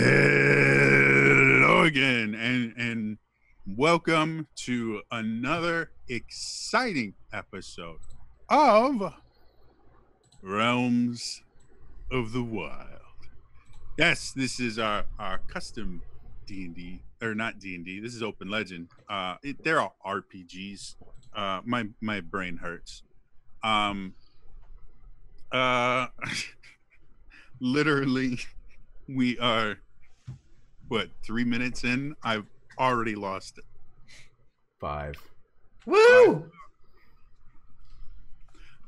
Hello again, and and welcome to another exciting episode of Realms of the Wild. Yes, this is our our custom D and D, or not D and D. This is Open Legend. Uh, it, they're all RPGs. Uh, my my brain hurts. Um. Uh. literally we are what three minutes in? I've already lost it. Five. Woo!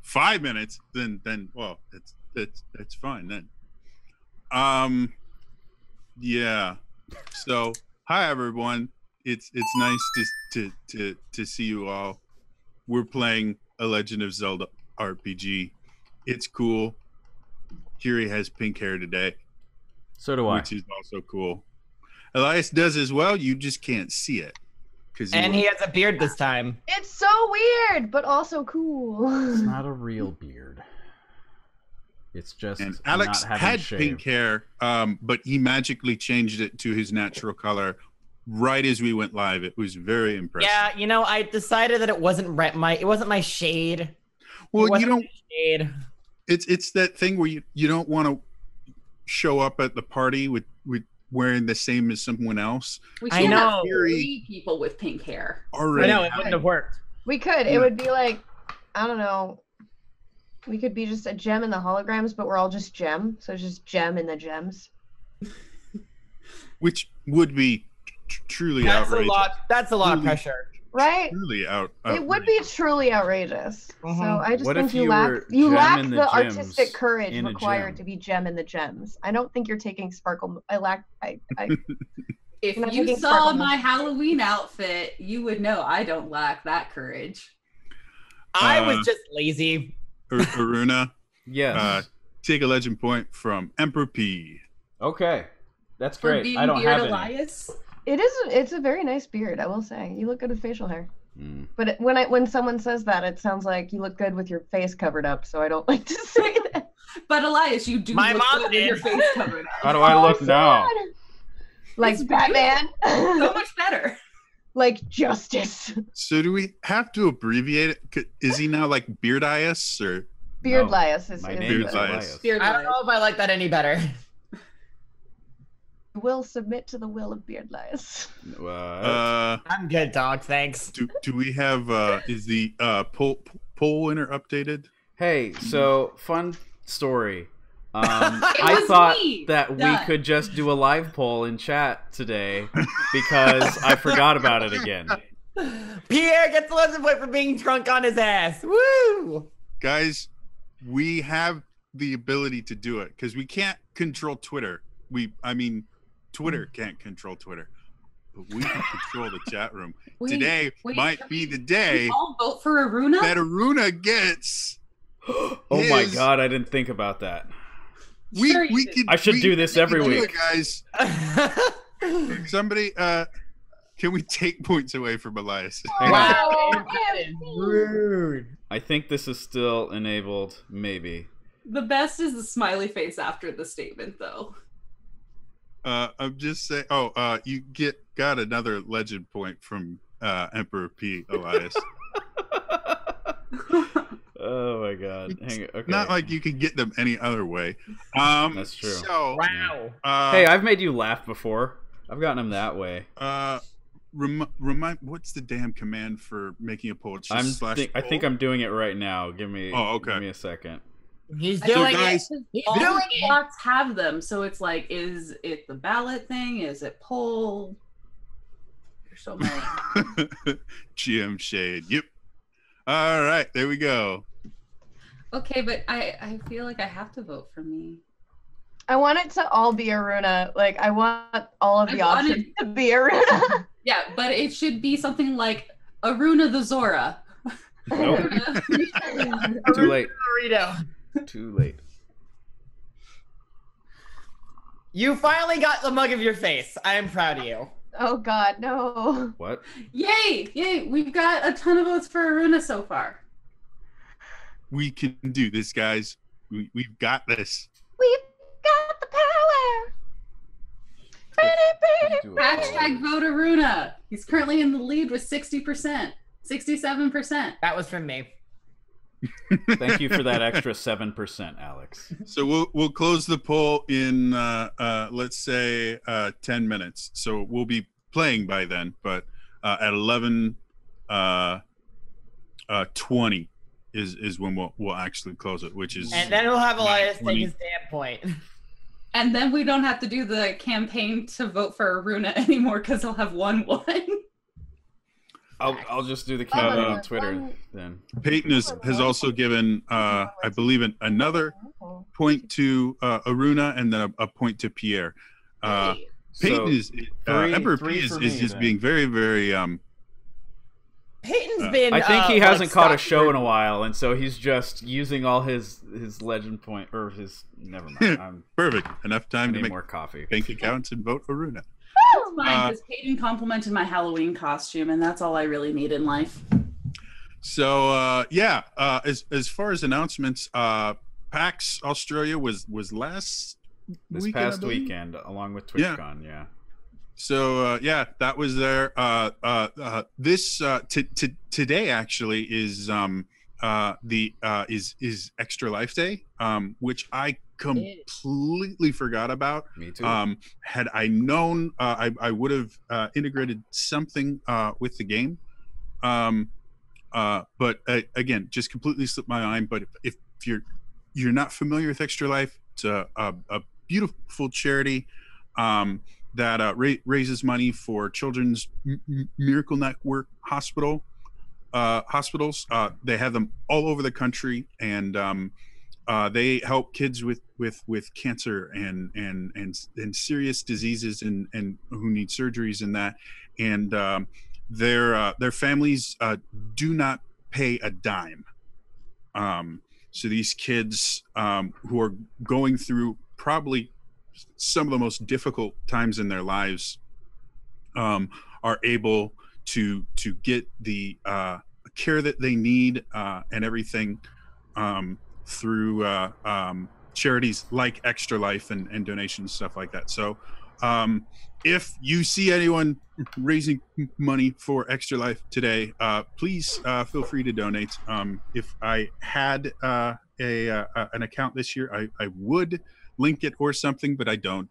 five. Minutes? Then then well it's it's it's fine then. Um yeah. So hi everyone. It's it's nice to to to to see you all. We're playing a legend of zelda rpg it's cool. Kiri has pink hair today So do I. which is also cool. Elias does as well. You just can't see it because And he has a beard this time. It's so weird, but also cool. It's not a real beard. It's just and Alex not had shave. pink hair, um, but he magically changed it to his natural color right as we went live. It was very impressive. Yeah, you know, I decided that it wasn't re- my it wasn't my shade. It well, you wasn't don't. shade. It's it's that thing where you you don't want to show up at the party with with wearing the same as someone else. We I can't have know. three people with pink hair. I Already, know it wouldn't have worked. we could. Yeah. It would be like, I don't know. We could be just a Jem and the Holograms, but we're all just gem. So it's just gem in the gems. which would be tr- truly That's a lot. That's a lot of pressure. Right? Truly out. It would be truly outrageous. So Mhm. I just What think you, you lack you lack the, the artistic courage required to be gem in the gems. I don't think you're taking sparkle. I lack. I. I If You're not you taking saw my motion. Halloween outfit, you would know I don't lack that courage. I Uh, was just lazy. Ar- Aruna. Yes. uh, take a legend point from Emperor P. okay. That's For great. being I don't Beard have any. Elias. it is. It's a very nice beard. I will say. You look good with facial hair. Mm. But it, when I when someone says that, it sounds like you look good with your face covered up. So I don't like to say that. But Elias, you do My look mom good with your face covered up. How do I look now? Like It's Batman. So much better. like justice. So do we have to abbreviate it? Is he now like Beardias or Beard No, is, My is name Beard is Elias. Elias. I don't know if I like that any better. Will submit to the will of Beard Lias. Uh, uh I'm good, dog. Thanks. do, do we have uh is the uh poll poll winner updated? hey, so fun story. Um, I thought me. that we could just do a live poll in chat today because I forgot about it again. Pierre gets the lesson point for being drunk on his ass. Woo! Guys, we have the ability to do it because we can't control Twitter. We I mean Twitter can't control Twitter. But we can control the chat room. Wait, Today wait, might be we- the we day all vote for Aruna? that Aruna gets Oh my god, I didn't think about that. we Sure we did. can I should we- do this we every week. it, guys. Somebody, uh, can we take points away from Elias? Hang wow. That is rude. I think this is still enabled, maybe. The best is the smiley face after the statement, though. Uh, I'm just saying. Oh, uh, you get got another legend point from uh, Emperor P. Elias. Oh my god. Hang on. Okay. Not like you can get them any other way. Um, That's true. So, Wow. uh, hey, I've made you laugh before. I've gotten them that way. uh, rem- remind what's the damn command for making a poll? It's just I'm. slash Think, I think I'm doing it right now. Give me. Oh, okay. Give me a second. He's doing think guys- it. He's All doing the it. bots have them, so it's like, is it the ballot thing? Is it poll? There's so many. GM shade. Yep. All right, there we go. okay, but I I feel like I have to vote for me. I want it to all be Aruna. Like I want all of the want options to be Aruna. Yeah, but it should be something like Aruna the Zora. Nope. Too late. Burrito. Too late. You finally got the mug of your face. I am proud of you. oh God, no. What? Yay! Yay! We've got a ton of votes for Aruna so far. We can do this, guys. We, we've got this. We've got the power. do a Hashtag poll. vote Aruna. He's currently in the lead with 60%, 67%. That was from me. Thank you for that extra seven percent, Alex. So we'll we'll close the poll in uh, uh, let's say uh, ten minutes. So we'll be playing by then, but uh, at eleven uh, uh, twenty is is when we'll we'll actually close it, which is And then we'll have Elias take Twenty. his damn point. And then we don't have to do the campaign to vote for Aruna anymore because he'll have won one. I'll I'll just do the campaign no, on Twitter then. Peyton has, has also given uh, I believe an, another point to uh, Aruna and then a, a point to Pierre. Uh, Peyton So, is uh, three- Emperor three P is, is just then. being very very um Peyton's Uh, been. I think uh, he like, hasn't caught a stopped show in a while, and so he's just using all his his legend point or his. Never mind. I'm, perfect enough I time to need make more coffee. bank accounts and vote Aruna. That's fine Uh, because Peyton complimented my Halloween costume, and that's all I really need in life. So uh, yeah, uh, as as far as announcements, uh, PAX Australia was was last This weekend, past weekend, along with Yeah. TwitchCon, yeah. So uh, yeah, that was there. Uh, uh, uh, this uh, t- t- today actually is um, uh, the uh, is is Extra Life Day, um, which I completely forgot about. Me too. Um, had I known, uh, I, I would have uh, integrated something uh, with the game. Um, uh, but uh, again, just completely slipped my mind. But if, if you're you're not familiar with Extra Life, it's a, a, a beautiful charity um, that uh, ra- raises money for Children's M- M- Miracle Network Hospital uh, hospitals. Uh, they have them all over the country, and um, uh, they help kids with with with cancer and and and and serious diseases and and who need surgeries and that. And um, their uh, their families uh, do not pay a dime. Um, so these kids um, who are going through probably some of the most difficult times in their lives um, are able to to get the uh, care that they need uh, and everything. Um, through uh, um, charities like Extra Life and, and donations stuff like that. So um, if you see anyone raising money for Extra Life today, uh, please uh, feel free to donate. Um, if I had uh, a uh, an account this year, I, I would link it or something, but I don't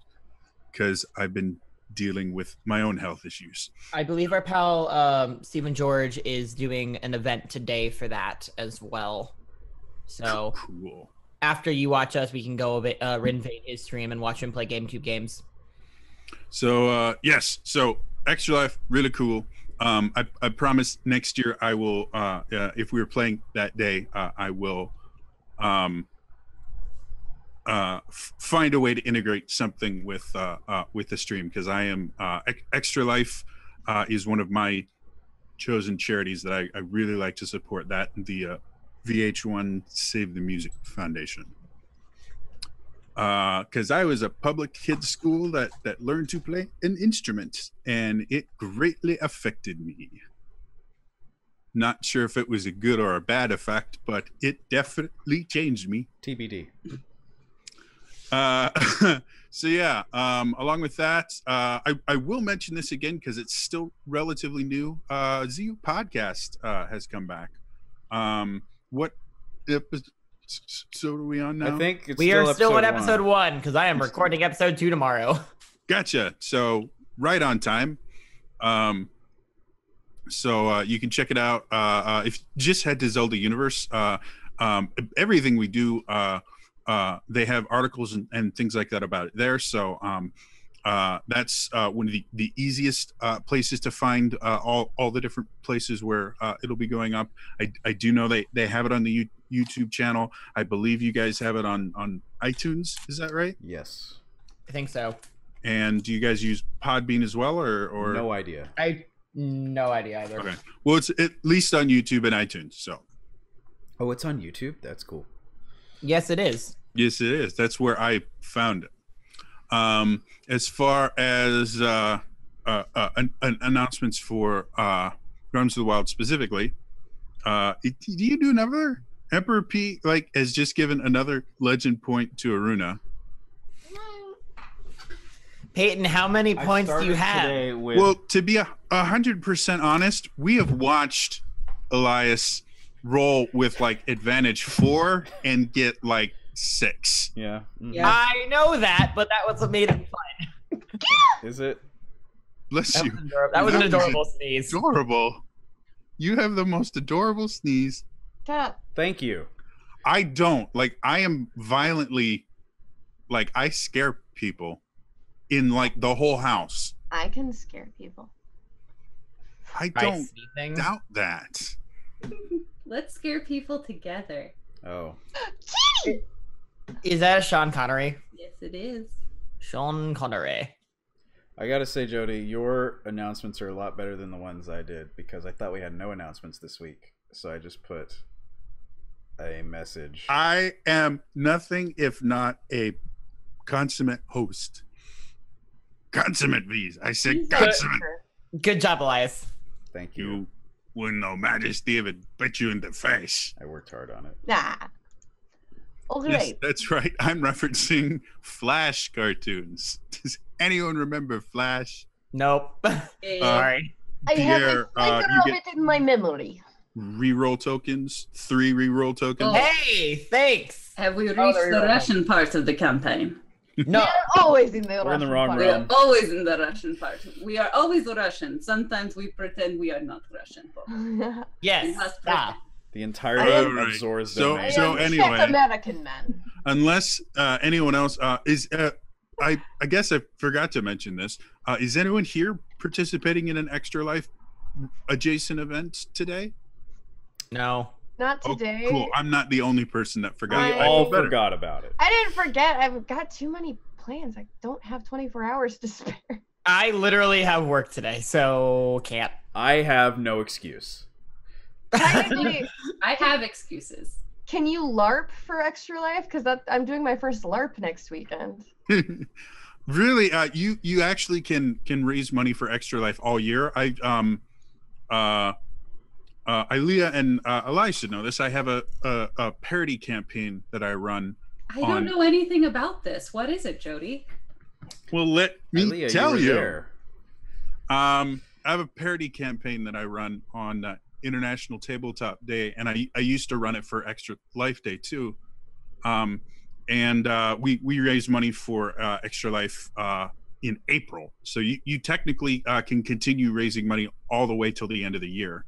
because I've been dealing with my own health issues. I believe our pal um, Stephen George is doing an event today for that as well. So Cool. after you watch us, we can go a bit, uh, invade his stream and watch him play GameCube games. So uh, yes, so Extra Life really cool. Um, I, I promise next year I will. Uh, uh, if we were playing that day, uh, I will um, uh, f- find a way to integrate something with uh, uh, with the stream because I am uh, Ex- Extra Life uh, is one of my chosen charities that I, I really like to support. That the uh, VH1 Save the Music Foundation because I was a public kids school that that learned to play an instrument, and it greatly affected me. Not sure if it was a good or a bad effect, but it definitely changed me. TBD. Uh, so yeah, um, along with that, uh, I, I will mention this again because it's still relatively new. Uh, ZU podcast uh, has come back. Um, what episode are we on now? I think it's we are still episode at episode one because I am recording episode two tomorrow. Gotcha. So right on time. Um, so uh, you can check it out. Uh, uh, if you just head to Zelda Universe, uh, um, everything we do, uh, uh, they have articles and, and things like that about it there. So um, uh, that's uh, one of the, the easiest uh, places to find uh, all, all the different places where uh, it'll be going up. I, I do know they, they have it on the U- YouTube channel. I believe you guys have it on, on iTunes. Is that right? Yes. I think so. And do you guys use Podbean as well, or or No idea. I no idea either. Okay. Well, it's at least on YouTube and iTunes. So Oh, it's on YouTube. That's cool. Yes, it is. yes, it is. That's where I found it. Um, as far as uh, uh, uh, an, an announcements for uh, Realms of the Wild specifically, uh, it- do you do another? Emperor P like has just given another legend point to Aruna. Peyton, how many points do you have? With, Well, to be a a hundred percent honest, we have watched Elias roll with like advantage four and get like six. yeah. mhm. Yeah. I know that, but that was what made it fun. Is it? Bless That you. was, adorable. That was an That was adorable sneeze. Adorable. You have the most adorable sneeze. Shut. Thank you. I don't. Like I am violently like I scare people in like the whole house. I can scare people. I don't sneezing. doubt that. Let's scare people together. Oh, Is that a Sean Connery? Yes, it is. Sean Connery. I gotta say, Jodie, your announcements are a lot better than the ones I did because I thought we had no announcements this week. So I just put a message. I am nothing if not a consummate host. Consummate bees. I said He's consummate. jerk. Good job, Elias. Thank you. You wouldn't know majesty would bite you in the face. I worked hard on it. Nah. All Yes, that's right. I'm referencing Flash cartoons. Does anyone remember Flash? Nope. Yeah. Sorry. I have Pierre, a uh, flicker you of get- it in my memory. Reroll tokens, three reroll tokens. Oh. Hey, thanks. Have we reached Oh, there the. Russian part of the campaign? No, We're always in the We're in the Russian wrong part. We're always in the Russian part. We are always Russian. Sometimes we pretend we are not Russian. folks. We yes. Must pretend. The entirety All of right. Zora's So- domain. so anyway- American men. Unless uh, anyone else uh, is, uh, I I guess I forgot to mention this. Uh, is anyone here participating in an extra life adjacent event today? No. Not Oh, today. cool. I'm not the only person that forgot. we I- I all better. forgot about it. I didn't forget. I've got too many plans. I don't have 24 hours to spare. I literally have work today, so can't. I have no excuse. Technically, I have excuses. can you LARP for Extra Life? Because I'm doing my first LARP next weekend. really uh you you actually can can raise money for extra life all year i um uh uh Ailea and uh Eli should know this. I have a, a a parody campaign that I run. I don't On- know anything about this. What is it, Jodie? Well, let me Ailea, tell were you. Um, I have a parody campaign that I run on uh, International Tabletop Day, and I I used to run it for Extra Life Day too. Um, and uh, we we raise money for uh, Extra Life uh, in April, so you you technically uh, can continue raising money all the way till the end of the year,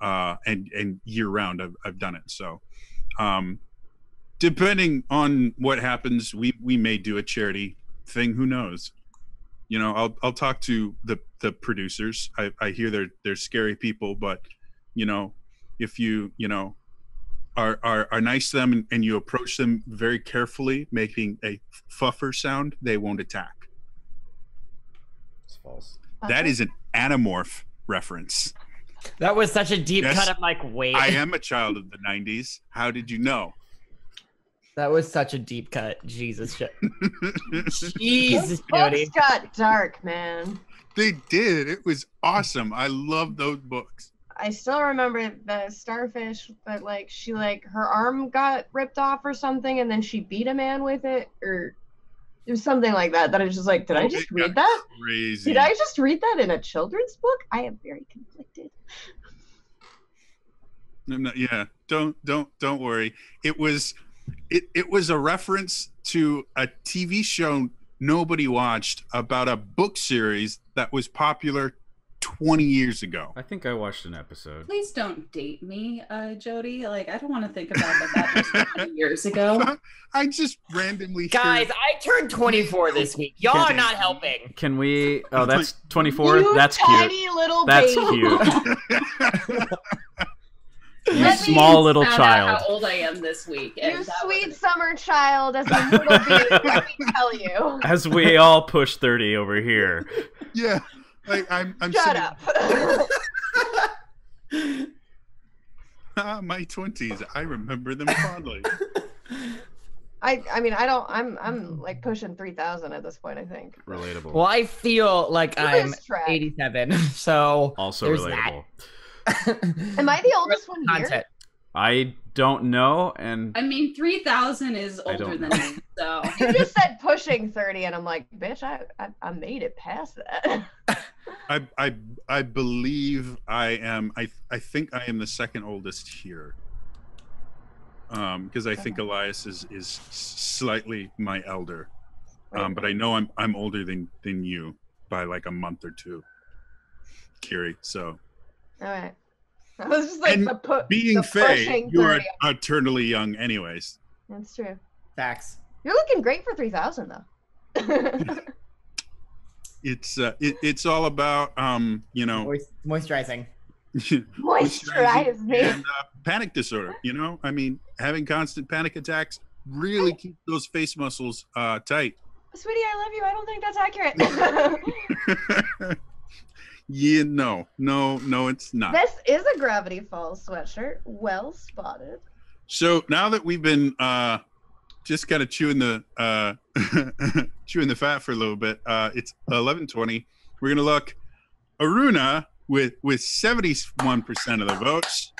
uh, and and year round. I've I've done it so. Um, depending on what happens, we we may do a charity thing. Who knows? you know i'll i'll talk to the the producers i i hear they're they're scary people but you know if you you know are are, are nice to them and, and you approach them very carefully making a fuffer sound they won't attack It's false. that is an Animorph reference That was such a deep Yes. cut. I'm like, wait. i am a child of the 90s how did you know That was such a deep cut. Jesus. shit. Jesus, Those Jodie. got dark, man. they did it was awesome i love those books I still remember the starfish that like she like her arm got ripped off or something, and then she beat a man with it, or it was something like that. That I was just like, did Oh, I just read that? crazy Did I just read that in a children's book? I am very conflicted. No, no, yeah don't don't don't worry it was it, it was a reference to a tv show nobody watched about a book series that was popular 20 years ago I think I watched an episode. Please don't date me, uh, Jodie. Like, I don't want to think about that that was 20 years ago. i just randomly Guys, heard- I turned 24 this week. Y'all are not helping. Can we? Oh, that's 24. You That's cute. tiny little That's baby. cute. You Let me small little found out child. How old I am this week? You sweet was- summer child, as a little baby, let me tell you. As we all push 30 over here. yeah like i'm i'm Shut sitting- up. Ah, my 20s i remember them fondly I I mean I don't I'm I'm like pushing three thousand at this point. I think. Relatable. Well, I feel like You I'm 87, so also relatable. that. Am I the oldest one here? I don't know, and I mean, 3000 is older than me, so. You just said pushing 30, and I'm like, bitch, I, I, I made it past that. I I I believe I am. I I think I am the second oldest here. Um, because I think Elias is is slightly my elder. Um, but I know I'm I'm older than than you by like a month or two. Kiri, so All right. I was just like And the pu- being the Faye, pushing you are eternally young, anyways. That's true. Facts. You're looking great for 3000 though. It's uh, it, it's all about um, you know, Moist- moisturizing. Moisturize me. and uh, panic disorder. You know, I mean, having constant panic attacks really keeps those face muscles uh, tight. Sweetie, I love you. I don't think that's accurate. Yeah, no, no, no, it's not. this is a Gravity Falls sweatshirt. Well spotted. So now that we've been uh, just kind of chewing the uh, chewing the fat for a little bit, uh, it's eleven twenty. We're gonna look Aruna with with seventy one percent of the votes.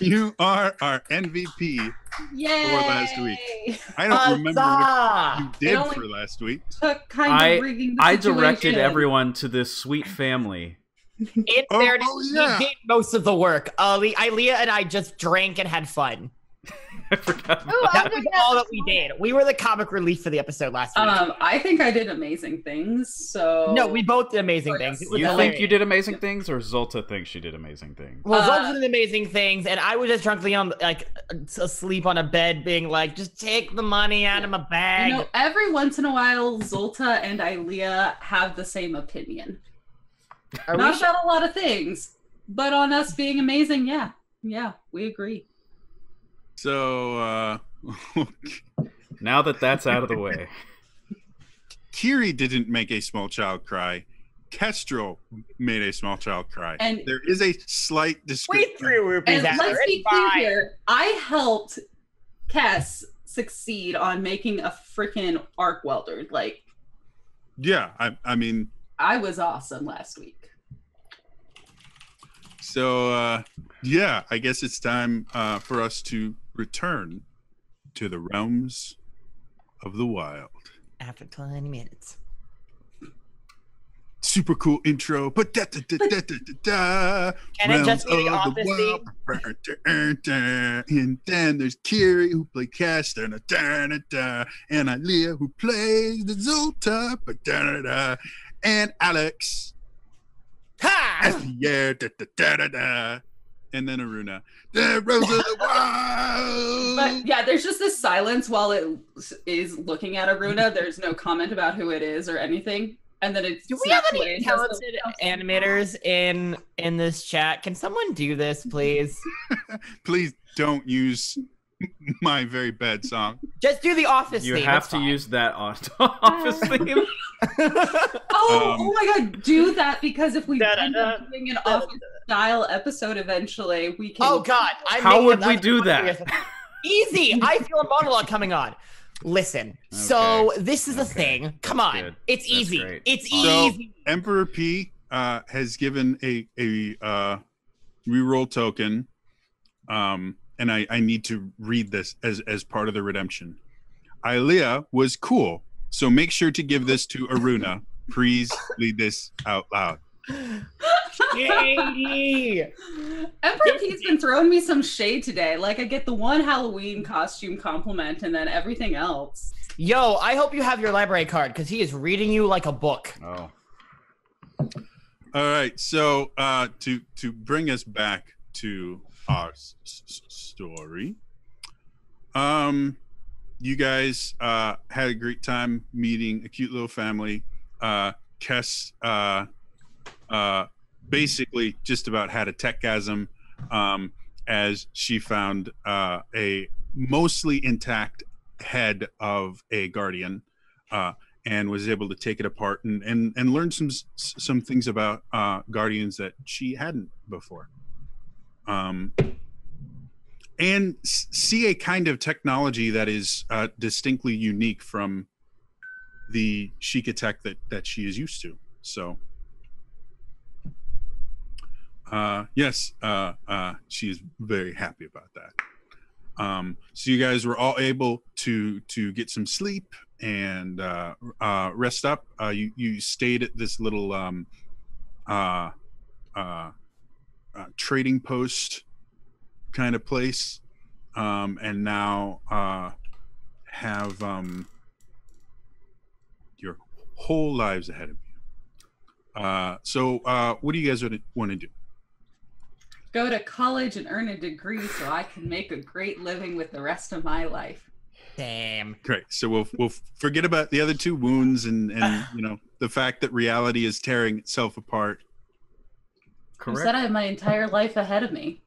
You are our MVP. Yay! last week. I don't remember what you did for last week. Took kind I- of rigging the I directed everyone to this sweet family. In Oh, fairness, oh, we yeah. did most of the work. Uh, Le- I, Leah and I just drank and had fun. I forgot. Ooh, That was all that we did. We were the comic relief for the episode last week. Um, I think I did amazing things. So no, we both did amazing Oh, things. yes. It was You hilarious. think you did amazing things, or Zolta thinks she did amazing things? Well, Uh, Zoltan did amazing things, and I was just drunkenly on like asleep on a bed, being like, "Just take the money out of my bag." You know, every once in a while, Zolta and Ailea have the same opinion. Are we Not sh- about a lot of things, but on us being amazing, yeah. Yeah, we agree. So uh, Now that that's out of the way, Kiri didn't make a small child cry. Kestrel made a small child cry. And- there is a slight we discrepancy. threw rupees And at her. let's be clear here. I helped Kess succeed on making a freaking arc welder. Like, Yeah, I, I mean, I was awesome last week. so uh, yeah, I guess it's time uh, for us to return to the realms of the wild. After 20 minutes. Super cool intro, but da da da da da da da. Can it just be the Realms office. And then there's Kiri who played Caster, da, da, da, da, and Ailea who plays the Zolta, ba, da, da, da, and Alex Ha! da, da, da, da, da, and then Aruna. The Realms of the Wild. But yeah, there's just this silence while it is looking at Aruna. There's no comment about who it is or anything. And then it's Do we have any talented animators in in this chat? Can someone do this, please? Please don't use my very bad song. Just do the office you theme. have to fine. use that office theme. Oh, Um, oh my god, do that because if we end up doing an office style episode eventually, we can oh God! I'm How would we do that? Easy. I feel a monologue coming on. Listen. So this is the Okay. thing. Come on. good. It's That's easy. great. It's So- easy. Emperor P uh, has given a a uh, reroll token, um, and I, I need to read this as as part of the redemption. Ailea was cool, so make sure to give this to Aruna. Please read this out loud. Shady. Emperor P's been throwing me some shade today. Like I get the one Halloween costume compliment and then everything else. Yo, I hope you have your library card because he is reading you like a book. Oh, All right, so uh, to to bring us back to our s- story, um, you guys uh, had a great time meeting a cute little family. Uh, Kess uh, uh, basically just about had a techgasm um, as she found uh, a mostly intact head of a guardian. Uh, and was able to take it apart and and, and learn some some things about uh, guardians that she hadn't before um, and see a kind of technology that is uh, distinctly unique from the Sheikah tech that that she is used to so Uh, yes, uh, uh, she's very happy about that. Um, so you guys were all able to to get some sleep and uh, uh, rest up. Uh, you you stayed at this little um, uh, uh, uh, trading post kind of place, um, and now uh, have um, your whole lives ahead of you. Uh, so, uh, what do you guys want to do? Go to college and earn a degree so I can make a great living with the rest of my life. Damn. Great. So we'll we'll forget about the other two wounds and and you know the fact that reality is tearing itself apart. I said I have my entire life ahead of me.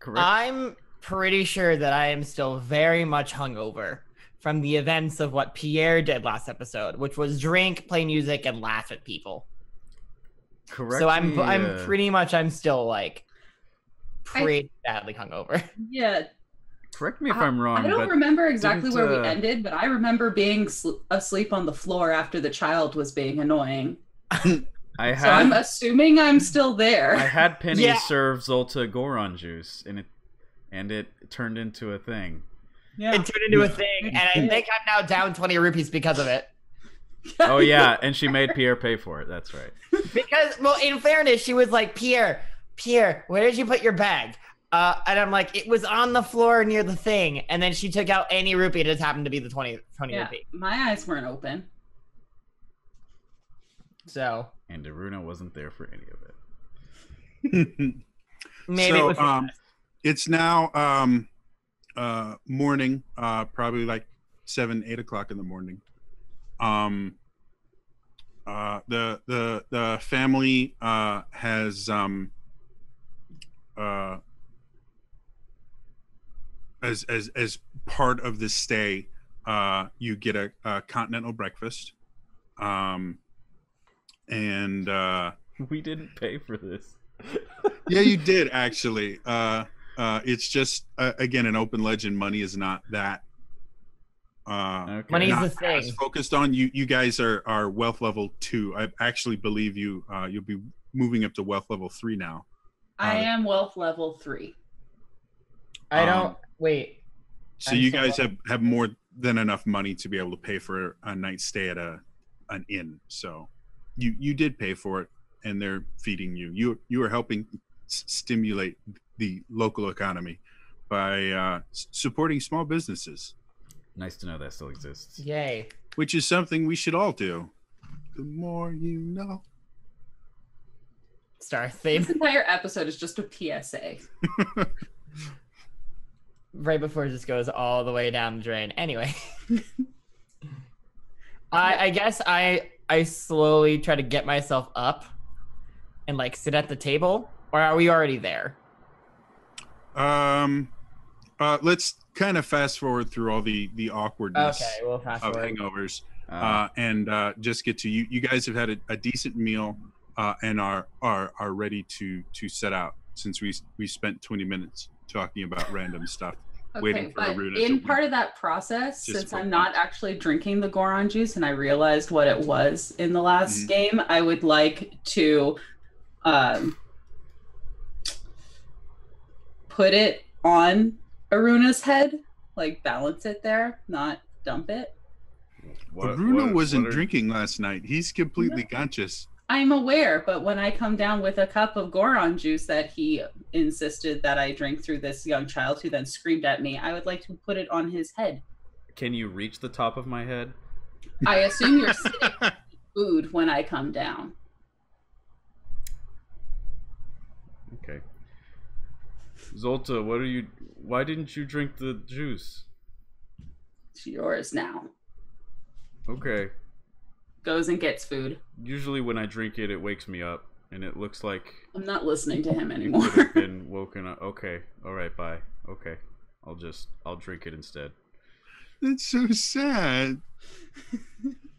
Correct. I'm pretty sure that I am still very much hungover from the events of what Pierre did last episode, which was drink, play music, and laugh at people. Correct. so I'm I'm pretty much I'm still like I- pretty badly hungover. Yeah, Correct me if I'm wrong. I don't but remember exactly where uh, we ended, but I remember being sl- asleep on the floor after the child was being annoying. I So I'm assuming I'm still there. I had Penny Yeah. serve Zolta Goron juice, and it and it turned into a thing. yeah. It turned into a thing, and I think I'm now down 20 rupees because of it. Oh yeah, and she made Pierre pay for it. That's right. Because, well, in fairness, she was like, Pierre, Pierre, where did you put your bag? Uh, and I'm like, it was on the floor near the thing. And then she took out any rupee. It just happened to be the 20, 20 Yeah, rupee. my eyes weren't open. So And Aruna wasn't there for any of it. maybe so, it was. um, it's now um, uh, morning, uh, probably like seven, eight o'clock in the morning. Um, uh, the the the family uh, has um, uh, as as as part of the stay, uh, you get a, a continental breakfast, um, and. Uh, We didn't pay for this. yeah you did actually uh uh it's just uh, again an open legend money is not that uh Okay. Money is the thing. focused on you you guys are are wealth level two i actually believe you uh you'll be moving up to wealth level three now I Uh, am wealth level three. I don't. um, wait. so I'm you so guys low. have have more than enough money to be able to pay for a night stay at a an inn so you you did pay for it and they're feeding you you you are helping s- stimulate the local economy by uh, s- supporting small businesses Nice to know that still exists. Yay. which is something we should all do the more you know Star theme. This entire episode is just a PSA. right before this goes all the way down the drain. Anyway, I I guess I I slowly try to get myself up and like sit at the table, or are we already there? um uh let's kind of fast forward through all the the awkwardness Okay, we'll fast of forward. hangovers Uh, uh, and uh, just get to you. You guys have had a, a decent meal uh, and are are are ready to to set out since we we spent 20 minutes talking about random stuff. Waiting Okay, for but Aruda in part of that process, since I'm one. not actually drinking the Goron juice and I realized what it was in the last Mhm. game, I would like to um, put it on Aruna's head, like balance it there, not dump it. what- Bruno what- wasn't what are- drinking last night. He's completely conscious. I'm aware, but when I come down with a cup of Goron juice that he insisted that I drink through this young child who then screamed at me, I would like to put it on his head. Can you reach the top of my head? I assume you're sitting food when I come down. Okay. Zolta, what are you? Why didn't you drink the juice? It's yours now. Okay. Goes and gets food. Usually when I drink it, it wakes me up, and it looks like I'm not listening to him anymore. could have been woken up. Okay. All right. Bye. Okay. I'll just I'll drink it instead. That's so sad.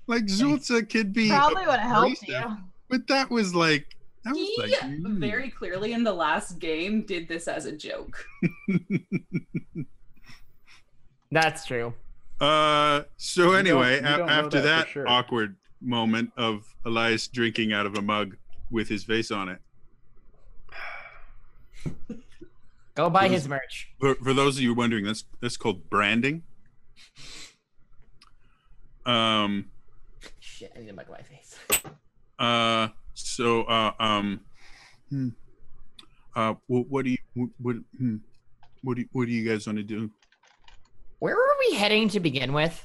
Like Zolta could be Probably would have helped you. but that was like that was he like mm. very clearly in the last game did this as a joke. That's true. Uh, so You anyway, don't- you a- don't know after that that sure. awkward moment of Elias drinking out of a mug with his face on it, Go buy was- his merch. For, for those of you wondering, that's that's called branding. Um. Shit, I need to mug my face. Uh. So. Uh. Um. Hmm. Uh. What, what do you? What? What, hmm, what do? you- What do you guys want to do? Where were we heading to begin with?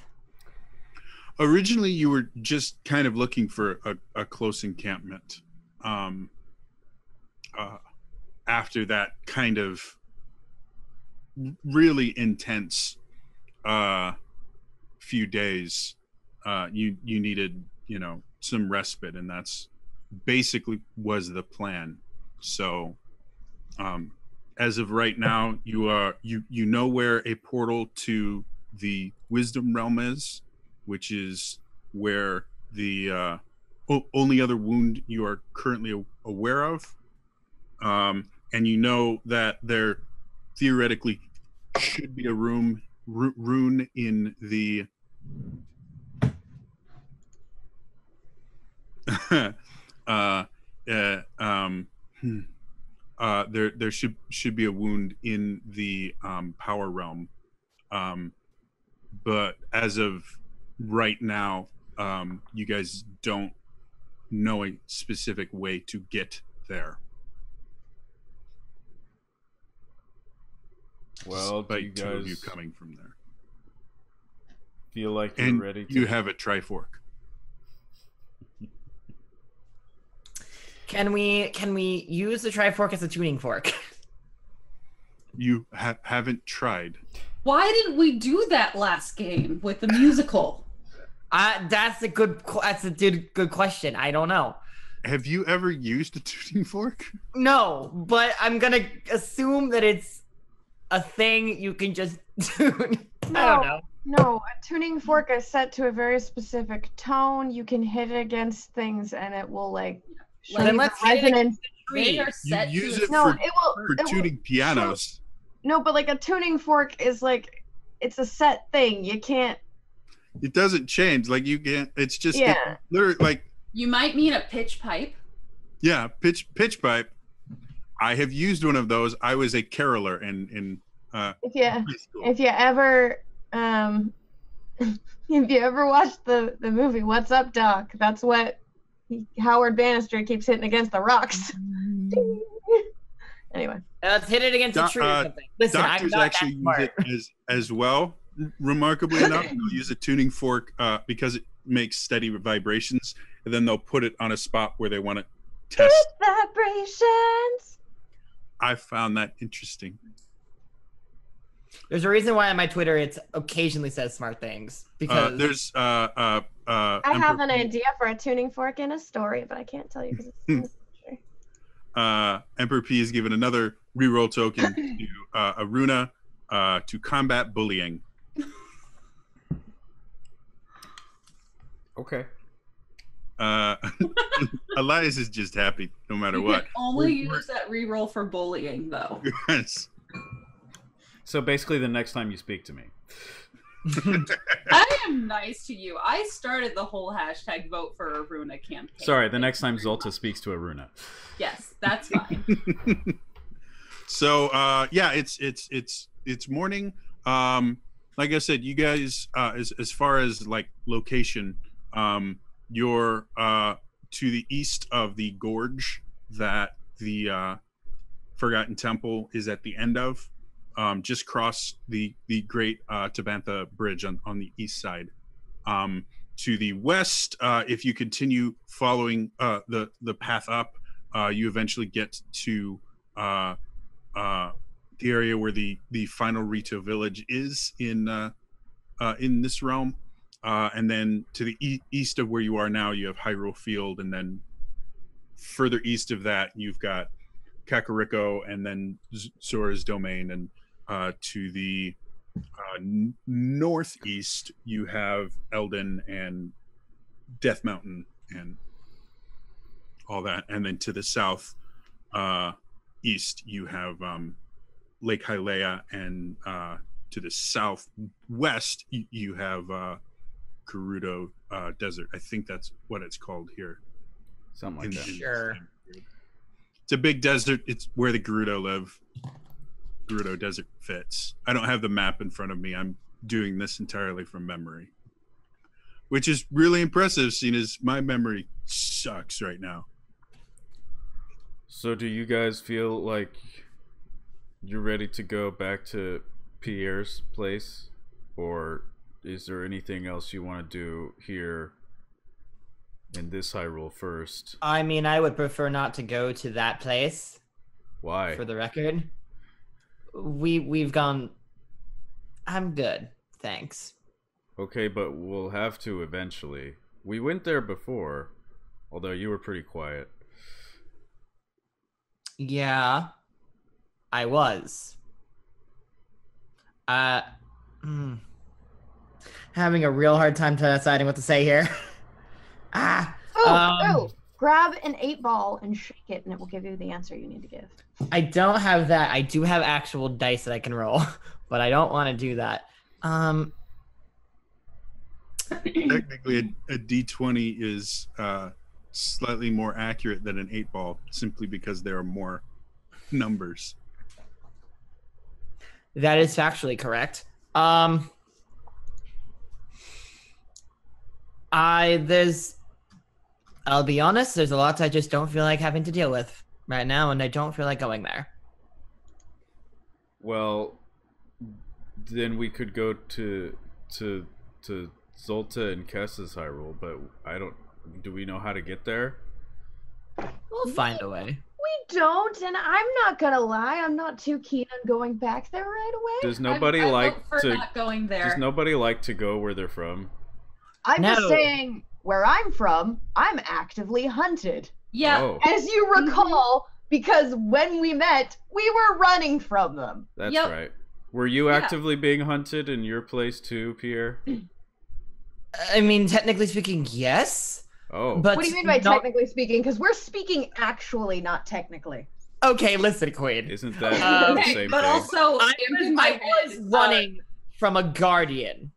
Originally, you were just kind of looking for a, a close encampment. Um. Uh, after that kind of really intense uh few days uh you you needed you know some respite and that's basically was the plan so um as of right now you are you you know where a portal to the wisdom realm is which is where the uh o- only other wound you are currently aware of um and you know that there theoretically should be a room ru- rune in the uh, uh, um, hmm. uh, there there should should be a wound in the um, power realm, um, but as of right now, um, you guys don't know a specific way to get there. Well, do despite you two of you coming from there, feel like you're and ready to? you have a trifork. Can we can we use the trifork as a tuning fork? You ha- haven't tried. Why didn't we do that last game with the musical? Uh, that's a good that's a good good question. I don't know. Have you ever used a tuning fork? No, but I'm gonna assume that it's a thing you can just tune. I don't No. know. No, a tuning fork is set to a very specific tone. You can hit it against things, and it will like show Then you let's hit it resonance. They are You use to it No, for- it will. For it will- tuning pianos, No, but like a tuning fork is like it's a set thing. You can't. It doesn't change. Like you can't. It's just it literally like You might mean a pitch pipe. yeah, pitch pitch pipe. I have used one of those. I was a caroler in in uh, If you if you ever um if you ever watched the the movie What's Up Doc, that's what he, Howard Bannister keeps hitting against the rocks. anyway, Let's hit it against Doc- a tree uh, or something. Listen, I'm not actually that use it as as well. Remarkably enough, they'll use a tuning fork uh, because it makes steady vibrations, and then they'll put it on a spot where they want to test. vibrations. I found that interesting. There's a reason why on my Twitter it's occasionally says smart things Uh, because there's uh uh uh. I have an P- idea for a tuning fork in a story, but I can't tell you because it's in the future. uh, Emperor P is given another reroll token to uh, Aruna uh, to combat bullying. Okay. Uh, Elias is just happy no matter You what. can only We're- use that reroll for bullying, though. Yes. So basically, the next time you speak to me, I am nice to you. I started the whole hashtag vote for Aruna campaign. sorry, the Thank next time very Zolta much. speaks to Aruna. Yes, that's fine. so uh, yeah, it's it's it's it's morning. Um, like I said, you guys, uh, as as far as like location, um, you're uh, to the east of the gorge that the uh, Forgotten Temple is at the end of. Um, just cross the the Great uh, Tabantha Bridge on on the east side. Um, to the west, uh, if you continue following uh, the the path up, uh, you eventually get to uh, uh, the area where the the final Rito village is in uh, uh, in this realm, uh, and then to the e- east of where you are now, you have Hyrule Field, and then further east of that, you've got Kakariko, and then Z- Zora's Domain, and uh, to the uh, n- northeast, you have Eldin and Death Mountain, and all that, and then to the south, uh, east, you have um, Lake Hylia, and uh, to the southwest, you, you have uh, Gerudo uh, Desert. I think that's what it's called here. Something like in- that. in- Sure. It's a big desert. It's where the Gerudo live. Gerudo Desert fits. I don't have the map in front of me. I'm doing this entirely from memory, which is really impressive, seeing as my memory sucks right now. So, do you guys feel like you're ready to go back to Pierre's place, or is there anything else you want to do here in this Hyrule first? I mean, I would prefer not to go to that place. Why? For the record, we we've gone. I'm good, thanks. Okay, but we'll have to eventually. We went there before, although you were pretty quiet. Yeah, I was. Uh, hmm. Having a real hard time deciding what to say here. ah, Oh, Um, oh, grab an eight ball and shake it, and it will give you the answer you need to give. I don't have that. I do have actual dice that I can roll, but I don't want to do that. Um, Technically, a, a D20 is uh, slightly more accurate than an eight ball, simply because there are more numbers. that is factually correct. Um, I there's, I'll be honest. There's a lot I just don't feel like having to deal with right now, and I don't feel like going there. Well, then we could go to to to Zolta and Kessa's Hyrule, but I don't. Do we know how to get there? We'll find a way. We don't, and I'm not gonna lie, I'm not too keen on going back there right away. Does nobody I, I like vote to? not going there. Does nobody like to go where they're from? I'm just saying, where I'm from, I'm actively hunted. yeah, Oh, As you recall, because when we met, we were running from them. that's Yep. right. Were you Yeah. actively being hunted in your place too, Pierre? I mean, technically speaking, yes. Oh, But what do you mean by not- technically speaking? Because we're speaking actually, not technically. Okay, listen, Queen. isn't that Um, the same but thing? also I in was, my I head, was uh, running from a guardian.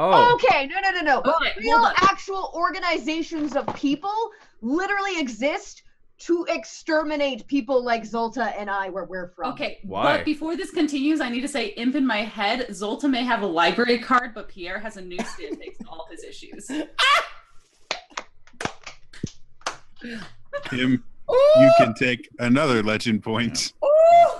Oh, Okay, no, no, no, no. But Okay, real actual organizations of people literally exist to exterminate people like Zolta and I where we're from. Okay, Why? but before this continues, I need to say, imp in my head, Zolta may have a library card, but Pierre has a new newsstand takes all his issues. Tim, you can take another legend point.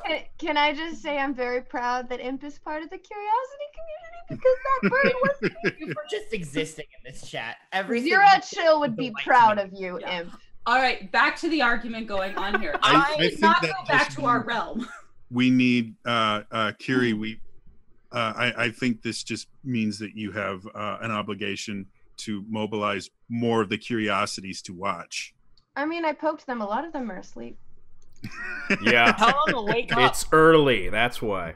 Can, can I just say I'm very proud that Imp is part of the curiosity community because that bird was you for just existing in this chat. Every Zira Chill would be proud of you, Yeah. Imp. All right, back to the argument going on here. I- I, I did think not that go back just to our means- realm. we need uh uh Kiri, we uh I, I think this just means that you have uh, an obligation to mobilize more of the curiosities to watch. I mean, I poked them. A lot of them are asleep. yeah. Tell them to wake up. It's early. That's why.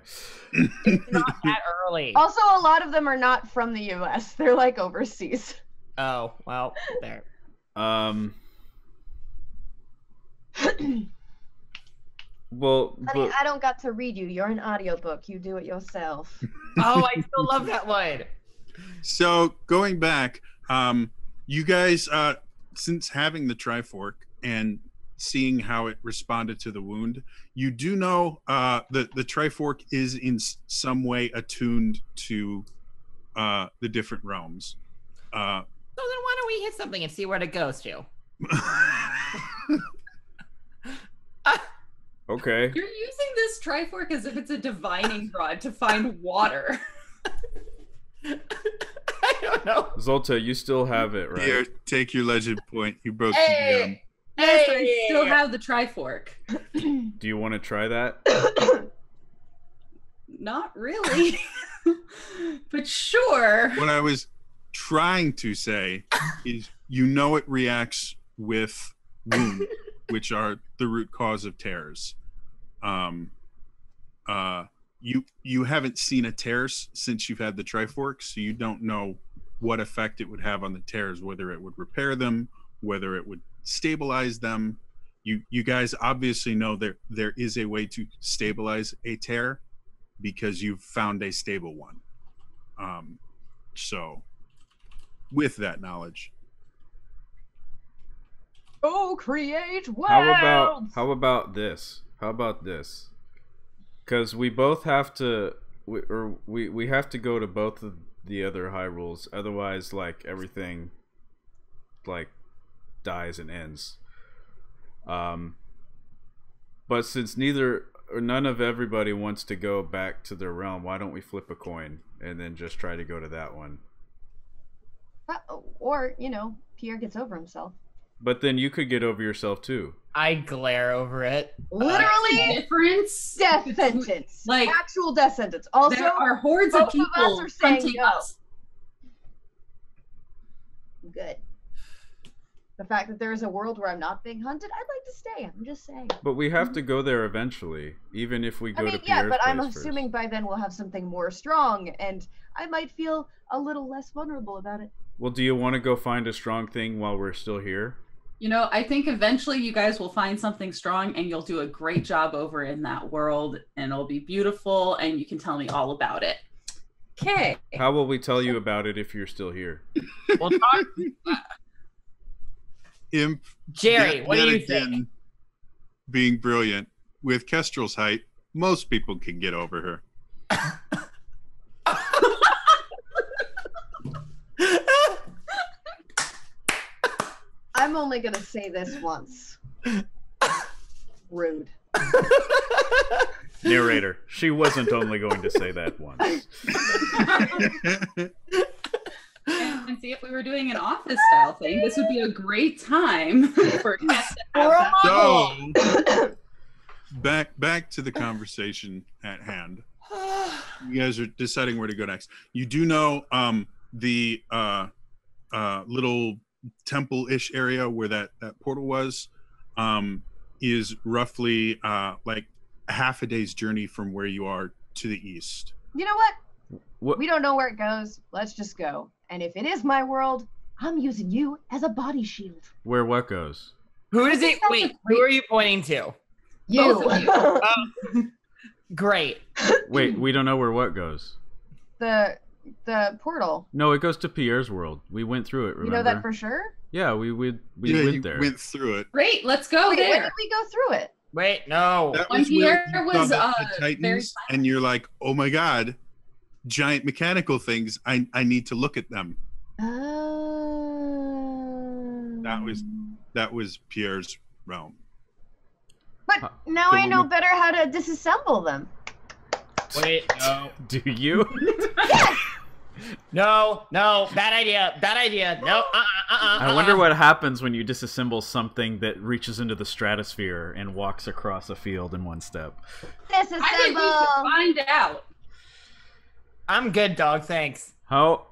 It's not that early. Also, a lot of them are not from the U.S. They're like overseas. Oh well, there. Um. Well, Honey, but I don't got to read you. You're an audiobook. You do it yourself. Oh, I still love that one. So going back, um, you guys, uh, since having the Trifork and seeing how it responded to the wound, you do know uh, that the Trifork is in some way attuned to uh, the different realms. Uh, So then why don't we hit something and see where it goes to? okay. You're using this Trifork as if it's a divining rod to find water. I don't know. Zolta, you still have it, right? Here, take your legend point. You broke the Hey! um, Yes, I still have the Trifork. Do you want to try that? Not really. but sure. What I was trying to say is, you know, it reacts with wound, which are the root cause of tears. Um, uh, you you haven't seen a tears since you've had the Trifork, so you don't know what effect it would have on the tears, whether it would repair them, whether it would stabilize them. You you guys obviously know there there is a way to stabilize a tear because you've found a stable one. Um, so, with that knowledge, Oh, create worlds. How about how about this? How about this? Because we both have to, we, or we we have to go to both of the other Hyrules. Otherwise, like everything, like dies and ends. Um. But since neither or none of everybody wants to go back to their realm, why don't we flip a coin and then just try to go to that one? Uh, or you know, Pierre gets over himself. But then you could get over yourself too. I glare over it. Uh, Literally, difference. death sentence. like, actual death sentence. Also, there are hordes both of of people us are saying hunting no. us. good. The fact that there is a world where I'm not being hunted, I'd like to stay. I'm just saying. But we have to mm-hmm. go there eventually, even if we go I mean, to yeah, Pierre's but I'm assuming first. by then we'll have something more strong, and I might feel a little less vulnerable about it. Well, do you want to go find a strong thing while we're still here? You know, I think eventually you guys will find something strong and you'll do a great job over in that world and it'll be beautiful and you can tell me all about it. Okay. How will we tell you about it if you're still here? We'll talk. Imp Jerry, yet- what do yet you think? Being brilliant with Kestrel's height, most people can get over her. I'm only gonna say this once. Rude. Narrator, she wasn't only going to say that once. And, and see if we were doing an office style thing, this would be a great time for guests to have that. so back back to the conversation at hand. You guys are deciding where to go next. You do know um the uh uh little temple-ish area where that that portal was um is roughly uh like half a day's journey from where you are to the east. You know what? What? We don't know where it goes. Let's just go. And if it is my world, I'm using you as a body shield. Where what goes? Who is it? That's a Wait, who are you pointing to? You. Both of you. Oh, great. Wait, we don't know where what goes. the the portal. No, it goes to Pierre's world. We went through it. You know that for sure? Yeah, we we we yeah, went you there. went through it. Great, let's go Wait, when there. did we go through it? Wait, no. That When was where Pierre you was, uh, the very Titans, and you're like, "Oh my god, giant mechanical things! I I need to look at them." Oh. That was- That was Pierre's realm. But now So I know would- better how to disassemble them. Wait, no. Do you? No, no. Bad idea. Bad idea. No. Uh. Uh. Uh. I wonder what happens when you disassemble something that reaches into the stratosphere and walks across a field in one step. I think we should Disassemble. find out. I'm good, dog. Thanks. How?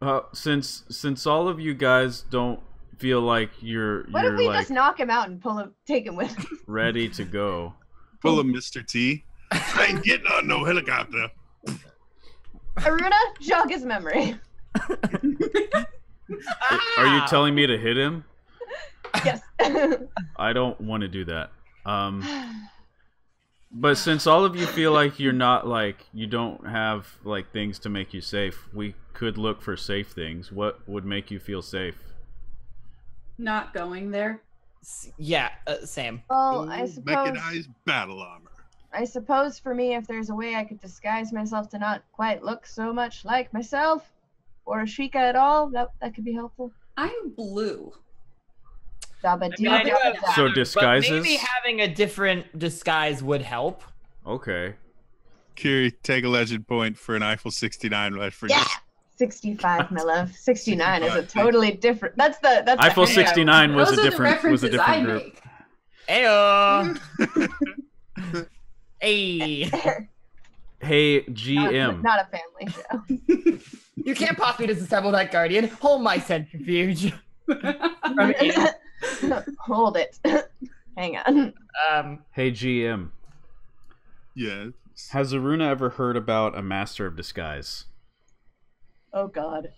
Uh, since since all of you guys don't feel like you're What you're if we like just knock him out and pull him, take him with? us? ready to go, Pull of Mr. T. I ain't getting on no helicopter. Aruna, jog his memory. are you telling me to hit him? yes. I don't want to do that. Um, but since all of you feel like you're not like you don't have like things to make you safe, we could look for safe things. What would make you feel safe? Not going there. S- Yeah. Uh, same. well, I Ooh, suppose. Mechanized battle armor. I suppose for me, if there's a way I could disguise myself to not quite look so much like myself, or Ashika at all, that that could be helpful. I'm blue. Dabba I mean, I do have da. that, So but disguises? maybe having a different disguise would help. Okay. Kiri, take a legend point for an Eiffel 69 right for Yeah. 65, my love. 69 is a totally different. That's the that's Eiffel hangout. 69 was a different was a references I different group. make. Ayo. hey. Hey GM. not a family show. You can't possibly disassemble that guardian. Hold my centrifuge. Hold it. Hang on. Um. Hey GM. Yeah. Has Aruna ever heard about a master of disguise? Oh God.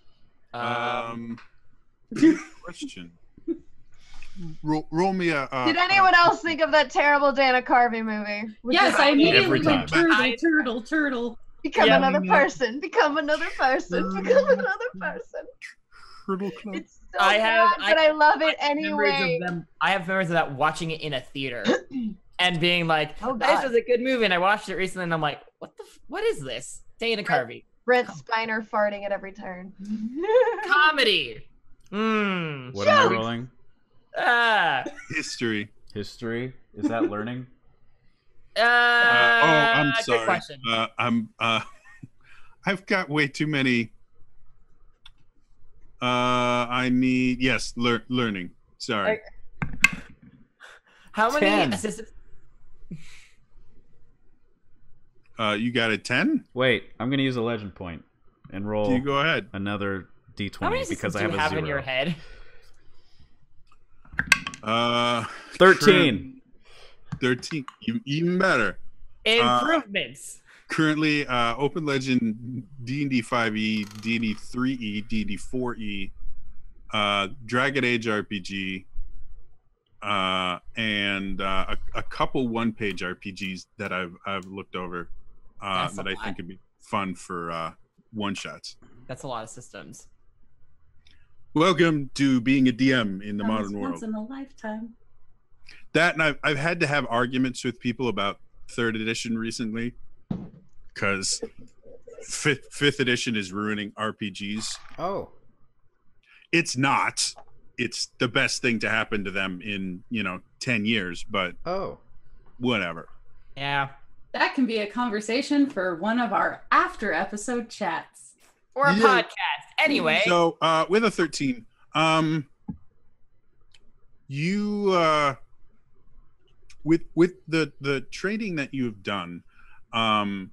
Um. Um, question. Roll, roll me a. Uh, Did anyone else think of that terrible Dana Carvey movie? With yes, I immediately Every went time. turtle, turtle, turtle. Become Yeah, another person. Become another person. Become another person. Turtle Club. It's so I have- bad, but I, love it I have memories of anyway. them- I have memories of that watching it in a theater and being like, Oh, "This God. was a good movie." And I watched it recently, and I'm like, "What the? F- what is this?" Dana Carvey Brent Spiner farting at every turn. comedy. Mmm. What am I rolling? Ah. History. History? Is that learning? Uh, Uh, oh, I'm sorry. Uh, I'm. Uh, I've got way too many. Uh, I need yes, lear- learning. Sorry. How many 10. assistants? Uh, you got a ten? Wait, I'm gonna use a legend point and roll You go ahead. another d20 How many because assistants I do have you a have zero. in your head? Uh, 13. Thirteen. Even- Even better. Improvements. Currently, uh, Open Legend D and D five E, D and D three E, D and D four E, uh, Dragon Age RPG, uh, and uh, a, a couple one page RPGs that I've I've looked over uh, that I lot. think would be fun for uh, one shots. That's a lot of systems. Welcome to being a DM in the Once- modern world. Once in a lifetime. that and I've, I've had to have arguments with people about third edition recently because fifth, fifth edition is ruining rpgs Oh. it's not it's the best thing to happen to them in you know 10 years but Oh. whatever Yeah. That can be a conversation for one of our after episode chats. Or a Yeah. podcast. Anyway. so uh with a 13 um you uh with with the the trading that you have done um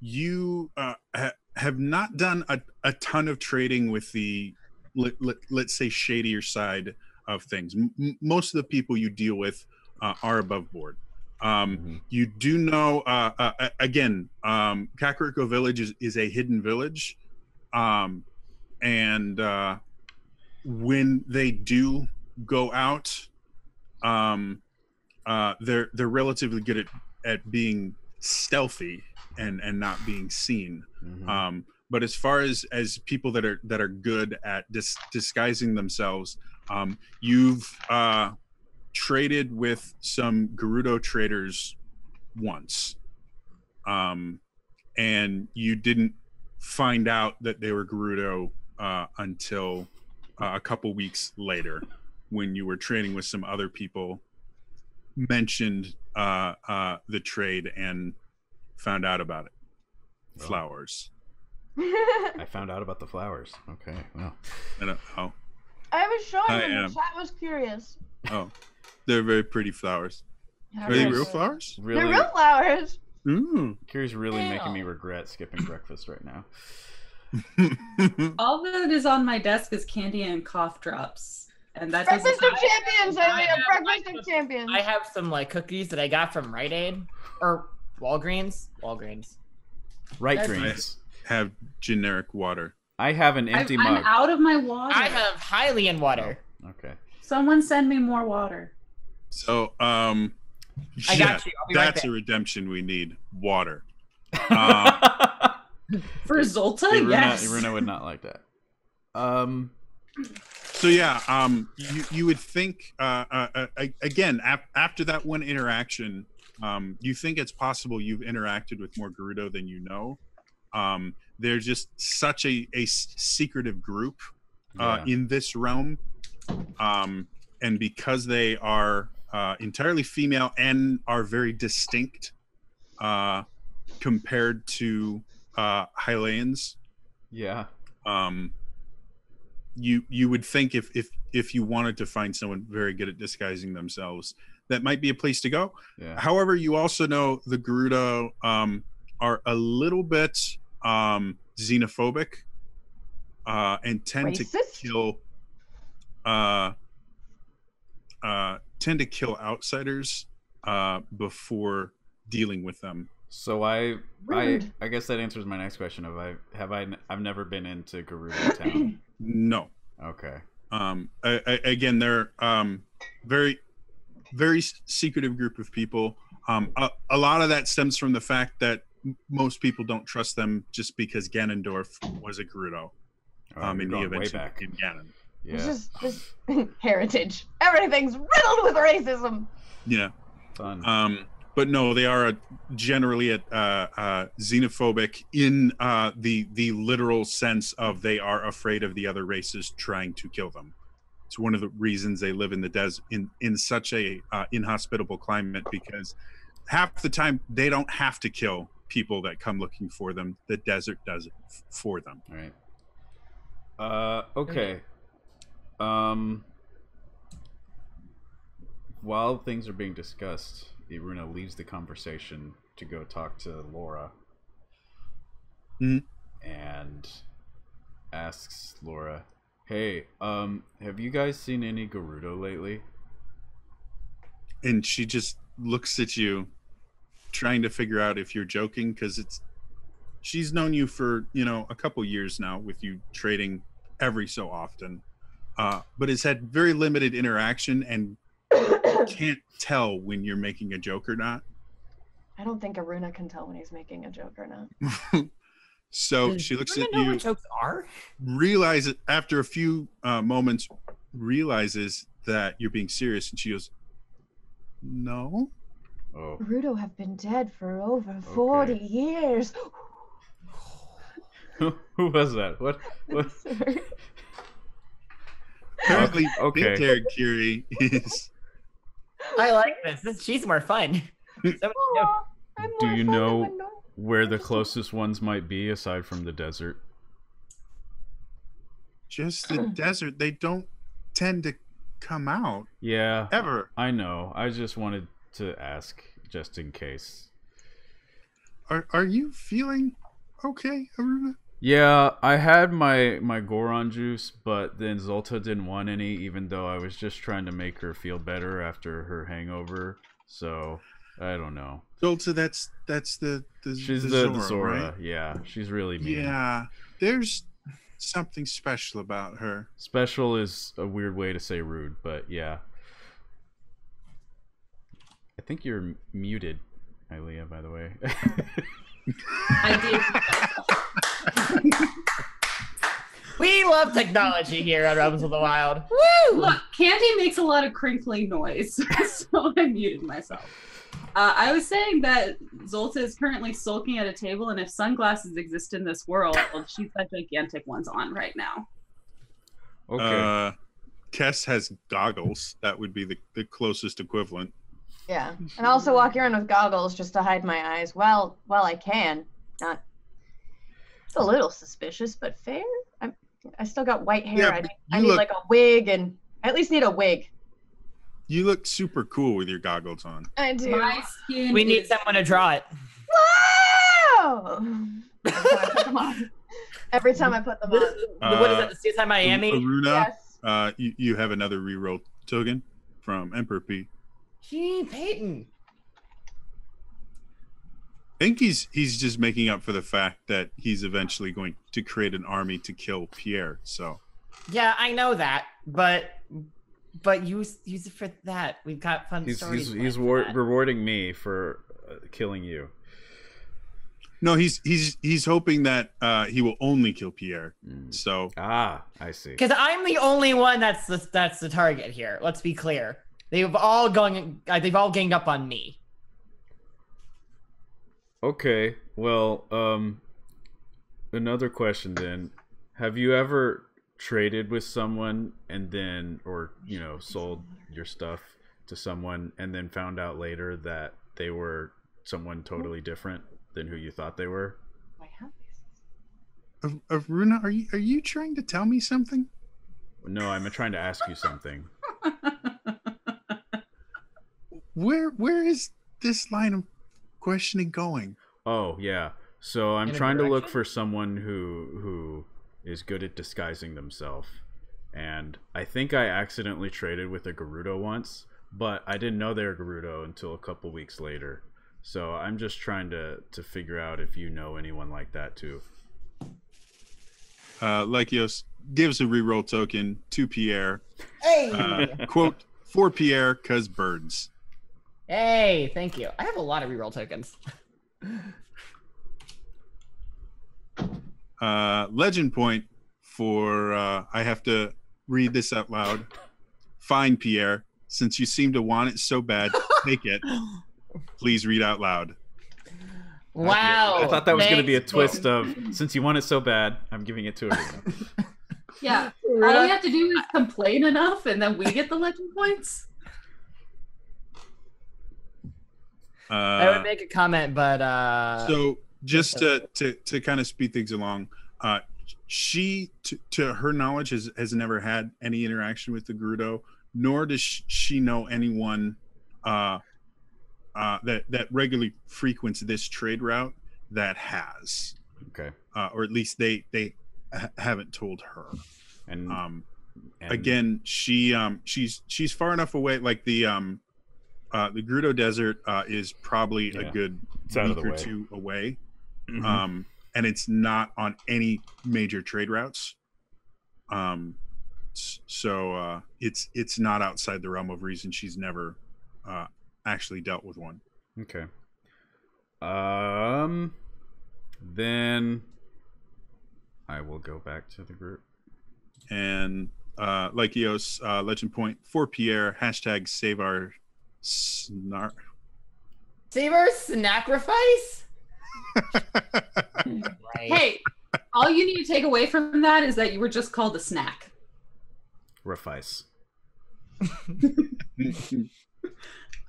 you uh ha- have not done a, a ton of trading with the let, let, let's say shadier side of things M- m- most of the people you deal with uh, are above board um Mhm. you do know uh, uh uh, again um kakariko village is, is a hidden village um and uh when they do go out um uh they're they're relatively good at at being stealthy and and not being seen Mhm. um but as far as as people that are that are good at dis- disguising themselves um you've uh traded with some Gerudo traders once um and you didn't find out that they were Gerudo uh until uh, a couple weeks later when you were trading with some other people mentioned uh uh the trade and found out about it Well. flowers I found out about the flowers. Okay. Well. I don't oh I was showing I them. am. The chat was curious. oh they're very pretty flowers Yeah, are they real flowers Really, They're real flowers. Mm. Kira's really making me regret skipping breakfast right now. All that is on my desk is candy and cough drops. And that doesn't Breakfast of champions. I I mean, have- breakfast I of champions. I have some like cookies that I got from Rite Aid or Walgreens. Walgreens. Right That's greens. have generic water I have an I'm, empty I'm mug. out of my water. I have Hylian water. Okay. Someone send me more water. so um I yeah, got you. I'll be right that's there. a redemption we need water Uh, For Zolta, Iruna, yes. Iruna would not like that. Um. so yeah um you you would think uh, uh, uh again ap- after that one interaction um you think it's possible you've interacted with more Gerudo than you know um they're just such a a s- secretive group uh yeah. in this realm um and because they are uh entirely female and are very distinct uh compared to uh Hylians yeah. um you you would think if if if you wanted to find someone very good at disguising themselves that might be a place to go Yeah. however you also know the Gerudo um are a little bit um xenophobic uh and tend to kill uh uh tend to kill outsiders uh before dealing with them So I, I, Rude. I guess that answers my next question. Of I have I, I've never been into Gerudo Town. no Okay. um I, I, again they're um very very secretive group of people um a, a lot of that stems from the fact that most people don't trust them just because ganondorf was a Gerudo Oh, um, you're in the going event back. in Ganon. It's Yeah. just this heritage. Everything's riddled with racism. Yeah. Fun. Um, but no, they are uh, generally at, uh, uh, xenophobic in uh, the the literal sense of they are afraid of the other races trying to kill them. It's one of the reasons they live in the desert in in such a uh, inhospitable climate because half the time they don't have to kill people that come looking for them. The desert does it f- for them. All right. Uh, okay. Um, while things are being discussed, Iruna leaves the conversation to go talk to Laura. Mhm. And asks Laura, "Hey, um, have you guys seen any Gerudo lately?" and she just looks at you trying to figure out if you're joking because it's she's known you for you know a couple years now with you trading every so often uh, but has had very limited interaction and can't tell when you're making a joke or not I don't think Aruna can tell when he's making a joke or not. so Does she looks Luna at know you what jokes are? realizes after a few uh, moments realizes that you're being serious and she goes no Oh, Rudo have been dead for over 40 years. who was that? What? What? Sorry. apparently Okay. okay. Kiri is I like this. this she's more fun. So, Aw, I'm Do more you fun know- Where the closest ones might be aside from the desert? just the hmm. desert they don't tend to come out Yeah, ever I know. I just wanted to ask just in case. are are you feeling okay Aruna? Yeah, I had my my Goron juice, but then Zolta didn't want any, even though I was just trying to make her feel better after her hangover. So I don't know. Zolta, that's that's the the She's the, the the Zora, Zora. right? Yeah, she's really mean. yeah there's something special about her Special is a weird way to say rude, but yeah. I think you're m- muted, Ailea, by the way. I did. we love technology here at Realms of the Wild. Woo! Look, Candy makes a lot of crinkly noise, so I muted myself. Uh, I was saying that Zolta is currently sulking at a table, and if sunglasses exist in this world, she's got gigantic ones on right now. okay. uh Kess has goggles that would be the, the closest equivalent Yeah. And I also walk around with goggles just to hide my eyes. Well, well, I can. Not. It's a little suspicious, but fair. I'm, I still got white hair. Yeah, I, need- I need look- like a wig, and I at least need a wig. you look super cool with your goggles on I do. My skin. We need someone to draw it. Wow! Every time I put them on. Every time I put them on. what is Uh, that? The Suicide Miami? Aruna Yes. uh you, you have another reroll token from Emperor P Gee, Peyton. I think he's he's just making up for the fact that he's eventually going to create an army to kill Pierre. So Yeah, I know that, but but use use it for that. We've got fun he's stories. he's, he's war- rewarding me for uh, killing you. no, he's he's he's hoping that uh, he will only kill Pierre. Mm. So Ah, I see. Because I'm the only one that's the that's the target here. Let's be clear. They've all gone. Uh, they've all ganged up on me. Okay. Well, um another question then. Have you ever traded with someone and then or, you know, sold your stuff to someone and then found out later that they were someone totally different than who you thought they were? I have these. Aruna, are you are you trying to tell me something? No, I'm trying to ask you something. Where where is this line of questioning going? Oh, yeah. So I'm In trying to look for someone who who is good at disguising themselves. And I think I accidentally traded with a Gerudo once, but I didn't know they were Gerudo until a couple weeks later. So I'm just trying to to figure out if you know anyone like that too. Uh, Lekios gives a reroll token to Pierre. Hey, Uh, quote for Pierre, cause birds. Hey, thank you. I have a lot of reroll tokens. Uh, legend point for uh, I have to read this out loud. Fine, Pierre. Since you seem to want it so bad, take it. Please read out loud. Wow. I thought that was going to be a twist of since you want it so bad, I'm giving it to her. Yeah. All we have to do is complain enough, and then we get the legend points. I Uh, would make a comment, but uh so just to to to kind of speed things along, uh, she to, to her knowledge has has never had any interaction with the Gerudo, nor does she know anyone uh, uh, that that regularly frequents this trade route that has, Okay. uh, or at least they they ha- haven't told her. And, Um, and again she um she's she's far enough away like the um uh the Gerudo desert uh is probably Yeah. a good It's week the or way. two away Mhm. um and it's not on any major trade routes um so uh it's it's not outside the realm of reason she's never uh actually dealt with one Okay. Um. Then I will go back to the group. and uh like eos uh legend point for pierre hashtag save our snar save our sacrifice? Right. Hey, all you need to take away from that is that you were just called a snack. Refice. I,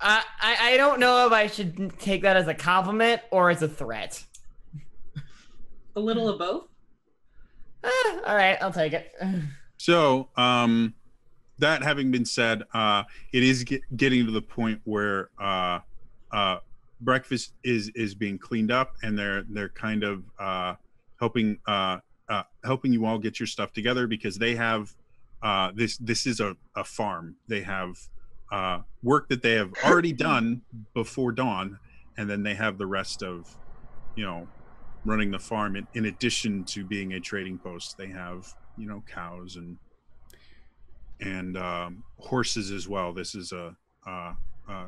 I I don't know if I should take that as a compliment or as a threat. A little of both. Eh, all right, I'll take it. So, um, that having been said, uh, it is get, getting to the point where uh, uh, breakfast is is being cleaned up, and they're they're kind of uh, helping uh, uh, helping you all get your stuff together because they have uh, this this is a, a farm. They have uh, work that they have already done before dawn, and then they have the rest of you know running the farm in, in addition to being a trading post. They have you know cows and and um, horses as well. This is a, a, a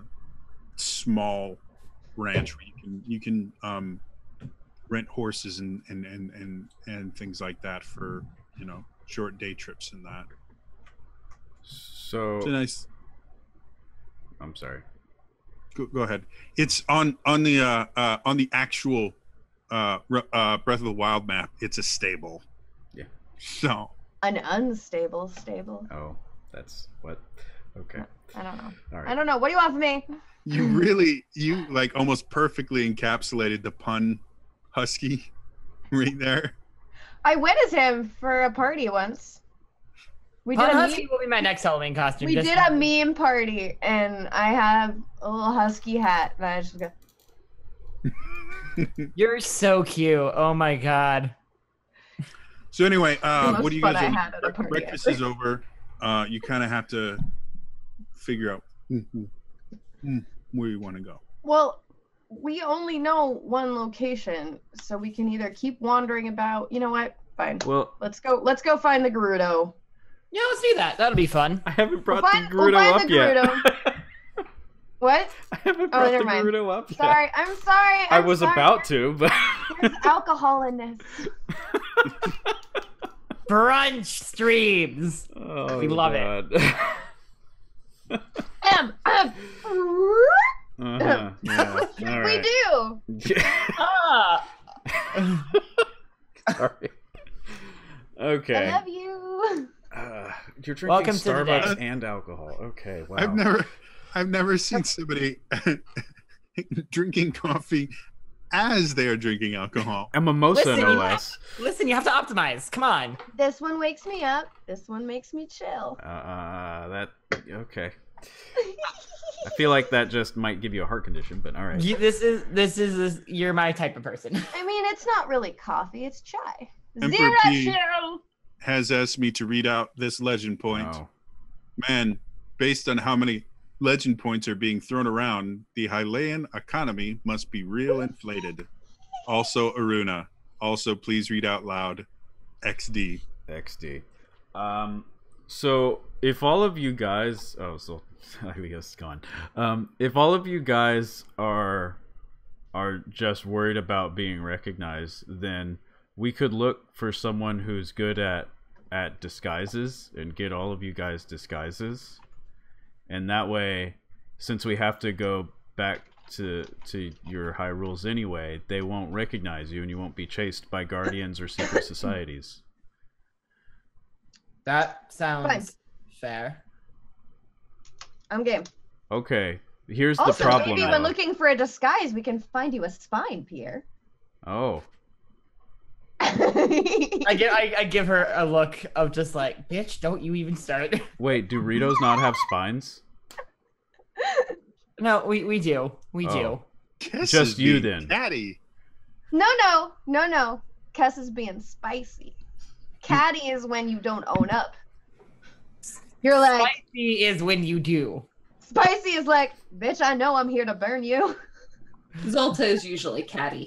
small ranch where you can you can um, rent horses and and, and and and things like that for you know short day trips and that. So It's a nice. I'm sorry. Go, go ahead. It's on on the uh, uh, on the actual uh, uh, Breath of the Wild map. It's a stable. Yeah. So An unstable stable. Oh, that's what. Okay. I don't know. All I don't know. What do you want from me? you really you like almost perfectly encapsulated the pun husky right there I went as him for a party once. We did Pun a Husky meme, will be my next Halloween costume. we just- did a meme party, and I have a little husky hat that I just go. You're so cute. Oh my god. So anyway The uh what do you guys I do? had at a party breakfast is over uh you kind of have to figure out mm, mm, where you want to go Well, we only know one location, so we can either keep wandering about. You know what? Fine. Well, Let's go. Let's go find the Gerudo. Yeah, let's do that. That'll be fun. I haven't brought We'll find- the we'll Gerudo find up the yet. What? I haven't Oh, brought never the mind. Gerudo up yet. Sorry. I'm sorry. I I'm was sorry. about to, but There's alcohol in this. Brunch streams. oh, We love it. it. Um, um, uh-huh. Yeah. what should we do? Ah. Sorry. Okay. I love you. Uh, you're drinking Welcome to the day. Starbucks and alcohol. Okay. Wow. i've never i've never seen somebody drinking coffee as they are drinking alcohol A mimosa, Listen, no you- less. Listen, you have to optimize. Come on. This one wakes me up. This one makes me chill. Uh, uh, that okay. I feel like that just might give you a heart condition, but all right. You, this is this is this, you're my type of person. I mean, it's not really coffee. It's chai. Emperor Zero P. chill. has asked me to read out this legend point Oh. man based on how many legend points are being thrown around the hylian economy must be real inflated also aruna also please read out loud xd XD. Um, so if all of you guys, oh, so Elias gone. Um, if all of you guys are are just worried about being recognized, then we could look for someone who's good at at disguises and get all of you guys disguises, and that way, since we have to go back to to your Hyrules anyway, they won't recognize you, and you won't be chased by guardians or secret societies. That sounds Fine. fair. I'm game. Okay, here's the Also, problem. maybe though. when looking for a disguise, we can find you a spine, Pierre. oh, I give I, I give her a look of just like, bitch, don't you even start. wait, do Ritos not have spines? no, we we do. We do. Oh. Kiss Just you then. Catty. no, no, no, no. Kess is being spicy. Catty is when you don't own up. You're like, Spicy is when you do. spicy is like, bitch, I know I'm here to burn you. Zolta is usually catty.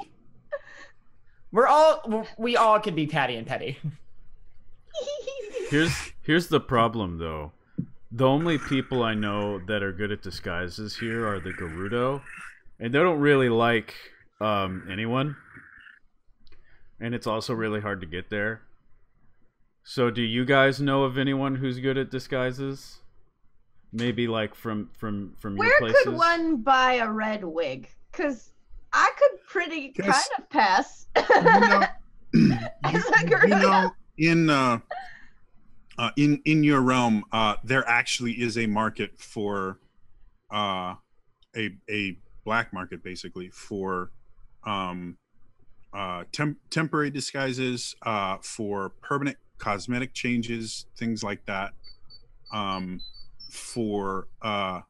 We're all we all could be Patty and Petty. Here's here's the problem though. The only people I know that are good at disguises here are the Gerudo, and they don't really like um, anyone. And it's also really hard to get there. So, do you guys know of anyone who's good at disguises? Maybe like from from from your Where could one buy a red wig? Cause I could pretty kind of pass. You know, you, you know, in uh, uh, in in your realm, uh, there actually is a market for uh, a a black market, basically for um, uh, temp- temporary disguises, uh, for permanent cosmetic changes, things like that. Um, for uh,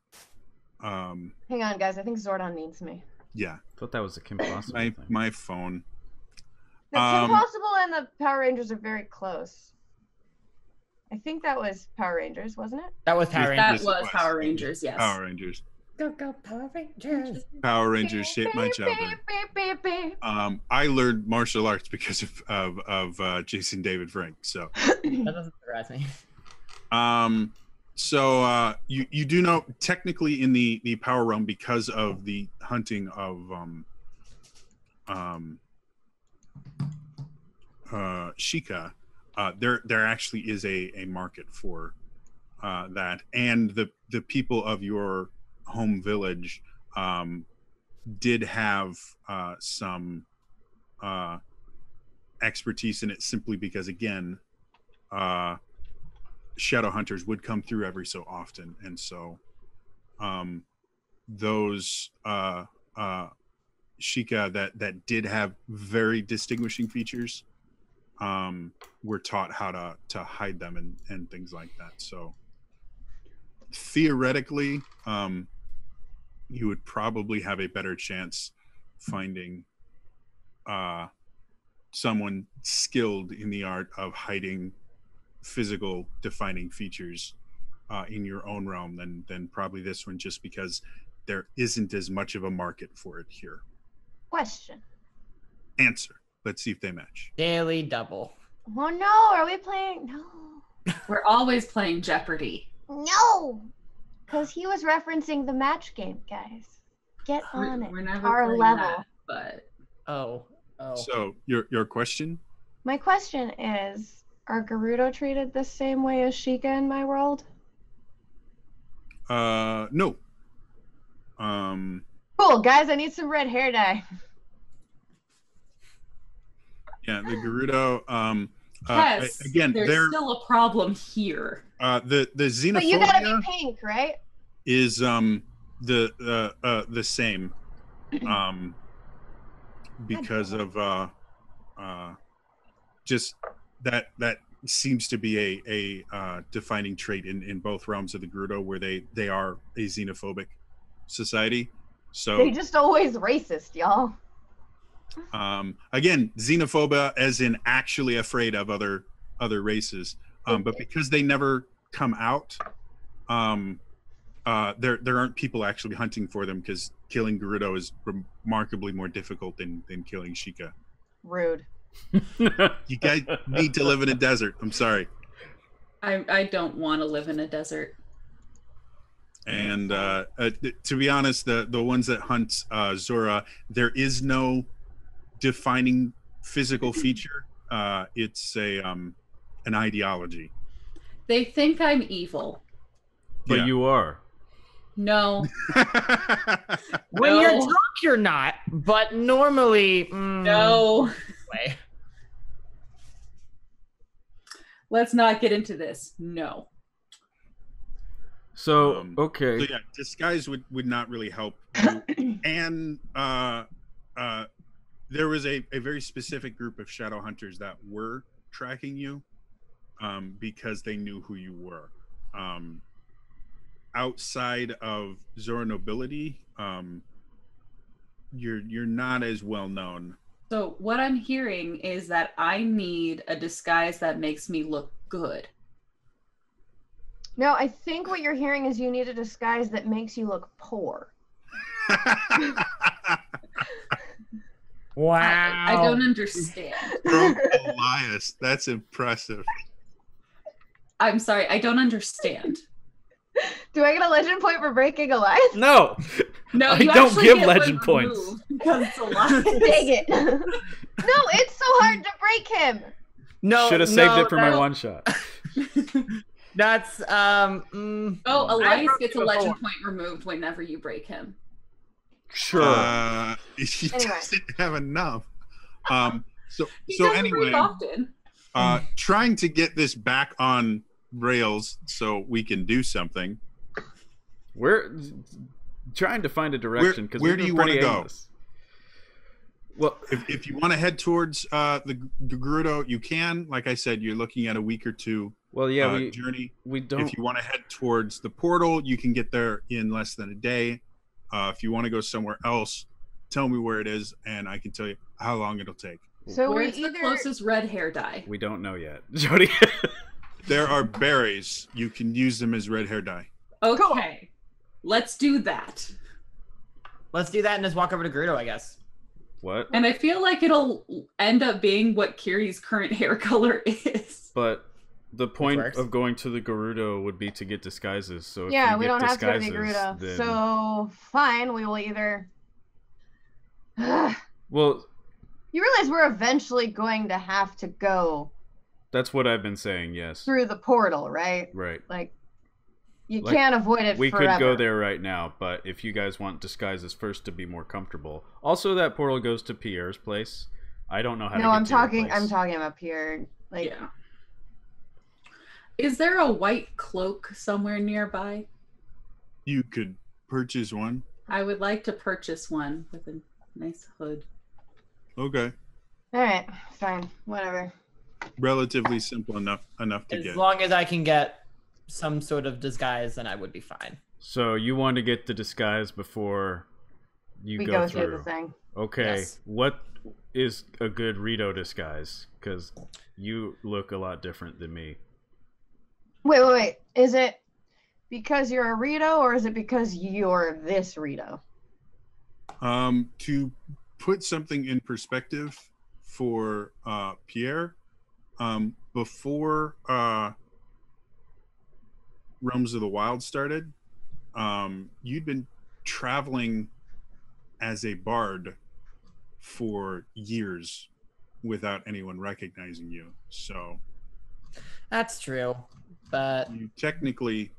um, Hang on, guys. I think Zordon needs me. Yeah, I thought that was a Kim Possible my thing. my phone. The Kim Um, Possible and the Power Rangers are very close. I think that was Power Rangers, wasn't it? That was Power Rangers. Yes, it was was. Power Rangers, yes. Power Rangers. Go go Power Rangers. Power Rangers shaped my childhood. Beep, beep, beep, Um, I learned martial arts because of of, of uh, Jason David Frank. So. That doesn't surprise me. um, so uh, you you do know technically in the the power realm because of the hunting of um, um, uh, Sheikah, uh, there there actually is a a market for uh, that, and the the people of your home village um, did have uh, some uh, expertise in it simply because again uh, shadow hunters would come through every so often. And so um, those uh, uh, Sheikah that that did have very distinguishing features um, were taught how to to hide them and and things like that. So theoretically um, you would probably have a better chance finding uh, someone skilled in the art of hiding physical defining features uh, in your own realm than than probably this one just because there isn't as much of a market for it here Question. answer let's see if they match Daily double. Oh no, are we playing? No. We're always playing Jeopardy. No! Because he was referencing the match game, guys. Get on We're, it. we're never Our playing level. that, but Oh. Oh. so your your question My question is Are Gerudo treated the same way as Sheikah in my world? uh no um Cool, guys, I need some red hair dye. yeah the gerudo um uh, yes, again there's they're still a problem here. Uh the the But you gotta be pink, right? is um the uh, uh the same um because of uh uh just that that seems to be a a uh defining trait in in both realms of the Gerudo where they they are a xenophobic society so They just always racist, y'all. um again xenophobia as in actually afraid of other other races um but because they never come out um uh there there aren't people actually hunting for them because killing Gerudo is remarkably more difficult than than killing Sheikah Rude. You guys need to live in a desert i'm sorry I, I don't want to live in a desert. and uh, uh th- to be honest the the ones that hunt uh zora there is no defining physical feature uh it's a um an ideology. They think I'm evil. But Yeah. you are. No. When No. you're drunk, you're not. But normally, mm, No. Way. Let's not get into this. No. So Um, okay. So yeah, disguise would would not really help. And uh, uh, there was a, a very specific group of shadow hunters that were tracking you, um, because they knew who you were. Um, outside of Zora nobility, um, you're you're not as well known. So what I'm hearing is that I need a disguise that makes me look good. No, I think what you're hearing is you need a disguise that makes you look poor. Wow. I, I don't understand. From Elias, that's impressive. I'm sorry, I don't understand. Do I get a legend point for breaking a lie? No. No, I you don't give get legend points. removed Because it's a lie. Dang it. no, it's so hard to break him. No, Should have saved no, it for my one shot. That's um. Mm, Oh, I Elias gets a legend point removed whenever you break him. Sure. Uh, he Anyway. doesn't have enough. Um, so He so doesn't break anyway, often. uh, trying to get this back on rails so we can do something. We're trying to find a direction because where do you wanna go? Well, If, if you want to head towards uh, the, the Gerudo, you can. Like I said, you're looking at a week or two well, yeah, uh, we journey. we don't. If you want to head towards the portal, you can get there in less than a day. Uh, if you want to go somewhere else, tell me where it is, and I can tell you how long it'll take. So we Where's the closest red hair dye? We don't know yet, Jodie. There are berries. You can use them as red hair dye. Okay. Let's do that. let's do that and just walk over to Gerudo, I guess. what? And I feel like it'll end up being what Kiri's current hair color is. But the point of going to the Gerudo would be to get disguises. So if Yeah, you we get don't have to go to the Gerudo. then- So fine, we will either well, You realize we're eventually going to have to go that's what I've been saying. Yes, through the portal, right? right. Like you Like, can't avoid it We forever. could go there right now, but if you guys want disguises first to be more comfortable, also that portal goes to Pierre's place. I don't know how. to No, I'm to talking place. I'm talking up here. Like yeah. Is there a white cloak somewhere nearby? You could purchase one. I would like to purchase one with a nice hood. Okay. all right, fine, whatever. Relatively simple enough enough to As get. As long as I can get some sort of disguise, then I would be fine. So you want to get the disguise before you we go, go through. through the thing. Okay, Yes. what is a good Rito disguise? Because you look a lot different than me. Wait, wait, wait. Is it because you're a Rito or is it because you're this Rito? Um, to put something in perspective for uh, Pierre, um, before uh, Realms of the Wild started, um, you'd been traveling as a bard for years without anyone recognizing you. So That's true, but you technically,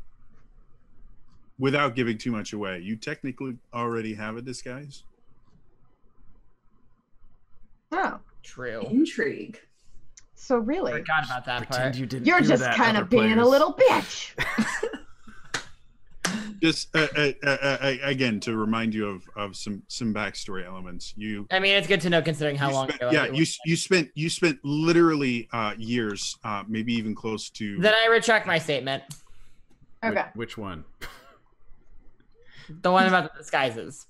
without giving too much away, you technically already have a disguise. Oh, true. Intrigue. So I really, forgot about that part. you didn't. you're just kind of being a little bitch. just uh, uh, uh, uh, again to remind you of, of some some backstory elements you, I mean, it's good to know considering how you long spent, ago. yeah you was. you spent you spent literally uh years uh maybe even close to Then I retract my statement. Which- Okay, Which, one? The one about the disguises.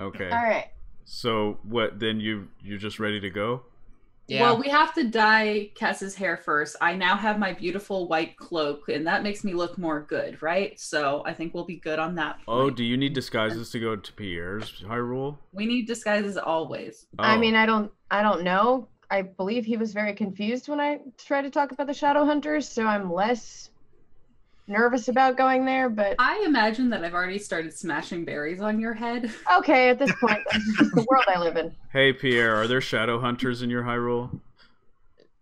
Okay. all right. So what? Then you you're just ready to go? Yeah. Well, we have to dye Cass's hair first. I now have my beautiful white cloak, and that makes me look more good, right? So I think we'll be good on that. Oh, do you need disguises to go to Pierre's Hyrule? we need disguises always. Oh. I Oh. mean, I don't, I don't know. I believe he was very confused when I tried to talk about the Shadow Hunters, so I'm less nervous about going there. But I imagine that I've already started smashing berries on your head. okay, at this point, this is just the world I live in. Hey Pierre, are there shadow hunters in your Hyrule?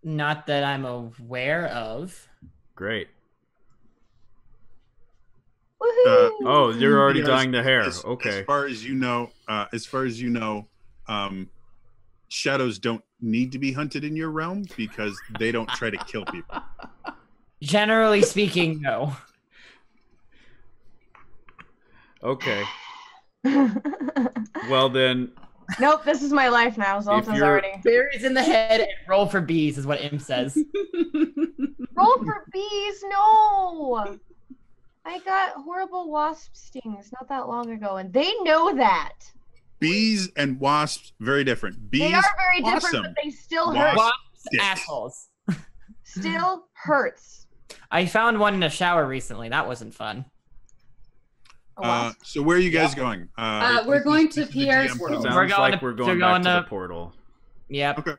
Not that I'm aware of. Great. Woohoo! Oh, you're already Yes, dyeing the hair. As, as far as you know, uh, as far as you know, um, shadows don't need to be hunted in your realm because they don't try to kill people. Generally speaking, no. Okay. Well then, nope, this is my life now. Zoltan's you're- already. Berries in the head and roll for bees is what Imp says. Roll for bees, no! I got horrible wasp stings not that long ago, and they know that. Bees and wasps, very different. Bees, they are very different, but they still hurt. Wasps, Dicks. assholes. Still hurts. I found one in a shower recently. That wasn't fun. A uh, so where are you guys going? Uh, Uh, we're going to is Pierre's GM world. sounds We're going like to- we're we're going going back to to- the portal. Yep. Okay.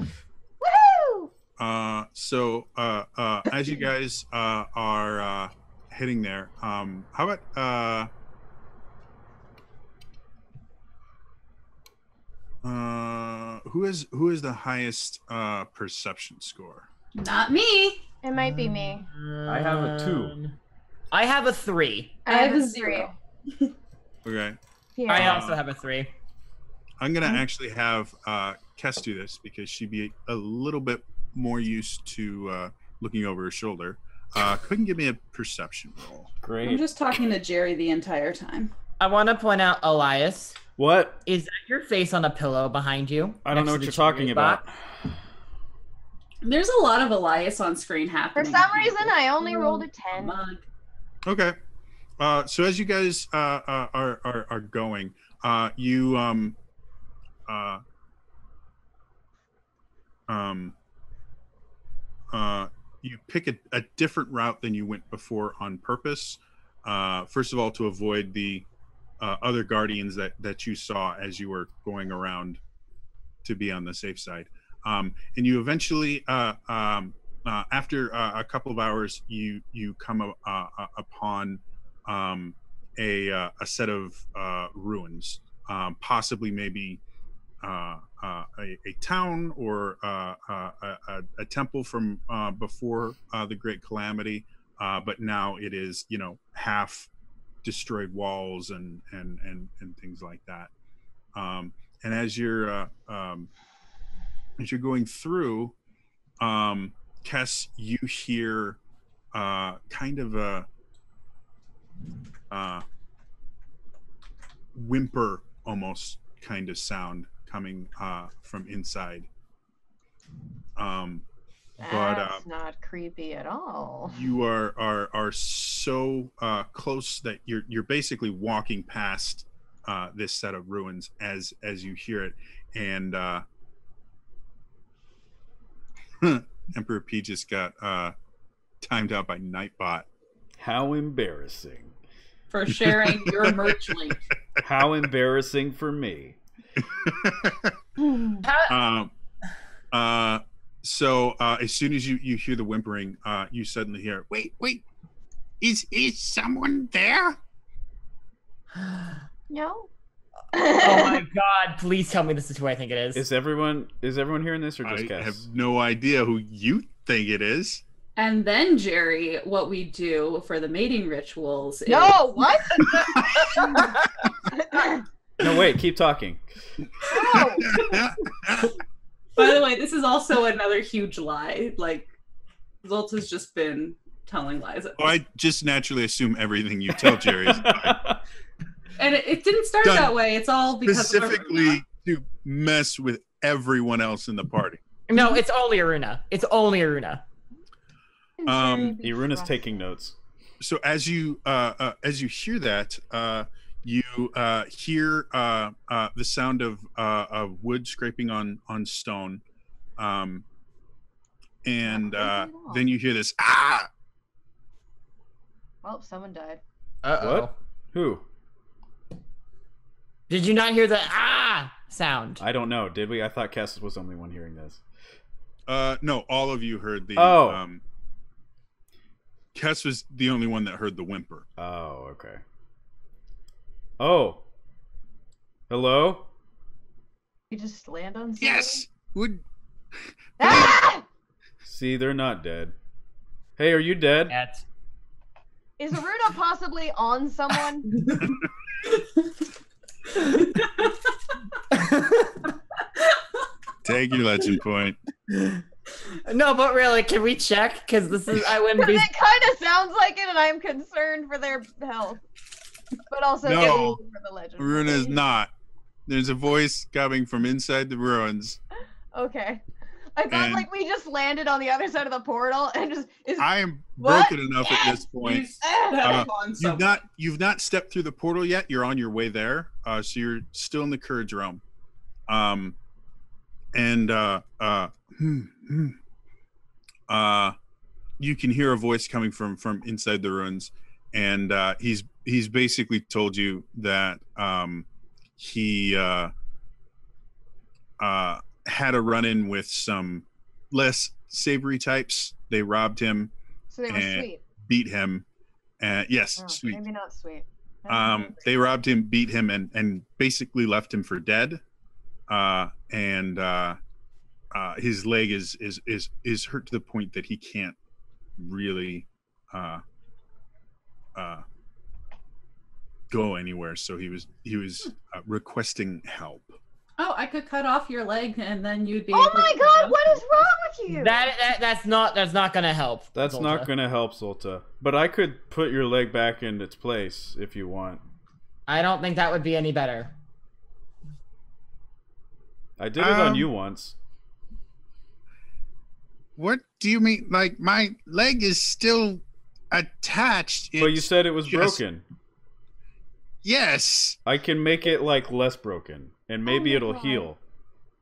Woohoo! Uh, so uh, uh, as you guys uh, are uh, heading there, um, how about uh, uh, who is who is the highest uh, perception score? Not me. It might be me. I have a two. Um, I have a three. I have a zero. Okay, Here. I Uh, also have a three. I'm gonna Mhm. actually have uh, Kess do this because she'd be a little bit more used to uh, looking over her shoulder. Uh, couldn't give me a perception roll. Great. I'm just talking to Jerry the entire time. I want to point out, Elias, What? is that your face on a pillow behind you? I don't know what you're talking about. box? There's a lot of Elias on screen happening. For some reason, I only rolled a 10. Mug. Okay. Uh, so as you guys uh, uh, are, are are going, uh, you um, uh, um, uh, you pick a, a different route than you went before on purpose. Uh, first of all, to avoid the uh, other guardians that that you saw as you were going around to be on the safe side. Um, and you eventually, uh, um, uh, after uh, a couple of hours, you you come uh, uh, upon um, a uh, a set of ruins, um, possibly maybe a, a town or a, a, temple from before the Great Calamity, but now it is you know half destroyed walls and and and and things like that. Um, and as you're um, as you're going through, um, Kess, you hear uh, kind of a uh, whimper almost kind of sound coming uh, from inside. Um, but uh, That's not creepy at all. you are are are so uh, close that you're you're basically walking past uh, this set of ruins as as you hear it, and uh, Emperor P just got uh, timed out by Nightbot. How embarrassing. for sharing your merch link. How embarrassing for me. um, uh, so uh, as soon as you you hear the whimpering, uh, you suddenly hear, "Wait, wait, is is someone there?" no. Oh my god! Please tell me this is who I think it is. Is everyone is everyone hearing this or just I Cass? have no idea who you think it is. And then, Jerry, what we do for the mating rituals is no, what? No, wait, keep talking. no. By the way, this is also another huge lie. Like, Zolt has just been telling lies. At Oh, I just naturally assume everything you tell Jerry is a lie. And it, it didn't start Done. that way. It's all because of specifically to mess with everyone else in the party. no, it's only Aruna. It's only Aruna. Um, Iruna's taking notes. so as you uh, uh, as you hear that, uh, you uh, hear uh, uh, the sound of uh, of wood scraping on on stone, um, and uh, then you hear this ah. Well, someone died. Uh oh. What? Who? Did you not hear the ah sound? I don't know. Did we? I thought Cass was the only one hearing this. Uh, no, all of you heard the. Oh. Um, Kess was the only one that heard the whimper. Oh, okay. Oh. Hello? You just land on something? Yes. Would Ah! See, they're not dead. Hey, are you dead? Yet. Is Aruna possibly on someone? Take your legend point. No, but really, can we check? Because this is I wouldn't Because be. it kind of sounds like it, and I'm concerned for their health. But also No. for the legend. Runa is not. There's a voice coming from inside the ruins. Okay. I thought And- like we just landed on the other side of the portal and just is I am What? broken enough at this point. Uh, you've not you've not stepped through the portal yet. You're on your way there. Uh, so you're still in the courage realm. Um, and uh, uh, hmm, hmm. uh, you can hear a voice coming from from inside the ruins, and uh, he's he's basically told you that um, he uh, uh, had a run in with some less savory types. They robbed him, so they were and- sweet. beat him. Uh, yes, Oh, sweet. Maybe not sweet. Um, they robbed him, beat him, and and basically left him for dead. Uh, and uh, uh, his leg is is is is hurt to the point that he can't really uh, uh, go anywhere. So he was he was uh, requesting help. Oh, I could cut off your leg and then you'd be. oh my god, what is wrong with you? That, that that's not that's not gonna help. That's Zolta. not gonna help, Zolta. But I could put your leg back in its place if you want. I don't think that would be any better. I did it on Um, you once. What do you mean? Like my leg is still attached? But you said it was just- broken. yes. I can make it like less broken, and maybe my it'll God. heal.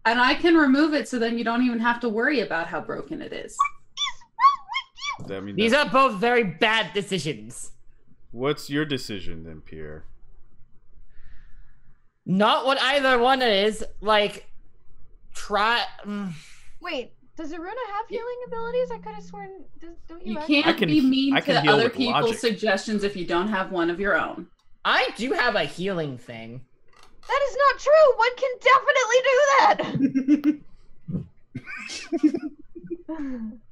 And I can remove it so then you don't even have to worry about how broken it is. I mean, These are both very bad decisions. what's your decision then, Pierre? Not what either one is. Like, try. mm. Wait, does Aruna have healing abilities? I could have sworn. Does, don't you? You can't I can- be mean I can to heal other with people's logic. suggestions if you don't have one of your own. I do have a healing thing. That is not true. One can definitely do that.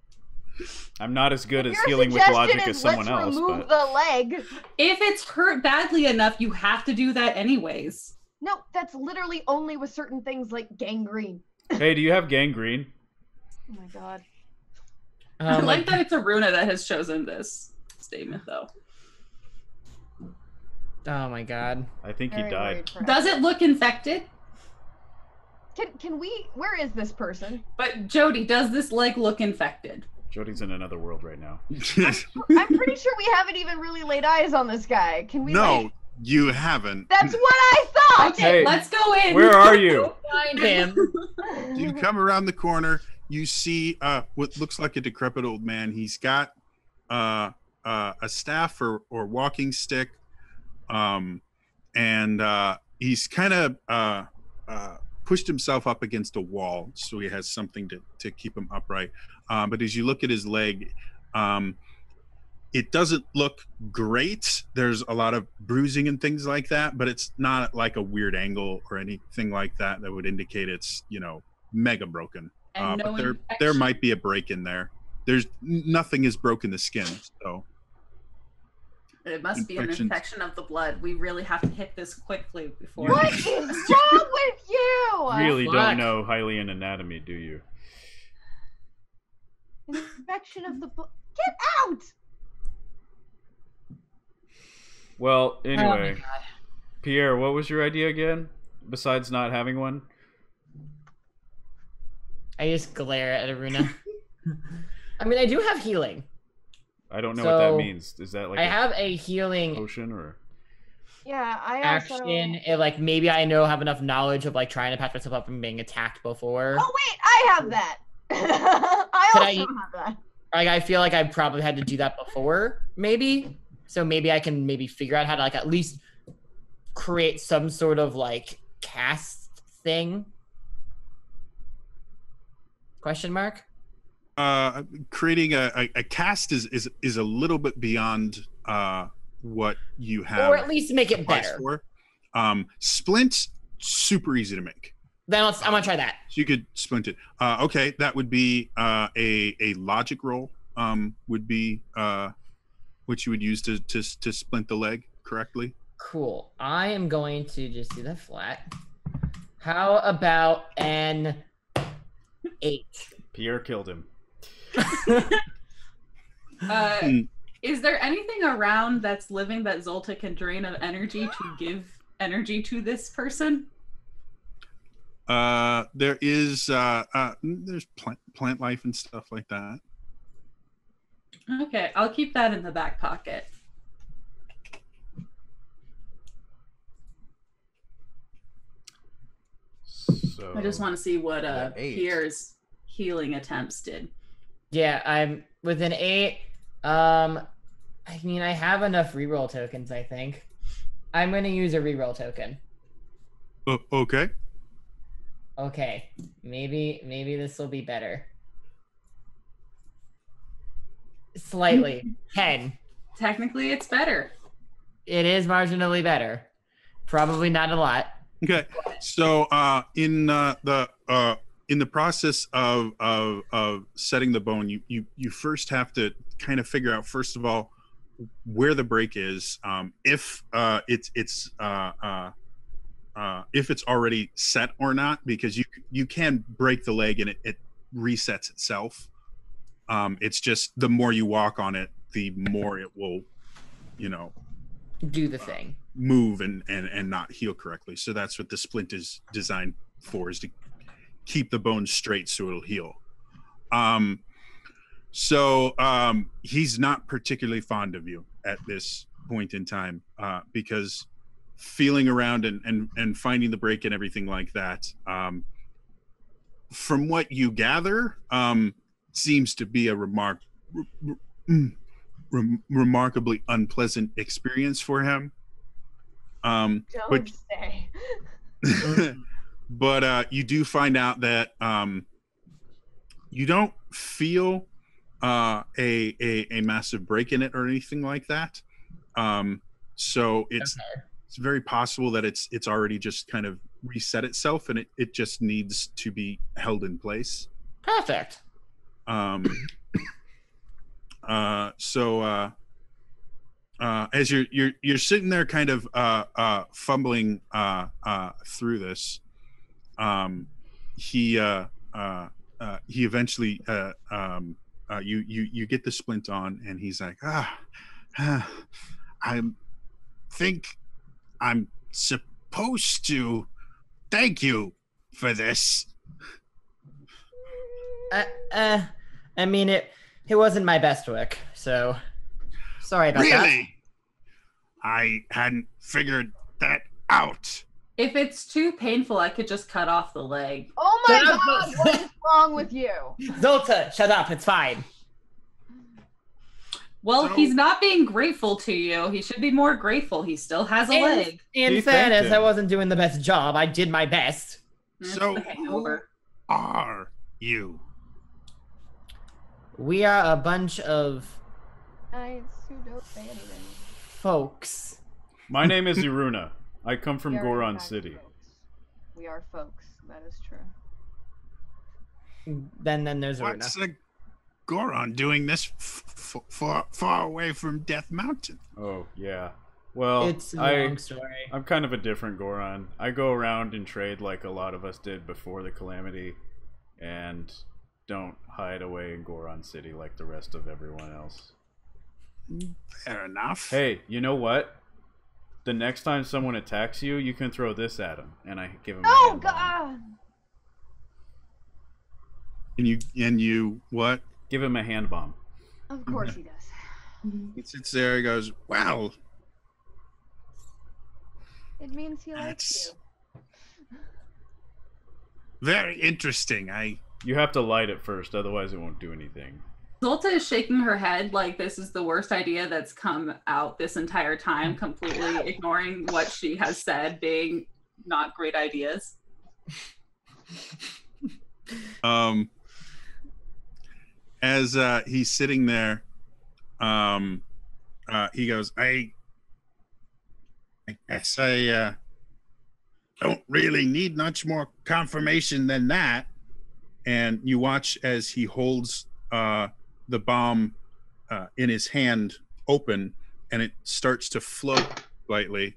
I'm not as good as healing with logic is as someone let's else, remove but the leg. If it's hurt badly enough, you have to do that anyways. No, that's literally only with certain things like gangrene. hey, do you have gangrene? Oh my god. I Um, like like, that it's Aruna that has chosen this statement, though. Oh my god. I think he died. Does it look infected? Can can we? Where is this person? But Jodie, does this leg look infected? Jodie's in another world right now. I'm pretty sure we haven't even really laid eyes on this guy. Can we? no, like- you haven't. that's what I thought. Okay, Hey, let's go in. Where are you? Find him. you come around the corner you see uh what looks like a decrepit old man he's got uh uh a staff or or walking stick um and uh he's kind of uh uh pushed himself up against a wall so he has something to to keep him upright. Um but as you look at his leg um it doesn't look great. There's a lot of bruising and things like that but it's not like a weird angle or anything like that that would indicate it's you know mega broken. Uh, no but there there might be a break in there. There's nothing has broken the skin so It must be an infection of the blood. We really have to hit this quickly before. What is wrong with you? Really fuck. don't know Hylian anatomy, do you? An infection of the blood. Get out! Well, Oh anyway, God. Pierre, what was your idea again? Besides not having one? I just glare at Aruna. I mean, I do have healing. I don't know what that means. Is that like I a have a healing potion or? Yeah, I also. action. If, like maybe I know have enough knowledge of like trying to patch myself up and being attacked before. Oh wait, I have that. I Could also I- have that. Like I feel like I probably had to do that before, maybe. So maybe I can maybe figure out how to like at least create some sort of like cast thing. Question mark? Uh creating a, a, a cast is, is is a little bit beyond uh what you have Or at least make it better. for um splint super easy to make Then let's. I'm gonna try that. So you could splint it. Uh, okay, that would be uh, a a logic roll. Um, would be uh, what you would use to to to splint the leg correctly. Cool. I am going to just do that flat. How about an eight? Pierre killed him. Uh, Hmm. is there anything around that's living that Zolta can drain of energy to give energy to this person? Uh, there is uh, uh, there's plant plant life and stuff like that. Okay, I'll keep that in the back pocket. So I just want to see what uh, Yeah. Pierre's healing attempts did. Yeah, I'm with an eight. Um, I mean, I have enough reroll tokens. I think I'm gonna use a reroll token. O- okay. Okay, maybe maybe this will be better. Slightly, ten. Technically, it's better. It is marginally better. Probably not a lot. Okay. So uh, in uh, the uh, in the process of, of of setting the bone, you you you first have to kind of figure out first of all where the break is. Um, if uh, it's it's uh, uh, uh, if it's already set or not, because you you can break the leg and it, it resets itself. Um, it's just the more you walk on it, the more it will, you know, Do the thing. move and and and not heal correctly. So that's what the splint is designed for is to keep the bone straight so it'll heal. Um so um he's not particularly fond of you at this point in time uh because feeling around and and and finding the break and everything like that um from what you gather um seems to be a remark rem- remarkably unpleasant experience for him um Don't But- say. but uh, you do find out that um, you don't feel uh, a, a a massive break in it or anything like that. Um, so it's it's very possible that it's it's already just kind of reset itself and it, it just needs to be held in place. Perfect. Um, uh, so uh, uh, as you're you're you're sitting there, kind of uh, uh, fumbling uh, uh, through this, um, he uh, uh, uh, he eventually uh, um, uh, you you you get the splint on, and he's like, ah, ah I think I'm supposed to thank you for this. Uh, uh, I mean it. It wasn't my best work, so sorry about that. Really? I hadn't figured that out. If it's too painful, I could just cut off the leg. Oh my Shut up. god, what is wrong with you? Zolta, shut up. It's fine. Well, So- he's not being grateful to you. He should be more grateful. He still has a And- leg. In He thanked fairness, I him. wasn't doing the best job. I did my best. Mm, so- the hangover. Are you? We are a bunch of I Sue don't say anything. folks. My name is Iruna. I come from We Goron City. folks. We are folks. That is true. Then, then there's What's a Goron doing this f- f- far far away from Death Mountain? Oh yeah. Well, It's a I long story. I'm kind of a different Goron. I go around and trade like a lot of us did before the calamity, and don't hide away in Goron City like the rest of everyone else. Fair enough. Hey, you know what? The next time someone attacks you, you can throw this at him, and I give him. a Oh hand bomb. god! And you and you what? Give him a hand bomb. Of course he does. He sits there. He goes, "Wow." It means he likes That's- you. very interesting. I You have to light it first, otherwise it won't do anything. Zolta is shaking her head like this is the worst idea that's come out this entire time, completely ignoring what she has said being not great ideas. um as uh he's sitting there um uh he goes i i guess i uh don't really need much more confirmation than that. And you watch as he holds uh, the bomb uh, in his hand open and it starts to float slightly.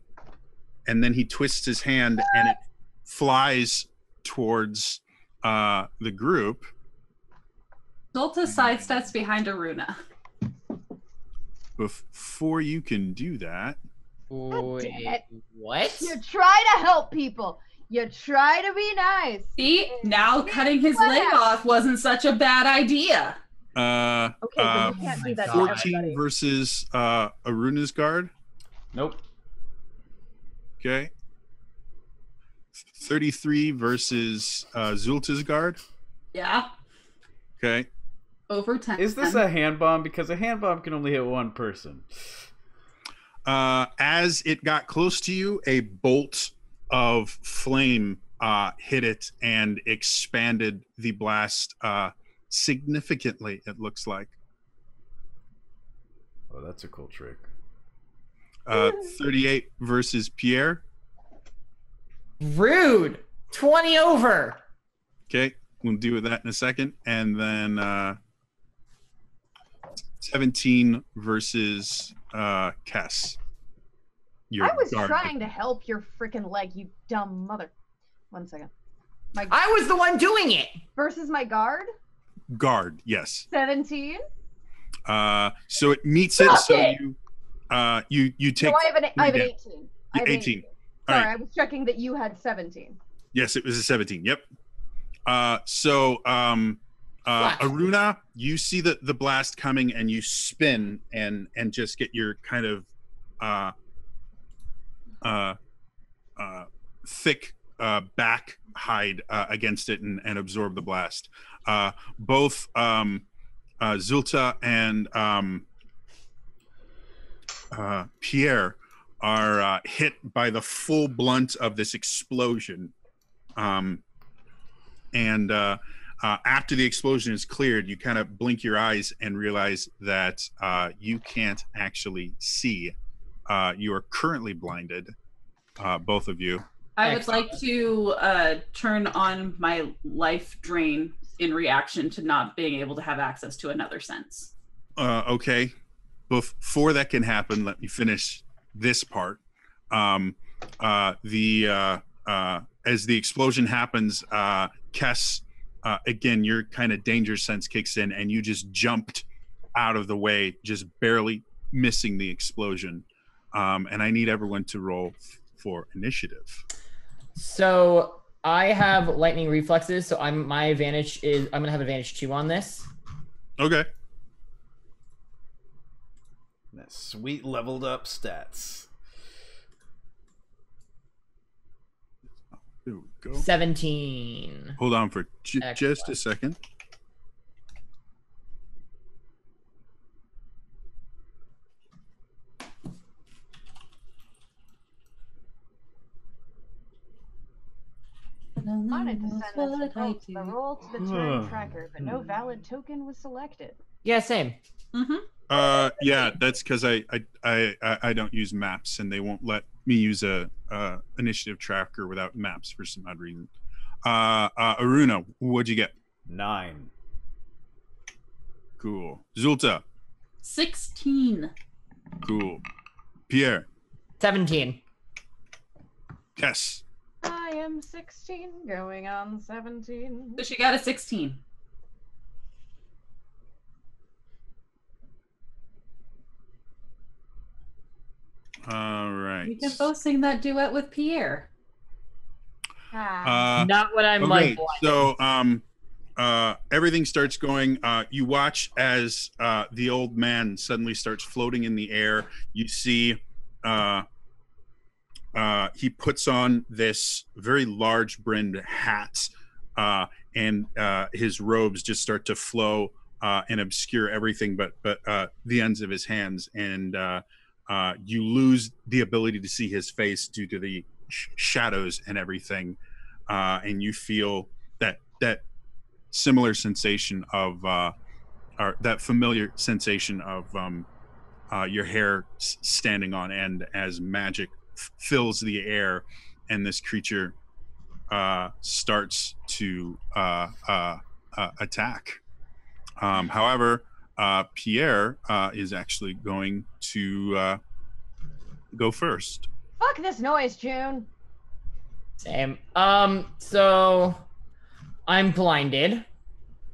And then he twists his hand and it flies towards uh, the group. Zolta sidesteps behind Aruna. Before you can do that, Wait, what? You try to help people. You try to be nice. See, now cutting his leg off wasn't such a bad idea. Uh, Okay, Uh, you can't do that 14 versus uh, Aruna's guard. Nope. Okay. 33 versus uh, Zolta's guard. Yeah, Okay. over 10. Is this a hand bomb? Because a hand bomb can only hit one person. Uh, as it got close to you, a bolt of flame uh, hit it and expanded the blast uh, significantly, it looks like. Oh, that's a cool trick. Uh, 38 versus Pierre. Rude. 20 over. Okay. We'll deal with that in a second. And then uh, 17 versus uh, Kess. Your I was guard. trying to help your freaking leg, you dumb mother. One second. My I was the one doing it. versus my guard, Guard, yes. 17. Uh, so it meets it. So it! you, uh, you, you take. no, I have an I have an 18. I have an 18. Sorry, right. I was checking that you had 17. Yes, it was a 17. Yep. Uh, so, um, uh, Aruna, you see the, the blast coming and you spin and, and just get your kind of, uh, uh, uh, thick, uh, back hide, uh, against it and, and absorb the blast. Uh, both, um, uh, Zolta and, um, uh, Pierre are uh, hit by the full blunt of this explosion. Um, and after the explosion is cleared, you kind of blink your eyes and realize that you can't actually see. You are currently blinded, both of you. I would like to uh, turn on my life drain in reaction to not being able to have access to another sense. Uh, okay. Before that can happen, let me finish this part. Um, uh, the uh, uh, as the explosion happens, uh, Kess, uh, again, your kind of danger sense kicks in, and you just jumped out of the way, just barely missing the explosion. Um, and I need everyone to roll f- for initiative. So I have lightning reflexes, so I'm my advantage is I'm gonna have advantage two on this. Okay. That sweet leveled up stats. There we go. 17. Hold on for j- just a second. Wanted to send this roll, the roll to the turn tracker, but no valid token was selected. Yeah, same. Mm-hmm. Uh, yeah, that's because I, I I I I don't use maps, and they won't let me use a, uh initiative tracker without maps for some odd reason. Uh, uh, Aruna, what'd you get? Nine. Cool. Zolta, 16. cool. Pierre, 17. Kess, I am 16, going on 17. So she got a 16. all right. We can both sing that duet with Pierre. Ah. Uh, Not what I'm okay, like. so um, uh, everything starts going. Uh, you watch as uh, the old man suddenly starts floating in the air. You see, uh, he puts on this very large brimmed hat, uh, and uh, his robes just start to flow uh, and obscure everything but but uh, the ends of his hands, and you lose the ability to see his face due to the sh- shadows and everything and you feel that that similar sensation of or that familiar sensation of um, your hair standing on end as magic f- fills the air and this creature uh, starts to uh, uh, uh, attack. Um, however, uh, Pierre uh, is actually going to uh, go first. Fuck this noise, June. Same. Um. So I'm blinded.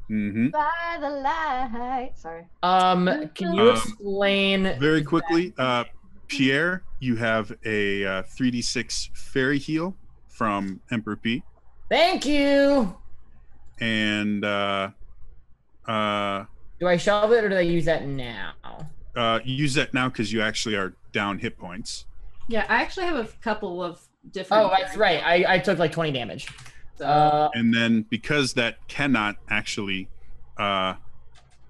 hmm By the light. Sorry. Um. Can you Um, explain? Very quickly, uh, Pierre, you have a uh, 3d6 fairy heal from Emperor P, Thank you. and uh, uh, Do I shove it or do I use that now? uh, use that now because you actually are down hit points. Yeah, I actually have a couple of different. Oh, that's right. I, I took like 20 damage. So, Uh, and then because that cannot actually uh,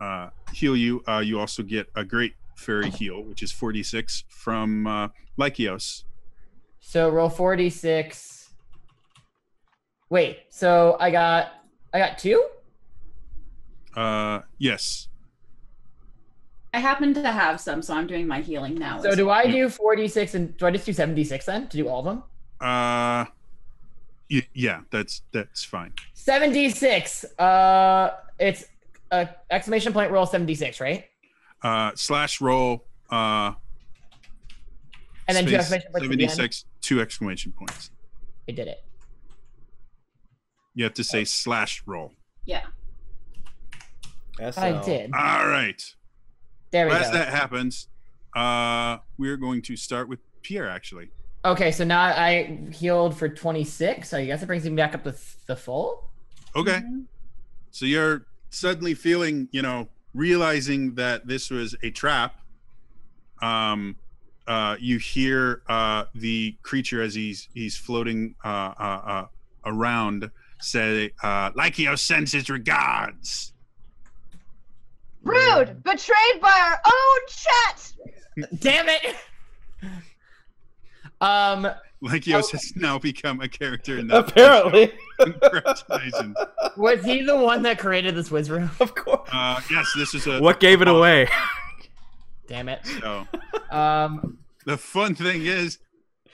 uh, heal you, uh, you also get a great fairy heal, which is 46 from uh, Lykios. so roll 46. Wait. So I got I got two. Uh, yes. I happen to have some, so I'm doing my healing now. So as do I do 46 and do I just do 76 then to do all of them? Uh, y- yeah, that's that's fine. 76. Uh, it's uh exclamation point roll 76, right? Uh, slash roll. Uh, And then two space exclamation points at the end. 76, two exclamation points. I did it. You have to say slash roll. Yeah. I did. All right. There we As go. that happens, uh, we're going to start with Pierre. Actually, Okay, so now I healed for 26. So I guess it brings me back up to the full. okay. Mm-hmm. So you're suddenly feeling, you know, realizing that this was a trap. Um, uh, you hear uh, the creature as he's he's floating uh, uh, uh, around say, uh, "Lycio sends his regards." Rude! Betrayed by our own chat! Damn it! Um, Lycios Okay. has now become a character in that. Apparently. Congratulations. was he the one that created this wizrobe? of course. Uh, yes, this is a. What gave it away? Damn it. So Um, the fun thing is,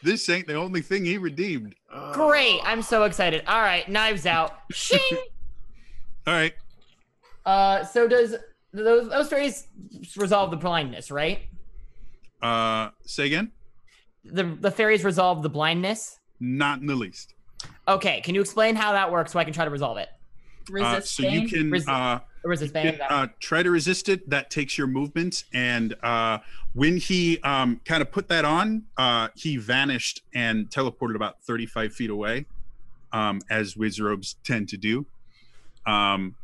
this ain't the only thing he redeemed. great. I'm so excited. All right, knives out. Shing. All right. Uh, so does those those stories resolve the blindness, right? Uh, say again. The the fairies resolve the blindness. Not in the least. Okay, can you explain how that works so I can try to resolve it? Uh, Resist so you can Resi- uh, Or is you can, uh, try to resist it. That takes your movement, and uh, when he um, kind of put that on, uh, he vanished and teleported about thirty-five feet away, um, as wizrobes tend to do. Um,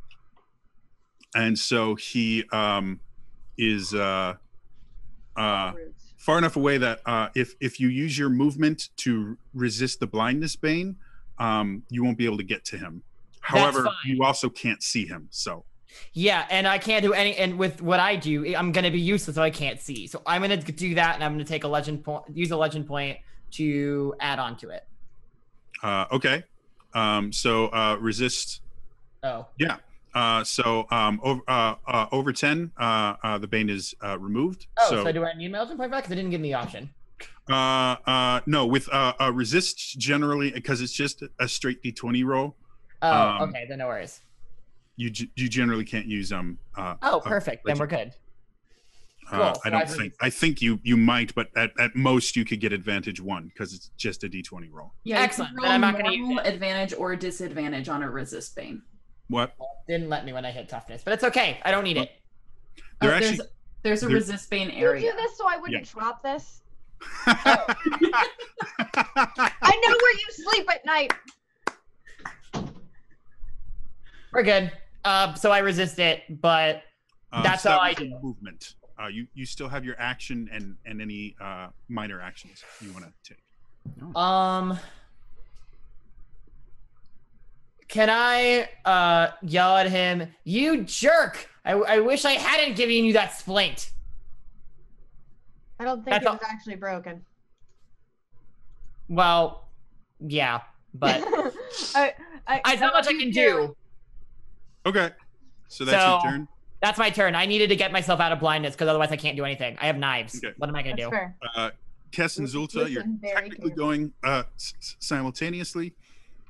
and so he um, is uh, uh, far enough away that uh, if if you use your movement to resist the blindness bane, um, you won't be able to get to him. However, you also can't see him. So Yeah, and I can't do any. And with what I do, I'm gonna be useless, so I can't see. So I'm gonna do that, and I'm gonna take a legend point, use a legend point to add on to it. uh, okay, um, so uh, resist. Oh, Uh, so um, over uh, uh, over ten, uh, uh, the bane is uh, removed. oh. So, so do I need my legend point for that? Because it didn't give me the option. uh, uh, no, with uh, uh, resist generally because it's just a straight d20 roll. Oh, Um, okay, then no worries. You you generally can't use um. Uh, Oh, uh, perfect. Then we're good. Uh, Cool, I don't I've think. released I think you you might, but at, at most you could get advantage one because it's just a d20 roll. Yeah, Excellent, roll I'm not gonna use advantage or disadvantage on a resist bane. What? Didn't let me when I hit toughness, but it's okay. I don't need it. They're Oh, actually. there's, there's a they're- resist bane You area. do this so I wouldn't Yeah. drop this? I know where you sleep at night. We're good. Uh, so I resist it, but Uh, That's so that all I do. Movement. Uh, you you still have your action and and any uh, minor actions you want to take. um, can I uh yell at him? You jerk! I, I wish I hadn't given you that splint. I don't think That's it all- was actually broken. Well, yeah, but I, I, I how much I can do. Okay. So that's So- your turn. That's my turn. I needed to get myself out of blindness because otherwise I can't do anything. I have knives. Okay. What am I gonna That's do? fair. Uh, Kess and Zolta, you're Listen very technically carefully. going uh, s- s- simultaneously.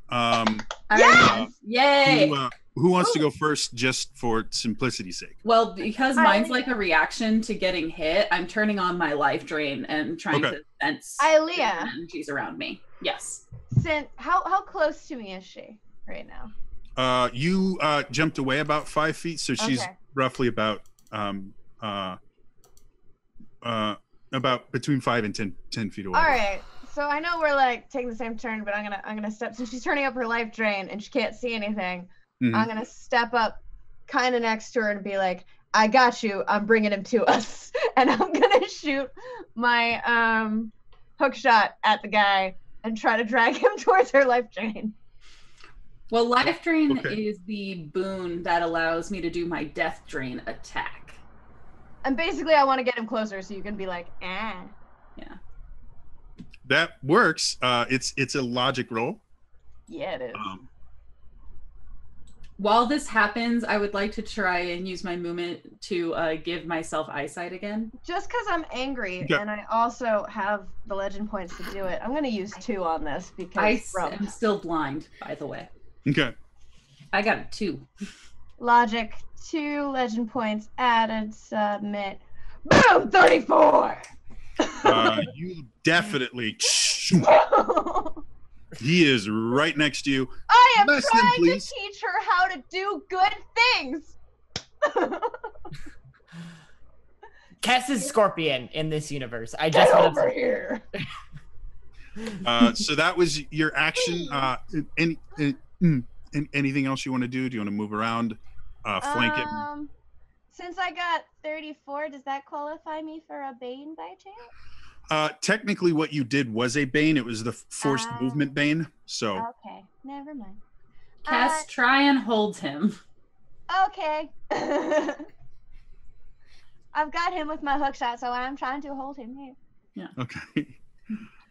Um, Yes! Yay! who, uh, who wants to go first, just for simplicity's sake? Well, because Hi. mine's like a reaction to getting hit, I'm turning on my life drain and trying Okay. to sense Ailea. energies around me. Yes. Since how how close to me is she right now? Uh, you uh, jumped away about five feet, so she's Okay. roughly about um, uh, uh, about between five and ten, 10 feet away. All right. So I know we're like taking the same turn, but I'm gonna I'm gonna step So she's turning up her life drain and she can't see anything. Mhm. I'm gonna step up kind of next to her and be like, "I got you. I'm bringing him to us," and I'm gonna shoot my um hook shot at the guy and try to drag him towards her life drain. Well, life drain Okay. is the boon that allows me to do my death drain attack. And basically, I want to get him closer so you can be like, "Ah." That works. Uh, it's it's a logic roll. Yeah, it is. Um, While this happens, I would like to try and use my movement to uh, give myself eyesight again. Just because I'm angry Yeah. and I also have the legend points to do it, I'm gonna use two on this because I s- from am still blind, by the way. okay. I got a two. logic, two legend points added, submit. Boom, 34. Uh, you definitely. He is right next to you. I am Less trying please. to teach her how to do good things. Kess is Scorpion in this universe. I just want over to here. Uh, so that was your action. Uh, any, any, mm, anything else you want to do? Do you want to move around, uh, flank it? Um, since I got 34, does that qualify me for a Bane by chance? Uh, technically, what you did was a bane. It was the forced Ah. movement bane. So Okay, never mind. Cass, try and hold him. Uh, okay. I've got him with my hook shot, so I'm trying to hold him here. Yeah. Okay.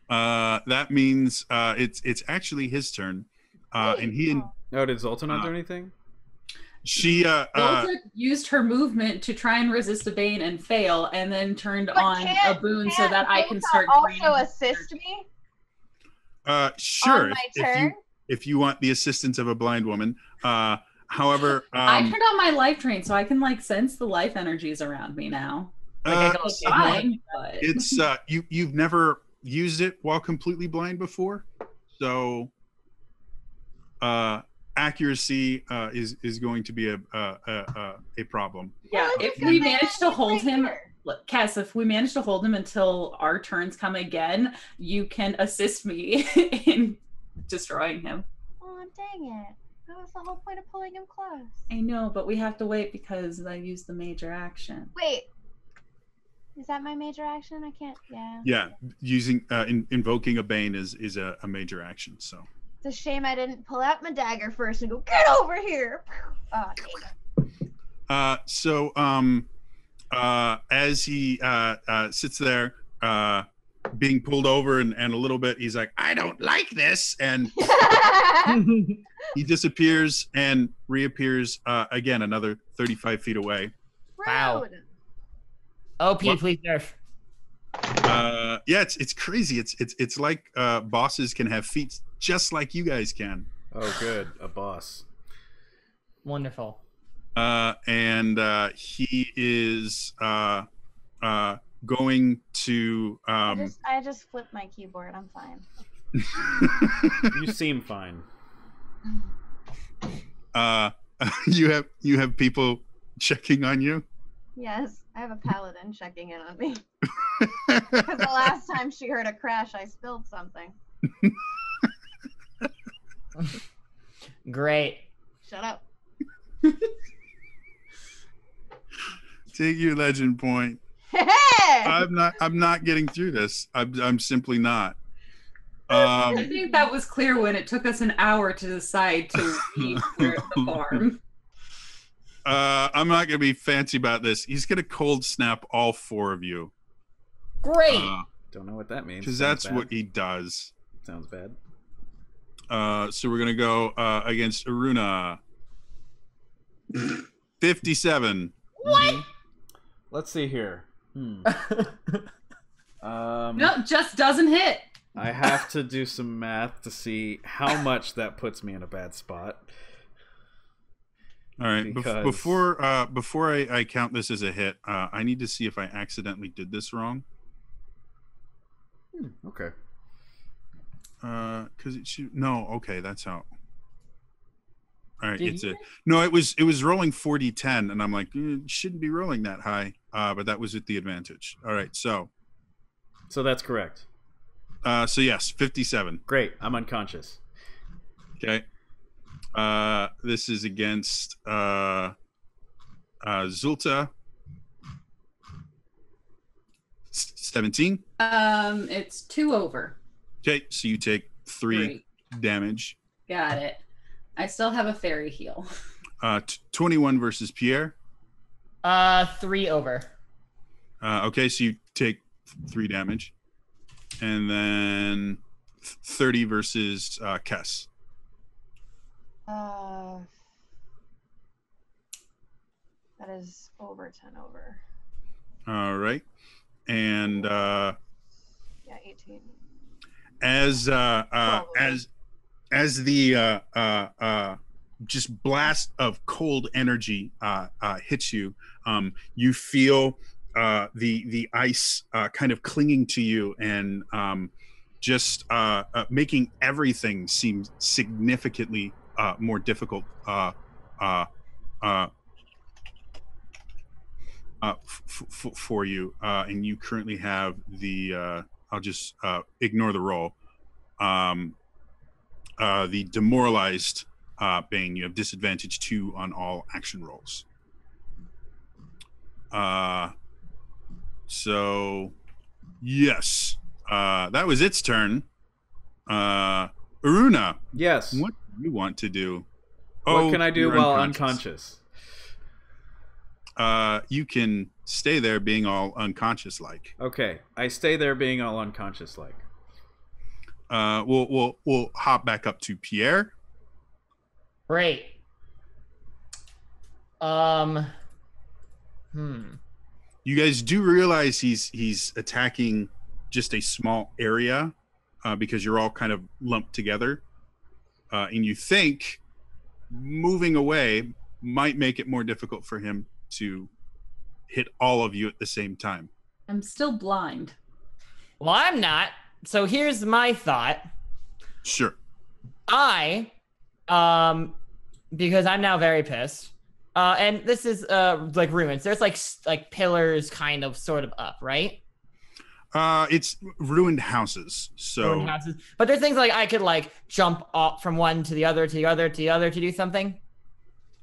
Uh, that means uh, it's it's actually his turn, uh, and he and Oh. Oh, did Zoltan not Uh, do anything? She. Uh, uh, used her movement to try and resist a bane and fail, and then turned on a boon so that I can Volta start. draining also assist energy. me uh, sure. on my if, if turn. you if you want the assistance of a blind woman. Uh, however, I um, turned on my life drain so I can like sense the life energies around me now. uh, Like, It's Okay, fine, but it's uh, you you've never used it while completely blind before, so uh, accuracy uh, is is going to be a a, a, a- a problem. yeah. If we manage to hold him, look, Cass, if we manage to hold him until our turns come again, you can assist me in destroying him. Oh, dang it. That was the whole point of pulling him close. I know, but we have to wait because I used the major action. Wait. Is that my major action? I can't. Yeah. Yeah, using uh, in, invoking a bane is is a, a major action. So It's a shame I didn't pull out my dagger first and go, get over here. Oh, uh, so um, uh, as he uh, uh, sits there. Uh, being pulled over and, and a little bit he's like i don't like this and he disappears and reappears uh, again another 35 feet away Wow. Rude. OP, What? please nerf. uh, yeah it's it's crazy it's it's it's like uh, bosses can have feet just like you guys can Oh, good, a boss. Wonderful. uh, and uh, he is uh, uh, going to I um, just I just flipped my keyboard. I'm fine. You seem fine. uh, you have you have people checking on you Yes, I have a paladin checking in on me. Because the last time she heard a crash, I spilled something. Great. Shut up. take your legend point i'm not i'm not getting through this i'm, I'm simply not I um, think that was clear when it took us an hour to decide to leave the farm. uh, i'm not gonna be fancy about this he's gonna cold snap all four of you Great. Don't know what that means. because that's bad. what he does sounds bad. Uh, so we're gonna go uh, against Aruna. Fifty-seven. What? Let's see here. Hmm. Um, Nope, just doesn't hit. I have to do some math to see how much that puts me in a bad spot. All right. bef- before uh, before I, I count this as a hit, uh, I need to see if I accidentally did this wrong. Hmm, okay. Because it should no. Okay, that's how. All right, Did it's you? a no. It was it was rolling 40 10 and I'm like, "Eh, it shouldn't be rolling that high. Uh, but that was with the advantage. All right, so So that's correct. uh, so yes, 57. Great. I'm unconscious. Okay. Uh, this is against uh, uh, Zolta. 17. Um, it's two over. Okay, so you take three Three. damage. Got it. I still have a fairy heal. Uh, t- 21 versus Pierre. Uh, three over. Uh, okay, so you take three damage. And then 30 versus uh, Kess. Uh, that is over 10 over. All right. And uh, Yeah, 18. As uh, uh, as as the uh, uh, uh, just blast of cold energy uh, uh, hits you, um, you feel uh, the the ice uh, kind of clinging to you and um, just uh, uh, making everything seem significantly uh, more difficult. Uh, uh, uh, uh, f- f- for you, uh, and you currently have the. Uh, I'll just uh, ignore the roll. Um, uh, the demoralized uh, Bane, you have disadvantage two on all action rolls. Uh, so, yes, uh, that was its turn. Uh, Aruna, Yes. what do you want to do? What can I do while unconscious? Uh, you can stay there being all unconscious like. Okay. I stay there being all unconscious like. Uh, we'll we'll we'll hop back up to Pierre. Great. Um. Hmm. You guys do realize he's he's attacking just a small area uh, because you're all kind of lumped together, uh, and you think moving away might make it more difficult for him to hit all of you at the same time. I'm still blind. Well, I'm not. So here's my thought. Sure. I, um, because I'm now very pissed. Uh, and this is uh like ruins. There's like like pillars, kind of, sort of up, right? Uh, it's ruined houses. So Ruined houses. But there's things like I could like jump up from one to the other to the other to the other to do something.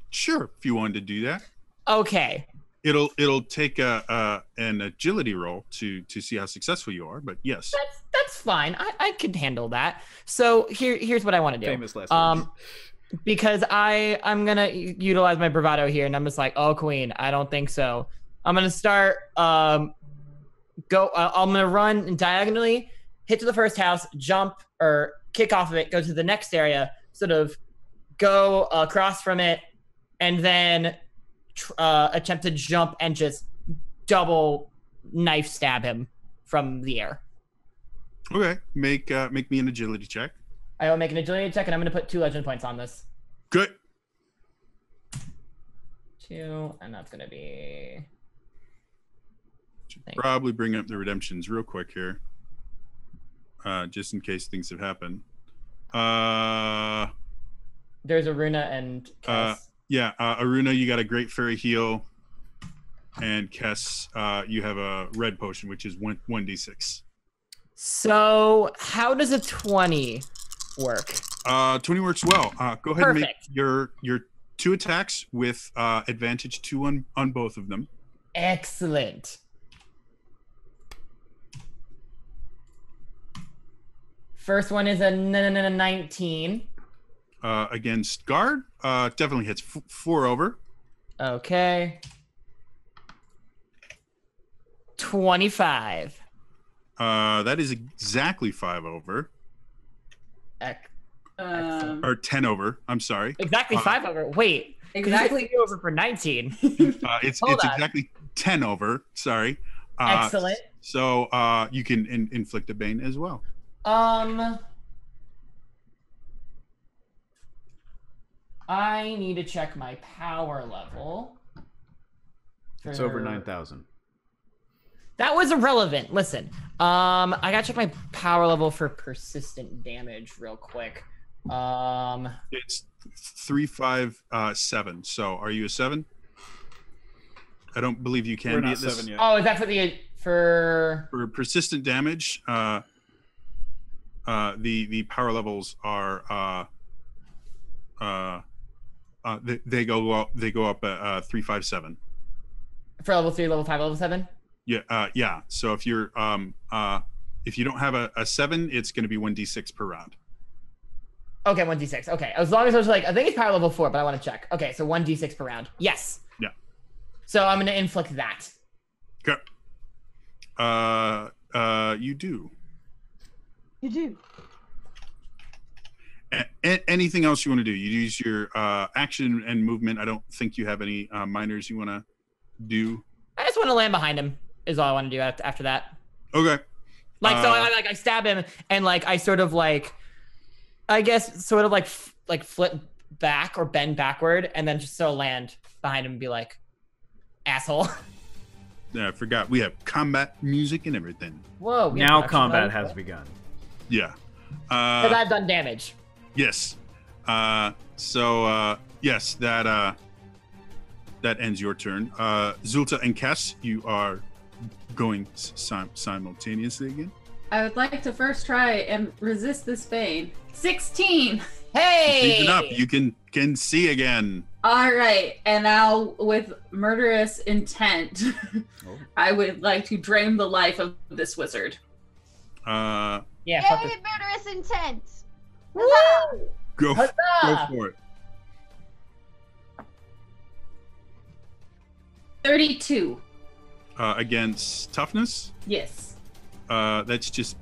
sure, if you wanted to do that, Okay. it'll it'll take a, a an agility roll to to see how successful you are. But yes, That's that's fine. I, I could handle that. So here here's what I want to do. Famous last Um, words. because I I'm gonna utilize my bravado here, and I'm just like, oh queen, I don't think so. I'm gonna start um go. Uh, I'm gonna run diagonally, hit to the first house, jump or kick off of it, go to the next area, sort of go across from it, and then tr- uh, attempt to jump and just double knife stab him from the air. okay. Make uh, make me an agility check. I will make an agility check, and I'm gonna put two legend points on this. Good. Two, and that's gonna be Should Thank you. probably bring up the redemptions real quick here, uh, just in case things have happened. Uh, There's Aruna and Uh. Yeah, uh, Aruna, you got a great fairy heal, and Kess, uh, you have a red potion, which is one one d six. so how does a 20 work? Uh, twenty works well. Uh, go ahead and make Perfect. your your two attacks with uh, advantage two on on both of them. Excellent. First one is a n- n- n- 19. Uh, against guard, uh, definitely hits f- four over. Okay. 25. Uh, that is exactly five over Ec- Um, or ten over. I'm sorry. Exactly Uh, five over. Wait. exactly. over for 19. Uh, it's Hold it's on. exactly ten over. Sorry. Uh, Excellent. So uh, you can in- inflict a bane as well. Um, I need to check my power level. It's over nine thousand. That was irrelevant. Listen, um, I gotta check my power level for persistent damage real quick. Um, It's three, five, uh, seven. So are you a seven? I don't believe you can We're be not at this. seven yet. oh, is that for the for? For persistent damage, uh, uh, the the power levels are uh, uh, uh, they, they go up they go up at uh, three, five, seven. For level three, level five, level seven. Yeah, uh, yeah. So if you're um uh if you don't have a, a seven, it's going to be one d six per round. Okay, one d six. Okay, as long as I was like, I think it's power level four, but I want to check. Okay, so one d six per round. Yes. Yeah. So I'm gonna inflict that. Okay. Uh, uh, you do. You do. A- a- anything else you want to do? You use your uh, action and movement. I don't think you have any uh, minors you want to do. I just want to land behind him. Is all I want to do after, after that. Okay. Like so, Uh, I like I stab him and like I sort of like, I guess sort of like f- like flip back or bend backward and then just so land behind him and be like, asshole. Yeah, I forgot. We have combat music and everything. Whoa. Now combat value? has begun. Yeah. Because Uh, I've done damage. Yes. Uh, so uh, yes, that uh, that ends your turn. Uh, Zolta and Kess, you are going sim- simultaneously again. I would like to first try and resist this bane. 16! Hey. Decent enough. You can can see again. All right, and now with murderous intent, Oh. I would like to drain the life of this wizard. Uh, yeah. Yay, murderous intent. Woo! go f- go for it. 32. Uh, against toughness. Yes. Uh, that's just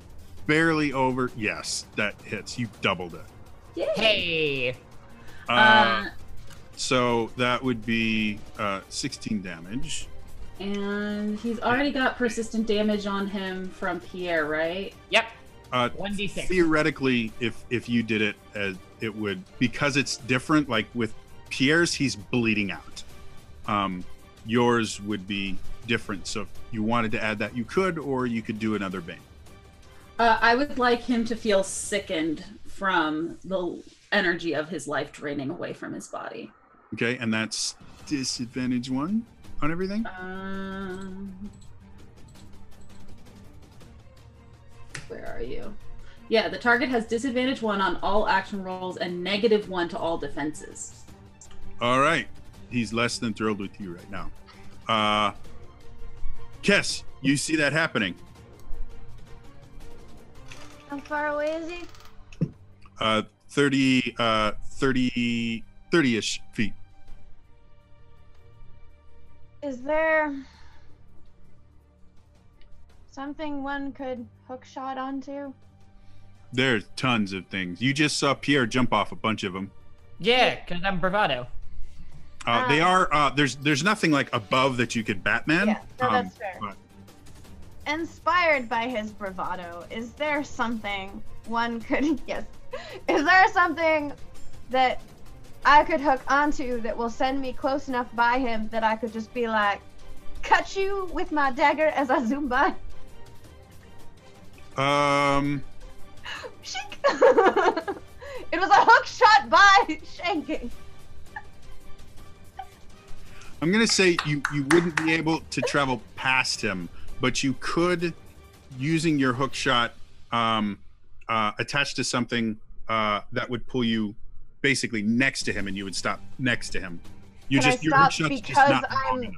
barely over. Yes, that hits. You doubled it. Yay. Hey. Uh, Uh, so that would be uh, 16 damage. and he's already got persistent damage on him from Pierre, right? Yep. Uh, 1d6. theoretically, if if you did it as it would because it's different. Like with Pierre's, he's bleeding out. Um, yours would be different. So if you wanted to add that, you could, or you could do another bane. Uh, I would like him to feel sickened from the energy of his life draining away from his body. Okay, and that's disadvantage one on everything. Um, where are you? Yeah, the target has disadvantage one on all action rolls and negative one to all defenses. All right. He's less than thrilled with you right now. Uh Kess, you see that happening. How far away is he? Uh 30 uh 30 30ish feet. Is there something one could hook shot onto? There's tons of things. You just saw Pierre jump off a bunch of them. Yeah, because I'm bravado. Uh, they Ah. are uh there's there's nothing like above that you could Batman. Yeah, no, um, that's fair. but- Inspired by his bravado, is there something one could yes? Is there something that I could hook onto that will send me close enough by him that I could just be like, cut you with my dagger as I zoom by? Um it was a hook shot by shanking. I'm gonna say you you wouldn't be able to travel past him, but you could, using your hook shot, um, uh, attach to something uh, that would pull you basically next to him, and you would stop next to him. You Can I just your hook shot's just not I'm-.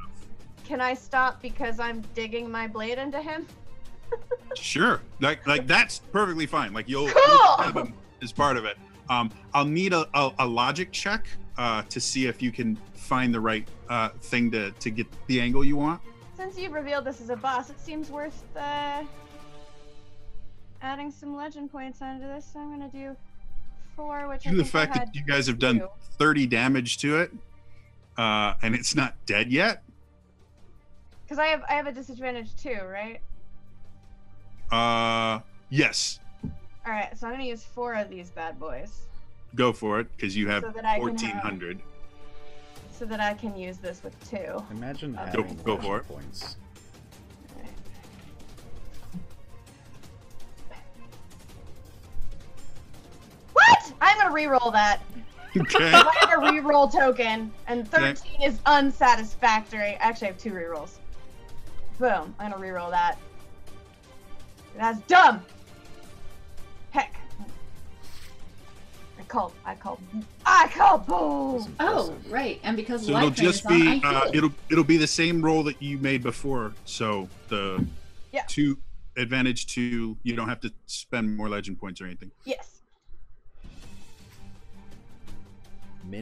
Can I stop because I'm digging my blade into him? Sure, like like that's perfectly fine. Like you'll, Cool! you'll have him as part of it. Um, I'll need a, a, a logic check uh, to see if you can find the right uh, thing to to get the angle you want. Since you've revealed this is a boss, it seems worth uh, adding some legend points onto this. So I'm gonna do four, which I the think I fact had that you guys have done two. 30 damage to it, uh, and it's not dead yet. Because I have I have a disadvantage too, right? Uh, yes, All right, so I'm gonna use four of these bad boys go for it because you have So that I can have- fourteen hundred. so that I can use this with two. Imagine that. Go- having go for it. points. What? I'm gonna re-roll that. Okay. I have a re-roll token, and 13 is unsatisfactory. Actually, I have two re-rolls. Boom. I'm gonna re-roll that. That's dumb. Heck. I called. I called. I called. Boom. Oh, right. And because So it'll just is on, be uh, it'll it'll be the same roll that you made before. So the Yeah. two advantage two, you don't have to spend more legend points or anything. Yes.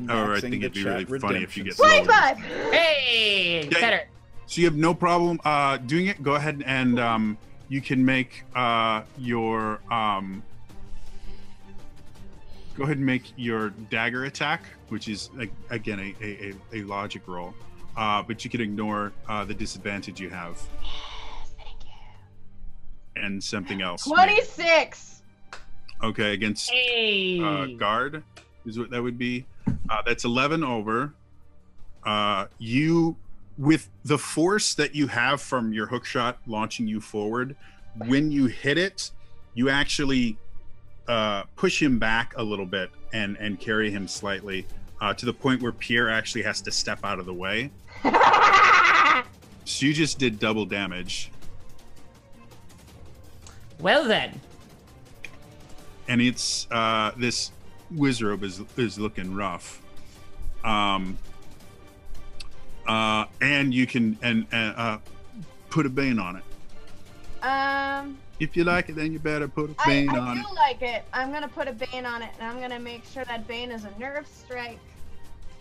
However, I think it'd be chat really funny if you get slot. lower. 25. Hey, Yeah. better. So you have no problem uh, doing it. Go ahead and um, you can make uh, your um, go ahead and make your dagger attack, which is again a, a, a, a logic roll. Uh, but you can ignore uh, the disadvantage you have and something else. 26. Okay, against Hey. uh, guard is what that would be. Uh, that's 11 over. Uh, you, with the force that you have from your hook shot launching you forward, when you hit it, you actually uh, push him back a little bit and and carry him slightly uh, to the point where Pierre actually has to step out of the way. So you just did double damage, well then. and it's uh, this wizrobe is is looking rough. Um, uh, and you can and uh, uh, put a bane on it. um, If you like it, then you better put a bane I on do it. like it. I'm gonna put a bane on it, and I'm gonna make sure that bane is a nerve strike.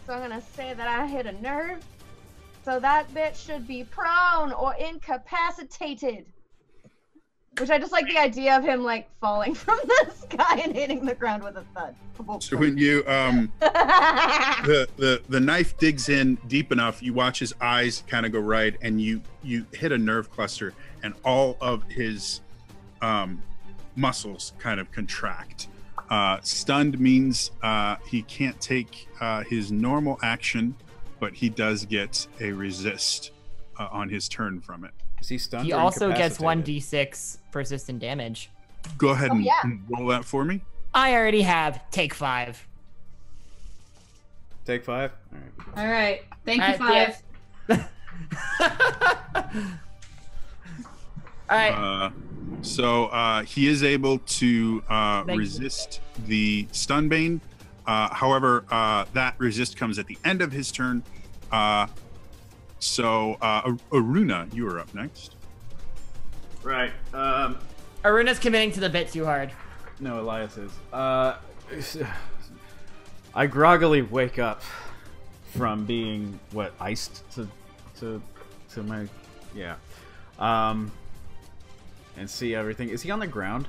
So I'm gonna say that I hit a nerve. So that bitch should be prone or incapacitated. Which I just like the idea of him like falling from the sky and hitting the ground with a thud. So when you um, the, the the knife digs in deep enough, you watch his eyes kind of go right, and you you hit a nerve cluster, and all of his um, muscles kind of contract. Uh, stunned means uh, he can't take uh, his normal action, but he does get a resist uh, on his turn from it. Is he stunned? He or also gets 1d6 persistent damage. Go ahead Oh, and yeah. and roll that for me. I already have take five. Take five. All right. All right. Thank you, Alright, five. All right. Uh, so uh, he is able to uh, Thank you. resist the stun bane. Uh, however, uh, that resist comes at the end of his turn. So uh, Aruna, you are up next. Right. Um. Aruna's committing to the bit too hard. No, Elias is. Uh. I groggily wake up from being what iced to to to my yeah. Um. And see everything. Is he on the ground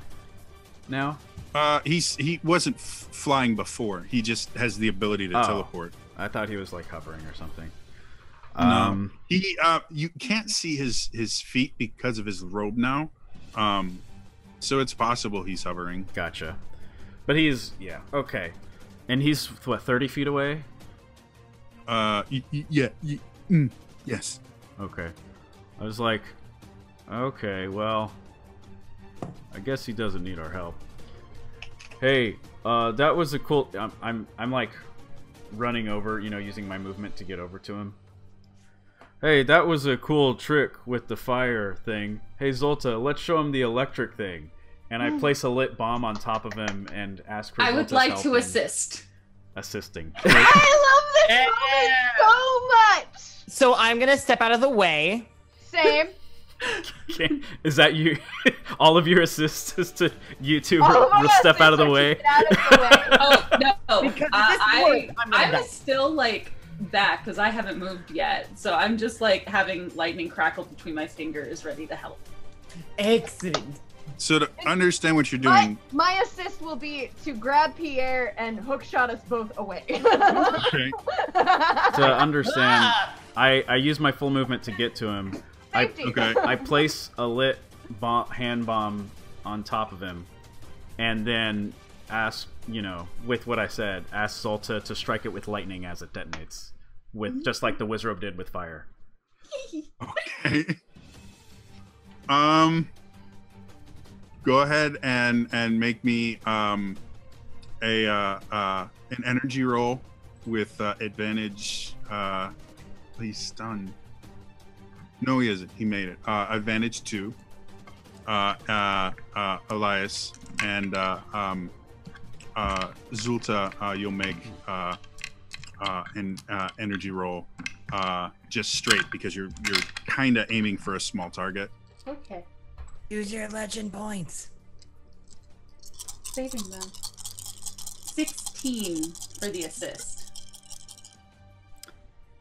now? Uh, he's he wasn't f- flying before. He just has the ability to Oh. teleport. I thought he was like hovering or something. No. Um. He uh, you can't see his his feet because of his robe now. Um, so it's possible he's hovering. Gotcha. But he's yeah okay, and he's what thirty feet away. Uh, y- y- yeah, y- mm, yes. Okay. I was like, okay, well, I guess he doesn't need our help. Hey, uh, that was a cool. I'm, I'm, I'm like running over, you know, using my movement to get over to him. Hey, that was a cool trick with the fire thing. Hey, Zolta, let's show him the electric thing. And I place a lit bomb on top of him and ask for I would like to assist. Assisting. I love this Yeah. moment so much. So I'm gonna step out of the way. Same. Okay, Is that you? All of your assists is to you two All of will step out of the way. are to get out of the way. Oh no! Because Uh, this I works, I'm I die. was still like back because I haven't moved yet, so I'm just like having lightning crackle between my fingers, ready to help. Excellent. So to understand what you're doing, my assist will be to grab Pierre and hookshot us both away. okay, To understand, Ah! I I use my full movement to get to him. I- Safety. okay. I place a lit bomb, hand bomb on top of him, and then ask, you know, with what I said, ask Zolta to strike it with lightning as it detonates, with just like the Wizrobe did with fire. Okay. um. Go ahead and and make me um a uh, uh an energy roll with uh, advantage. Uh, he's stunned. No, he isn't. He made it. Uh, advantage two. Uh, uh, uh, Elias and uh, um, uh, Zolta, uh, you'll make uh, uh, an uh, energy roll uh, just straight because you're you're kind of aiming for a small target. Okay. Use your legend points. Saving them. 16 for the assist.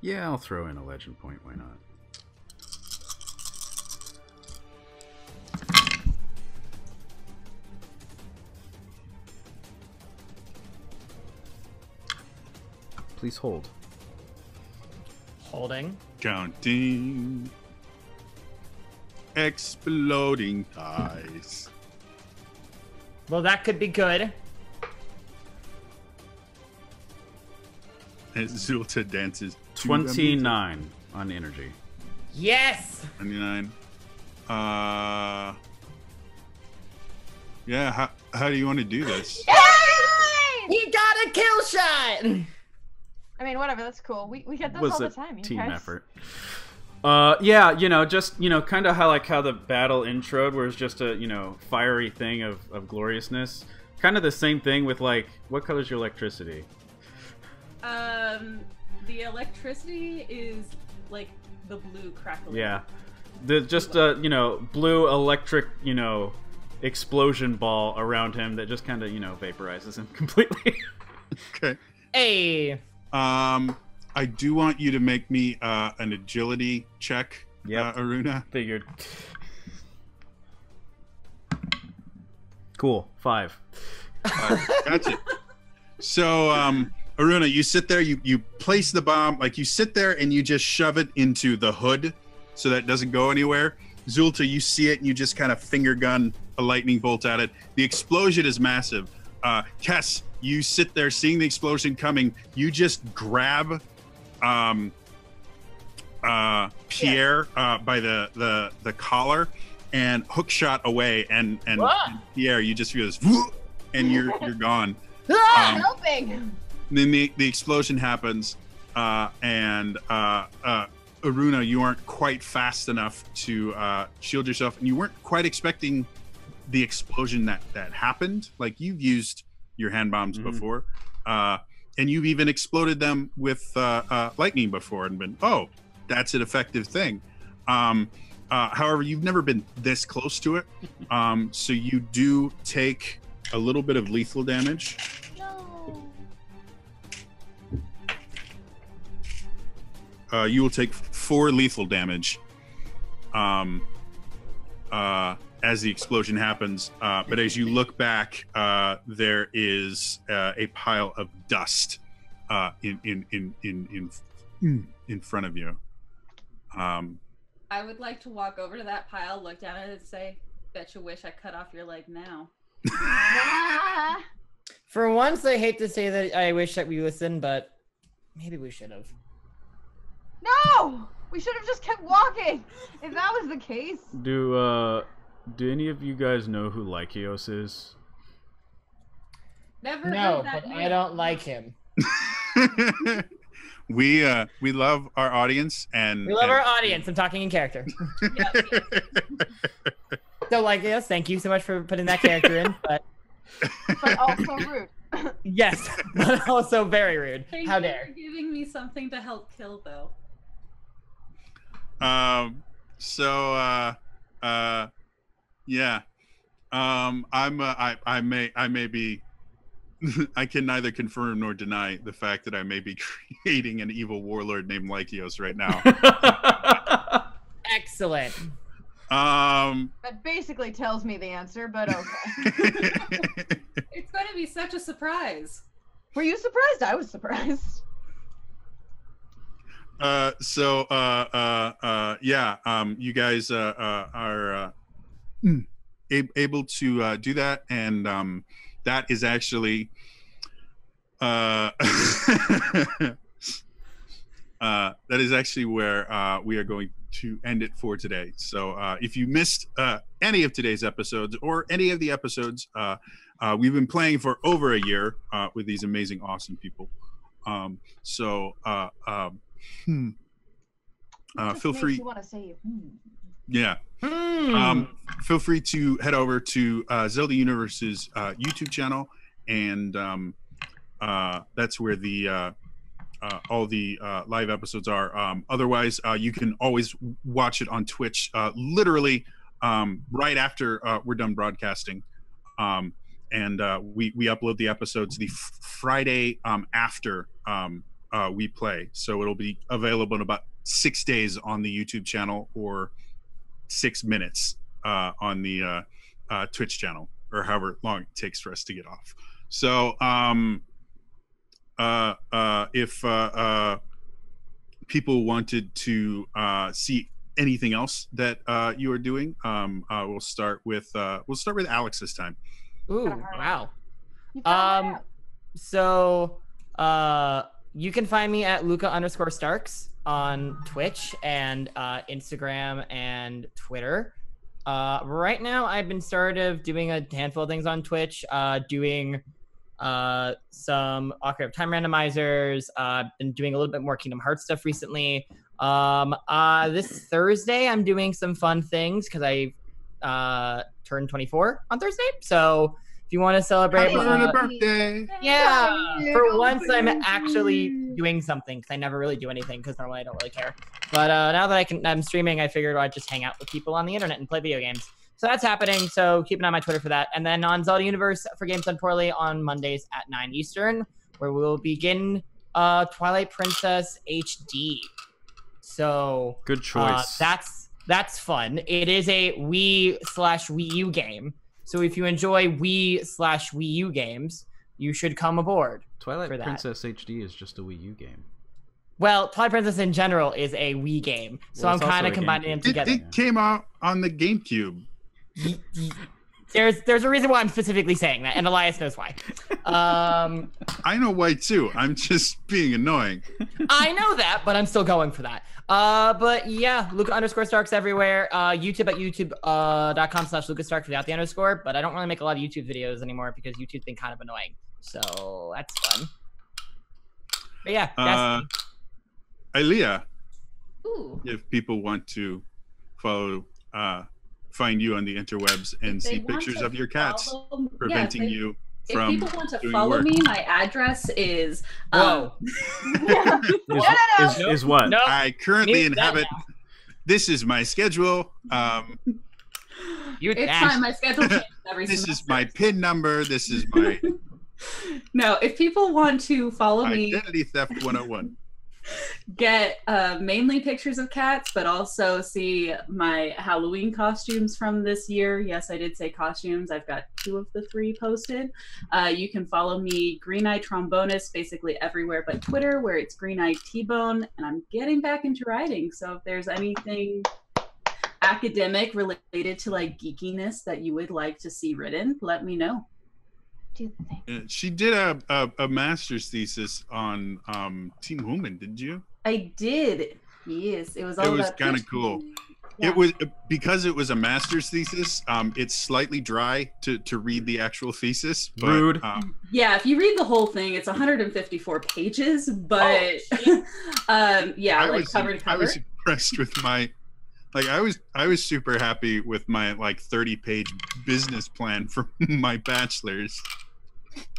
Yeah, I'll throw in a legend point. Why not? Please hold. Holding. Counting. Exploding dice. Well, that could be good. As Zolta dances. to the music. 29 on energy. Yes. 29. Uh. Yeah, how, how do you want to do this? Yay! He got a kill shot. I mean, whatever. That's cool. We we get those was all a the time. you team guys. effort. Uh, yeah, you know, just you know, kind of how like how the battle introed, where it's just a you know fiery thing of of gloriousness. Kind of the same thing with like, what color's your electricity? Um, the electricity is like the blue crackling. Yeah, the just uh you know blue electric you know explosion ball around him that just kind of you know vaporizes him completely. Okay. Hey. Um, I do want you to make me uh, an agility check, Yep. uh, Aruna. Figured. Cool. Five. Uh, gotcha. So, um, Aruna, you sit there, you you place the bomb, like you sit there and you just shove it into the hood so that it doesn't go anywhere. Zolta, you see it and you just kind of finger gun a lightning bolt at it. The explosion is massive. Uh, Kess, you sit there seeing the explosion coming. You just grab um, uh, Pierre uh, by the, the the collar and hook shot away, and and, and Pierre, you just feel this, and you're you're gone. Ah! Um, Helping. then the, the explosion happens uh, and uh, uh, aruna you aren't quite fast enough to uh, shield yourself and you weren't quite expecting the explosion that that happened like you've used your hand bombs Mhm. before uh, and you've even exploded them with uh, uh, lightning before and been oh that's an effective thing um, uh, however you've never been this close to it um, so you do take a little bit of lethal damage No. uh, you will take four lethal damage um, uh, as the explosion happens. Uh, but as you look back, uh, there is uh, a pile of dust uh, in, in, in, in, in, in front of you. Um, I would like to walk over to that pile, look down at it, and say, "Bet you wish I cut off your leg now." For once, I hate to say that I wish that we listened, but maybe we should have. No! We should have just kept walking. If that was the case. Do uh, do any of you guys know who Lykios is? Never. No, heard that but name. I don't like him. we uh, we love our audience and We love and- our audience. I'm talking in character. So, like, yes, thank you so much for putting that character in. But But also rude. yes, but also very rude. Thank How you dare? for giving me something to help kill, though. um so uh uh yeah um i'm uh, i i may i may be i can neither confirm nor deny the fact that i may be creating an evil warlord named lykios right now Excellent. um That basically tells me the answer, but okay. It's going to be such a surprise. Were you surprised? I was surprised. uh, so uh, uh, uh, yeah, um, you guys uh, uh, are uh, mm, a- able to uh, do that, and um, that is actually uh, uh, that is actually where uh, we are going to end it for today. So uh, if you missed uh, any of today's episodes or any of the episodes, uh, uh, we've been playing for over a year uh, with these amazing, awesome people. Um, so uh, um, hmm. uh, feel free, You want to say, hmm. Yeah. Hmm. Um, feel free to head over to uh, Zelda Universe's uh, YouTube channel, and um, uh, that's where the uh, uh, all the uh, live episodes are. Um, otherwise, uh, you can always watch it on Twitch, uh, literally um, right after uh, we're done broadcasting. Um, and uh, we we upload the episodes the f- Friday um, after um, uh, we play, so it'll be available in about six days on the YouTube channel or six minutes uh, on the uh, uh, Twitch channel, or however long it takes for us to get off. So, um, uh, uh, if uh, uh, people wanted to uh, see anything else that uh, you are doing, um, uh, we'll start with uh, we'll start with Alex this time. Ooh, Kinda wow. Um. So, uh, you can find me at Luca underscore Starks on Twitch and uh, Instagram and Twitter. Uh, right now, I've been sort of doing a handful of things on Twitch, uh, doing uh, some Ocarina of Time randomizers. Uh, been doing a little bit more Kingdom Hearts stuff recently. Um, uh, this Thursday, I'm doing some fun things because I uh, turned 24 on Thursday. So you want to celebrate, Happy uh, birthday! yeah, Yeah, for once I'm actually doing something because I never really do anything because normally I don't really care. But uh, now that I can, I'm streaming. I figured I'd just hang out with people on the internet and play video games. So that's happening. So keep an eye on my Twitter for that. And then on Zelda Universe for Games Done Poorly on Mondays at 9 Eastern, where we will begin uh, Twilight Princess HD. So Good choice. uh, that's that's fun. It is a Wii slash Wii U game. So if you enjoy Wii slash Wii U games, you should come aboard. Twilight for that. Princess HD is just a Wii U game. Well, Twilight Princess in general is a Wii game, so Well, I'm kind of combining them GameCube. It, together. it came out on the GameCube. There's there's a reason why I'm specifically saying that, and Elias knows why. Um, I know why too. I'm just being annoying. I know that, but I'm still going for that. Uh, but yeah, Luca underscore Starks everywhere. Uh, YouTube at youtube uh, dot com slash Lucas Starks without the underscore. But I don't really make a lot of YouTube videos anymore because YouTube's been kind of annoying. So that's fun. But yeah, Uh, Destiny. Ailea, Ooh. if people want to follow, uh, find you on the interwebs and see pictures of your cats follow- yeah, if preventing they- you If from people want to follow work. me, my address is Whoa. um, Yeah. Is, No, no, no. is, is what? no, I currently mute inhabit. This is my schedule. Um, You it's fine. My schedule changes every this is semester. my PIN number. This is my no, if people want to follow me, identity theft 101. Get uh, mainly pictures of cats, but also see my Halloween costumes from this year. Yes, I did say costumes. I've got two of the three posted. Uh, you can follow me, Green Eye Trombonist, basically everywhere but Twitter, where it's Green Eye T Bone. And I'm getting back into writing. So if there's anything academic related to like geekiness that you would like to see written, let me know. Do the thing. Uh, She did a, a, a master's thesis on um, Team Human, didn't you? I did. Yes, it was all It was kinda cool. Yeah. It was because it was a master's thesis. Um, it's slightly dry to, to read the actual thesis. But, Rude. Um, Yeah, if you read the whole thing, it's 154 pages, but um, yeah, I like was cover to I cover. was impressed with my like I was I was super happy with my like 30 page business plan for my bachelor's.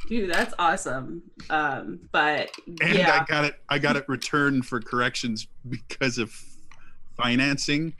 Dude, that's awesome. Um, but And yeah, I got it I got it returned for corrections because of financing,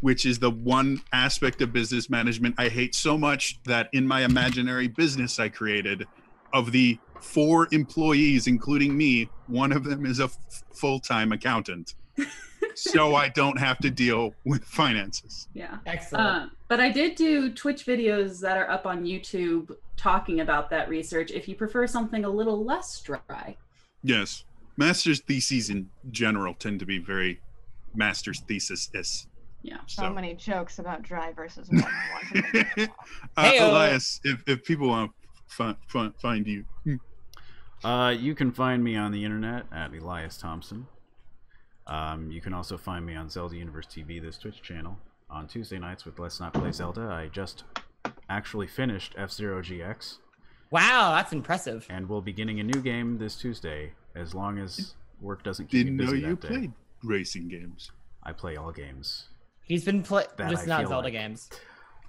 which is the one aspect of business management I hate so much that in my imaginary business I created of the four employees including me, one of them is a f- full-time accountant. so I don't have to deal with finances. yeah. Excellent. Um, but I did do Twitch videos that are up on YouTube talking about that research. If you prefer something a little less dry, Yes. master's theses in general tend to be very master's thesis is. Yeah. So So, many jokes about dry versus wet. I want to uh, Elias, if, if people want to find, find, find you, Uh, you can find me on the internet at Elias Thompson. Um, you can also find me on Zelda Universe TV, this Twitch channel, on Tuesday nights with Let's Not Play Zelda. I just actually finished F Zero GX, Wow, that's impressive. and we'll be getting a new game this Tuesday, as long as work doesn't keep didn't me know you that day. played racing games. I play all games, He's been play That just I not feel Zelda like. games.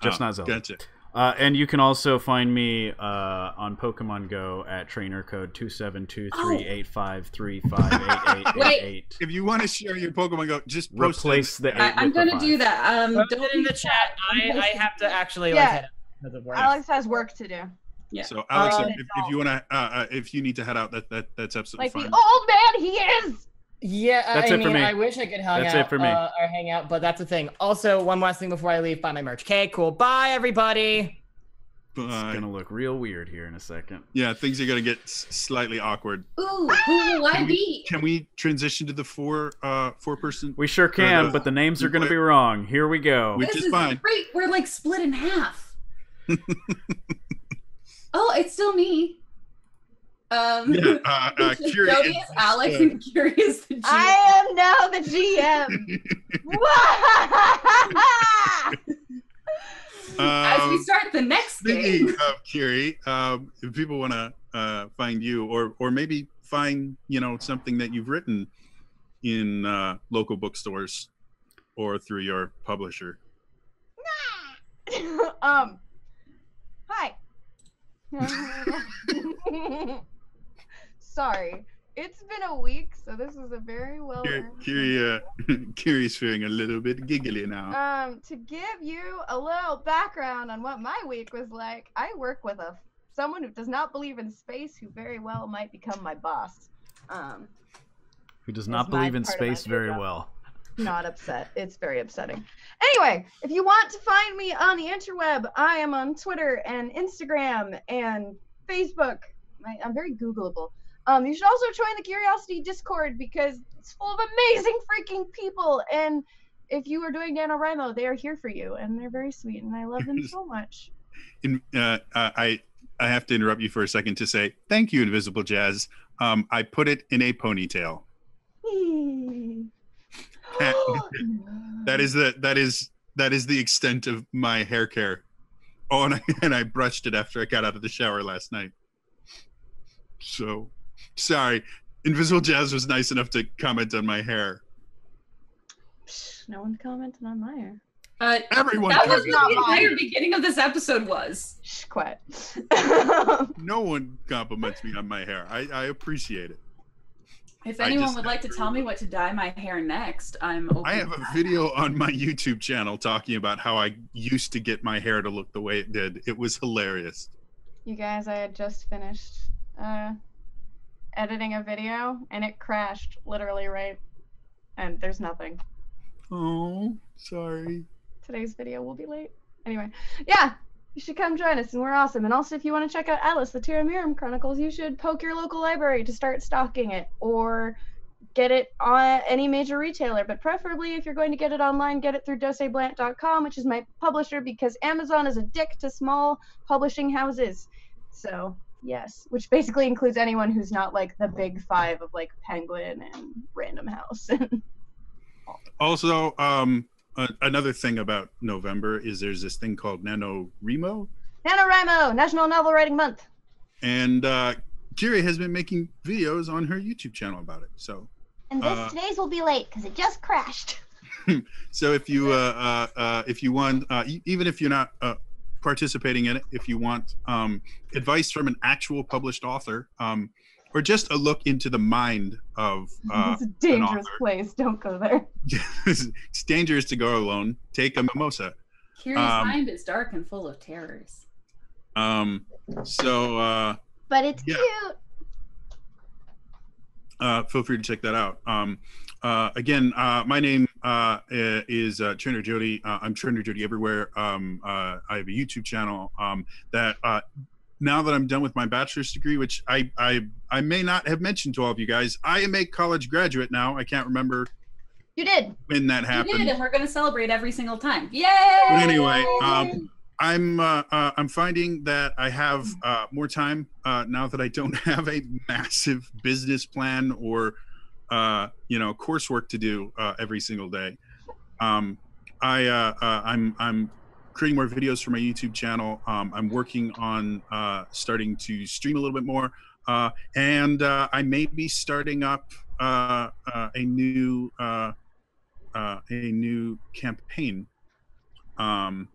just Oh, not Zelda. Gotcha. Uh, and you can also find me uh, on Pokemon Go at trainer code two seven two three eight five three five eight eight eight eight. If you want to share your Pokemon Go, just post it. Replace the eight I, I'm gonna do five. that. Um, Put don't it in the chat. I, I have to actually Yeah. like head out because of work. Alex has work to do. Yeah. So Alex, Um, if, if you want to, uh, uh, if you need to head out, that, that that's absolutely Like fine. the old man he is. Yeah, That's I it mean, for me. I wish I could hang That's out it for me. Uh, or hang out, but that's the thing. Also, one last thing before I leave, buy my merch. Okay, cool. Bye, everybody. It's gonna look real weird here in a second. Yeah, things are gonna get s- slightly awkward. Ooh, who will I Can we, be? can we transition to the four uh four person? We sure can, the- but the names are gonna we- be wrong. Here we go. Which this is fine. great. We're like split in half. oh, it's still me. Um, Yeah, uh, uh, Kiri Jodie is- is Alex and Kiri is the G. I am now the GM. As we um, start the next speaking game. of Kiri, um, if people want to uh, find you, or or maybe find you know something that you've written in uh, local bookstores or through your publisher. um. Hi. Sorry. It's been a week, so this is a very well. Kiri, earned uh, Kiri's feeling a little bit giggly now. Um, to give you a little background on what my week was like, I work with a someone who does not believe in space, who very well might become my boss. Um, Who does not believe in part of my space very job. well. not upset. It's very upsetting. Anyway, if you want to find me on the interweb, I am on Twitter and Instagram and Facebook. I, I'm very Googleable. Um, you should also join the Curiosity Discord because it's full of amazing freaking people. And if you are doing NaNoWriMo, they are here for you, and they're very sweet, and I love them so much. in, uh, uh, I I have to interrupt you for a second to say thank you, Invisible Jazz. Um, I put it in a ponytail. That is the that is that is the extent of my hair care. Oh, and I, and I brushed it after I got out of the shower last night. So, sorry. Invisible Jazz was nice enough to comment on my hair. No one's commenting on my hair. Uh, Everyone, that was commented what on the my entire beginning of this episode was. Shh, quiet. no one compliments me on my hair. I, I appreciate it. If anyone would like to tell me what to dye my hair next, I'm open. I have a video on my YouTube channel talking about how I used to get my hair to look the way it did. It was hilarious. You guys, I had just finished uh, editing a video and it crashed literally right. And there's nothing. Oh, sorry. Today's video will be late. Anyway, yeah, you should come join us and we're awesome. And also, if you want to check out Atlas, the Terra Chronicles, you should poke your local library to start stocking it or get it on any major retailer. But preferably, if you're going to get it online, get it through doseblant.com, which is my publisher, because Amazon is a dick to small publishing houses. So, yes, which basically includes anyone who's not like the big five of like Penguin and Random House. Also, um, uh, another thing about November is there's this thing called NaNoWriMo, NaNoWriMo, National Novel Writing Month. and uh, Kiri has been making videos on her YouTube channel about it. So, And this- Uh, today's will be late because it just crashed. so if you uh, uh, uh, if you want, uh, even if you're not uh, participating in it, if you want um, advice from an actual published author, um, or just a look into the mind of uh, it's a dangerous author. place. Don't go there. it's dangerous to go alone. Take a mimosa. Kiri's um, mind is dark and full of terrors. Um, so uh, But it's Yeah. cute. uh, feel free to check that out. Um, uh, again, uh, my name uh, is uh, Trainer Jodie. Uh, I'm Trainer Jodie everywhere. Um, uh, I have a YouTube channel um, that uh, now that I'm done with my bachelor's degree, which I I I may not have mentioned to all of you guys, I am a college graduate now. I can't remember You did. when that You happened. did, and we're gonna celebrate every single time. Yay! But anyway, um, I'm uh, uh, I'm finding that I have uh, more time uh, now that I don't have a massive business plan or uh, you know coursework to do uh, every single day. Um, I uh, uh, I'm I'm creating more videos for my YouTube channel. Um, I'm working on uh, starting to stream a little bit more, uh, and uh, I may be starting up uh, uh, a new uh, uh, a new campaign. Um,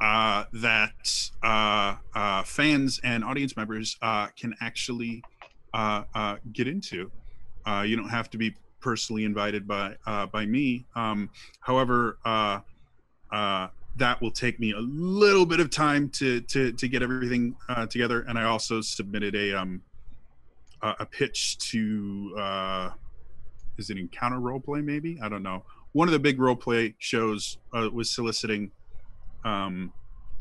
uh, that uh, uh, fans and audience members uh, can actually uh, uh, get into. Uh, you don't have to be personally invited by uh, by me. Um, however, uh, uh, that will take me a little bit of time to to to get everything uh, together. And I also submitted a um a, pitch to uh, is it Encounter Roleplay? Maybe I don't know. One of the big roleplay shows uh, was soliciting um,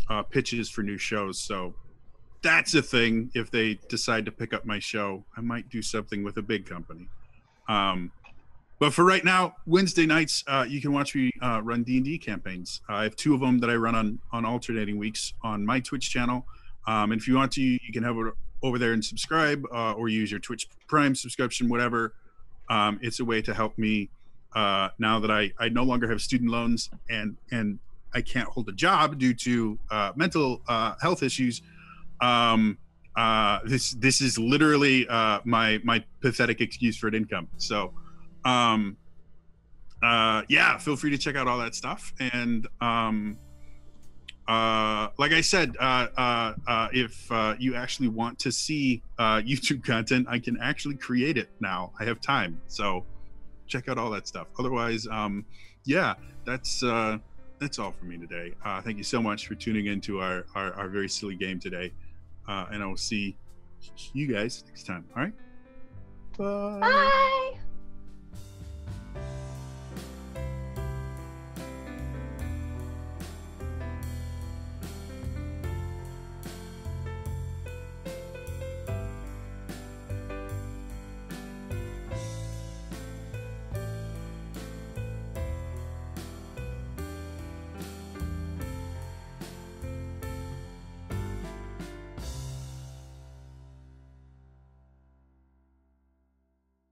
uh, pitches for new shows. So that's a thing. If they decide to pick up my show, I might do something with a big company. Um, but for right now, Wednesday nights, uh, you can watch me uh, run D and D campaigns. I have two of them that I run on on alternating weeks on my Twitch channel. Um, and if you want to, you can have it over there and subscribe, uh, or use your Twitch Prime subscription, whatever. Um, it's a way to help me uh, now that I I no longer have student loans and and I can't hold a job due to uh, mental uh, health issues. Um, uh, this this is literally uh, my my pathetic excuse for an income. So, um, uh, yeah, feel free to check out all that stuff. And um, uh, like I said, uh, uh, uh, if uh, you actually want to see uh, YouTube content, I can actually create it now. I have time, so check out all that stuff. Otherwise, um, yeah, that's uh, that's all for me today. Uh, thank you so much for tuning in to our, our, our very silly game today. Uh, and I will see you guys next time. All right. Bye. Bye.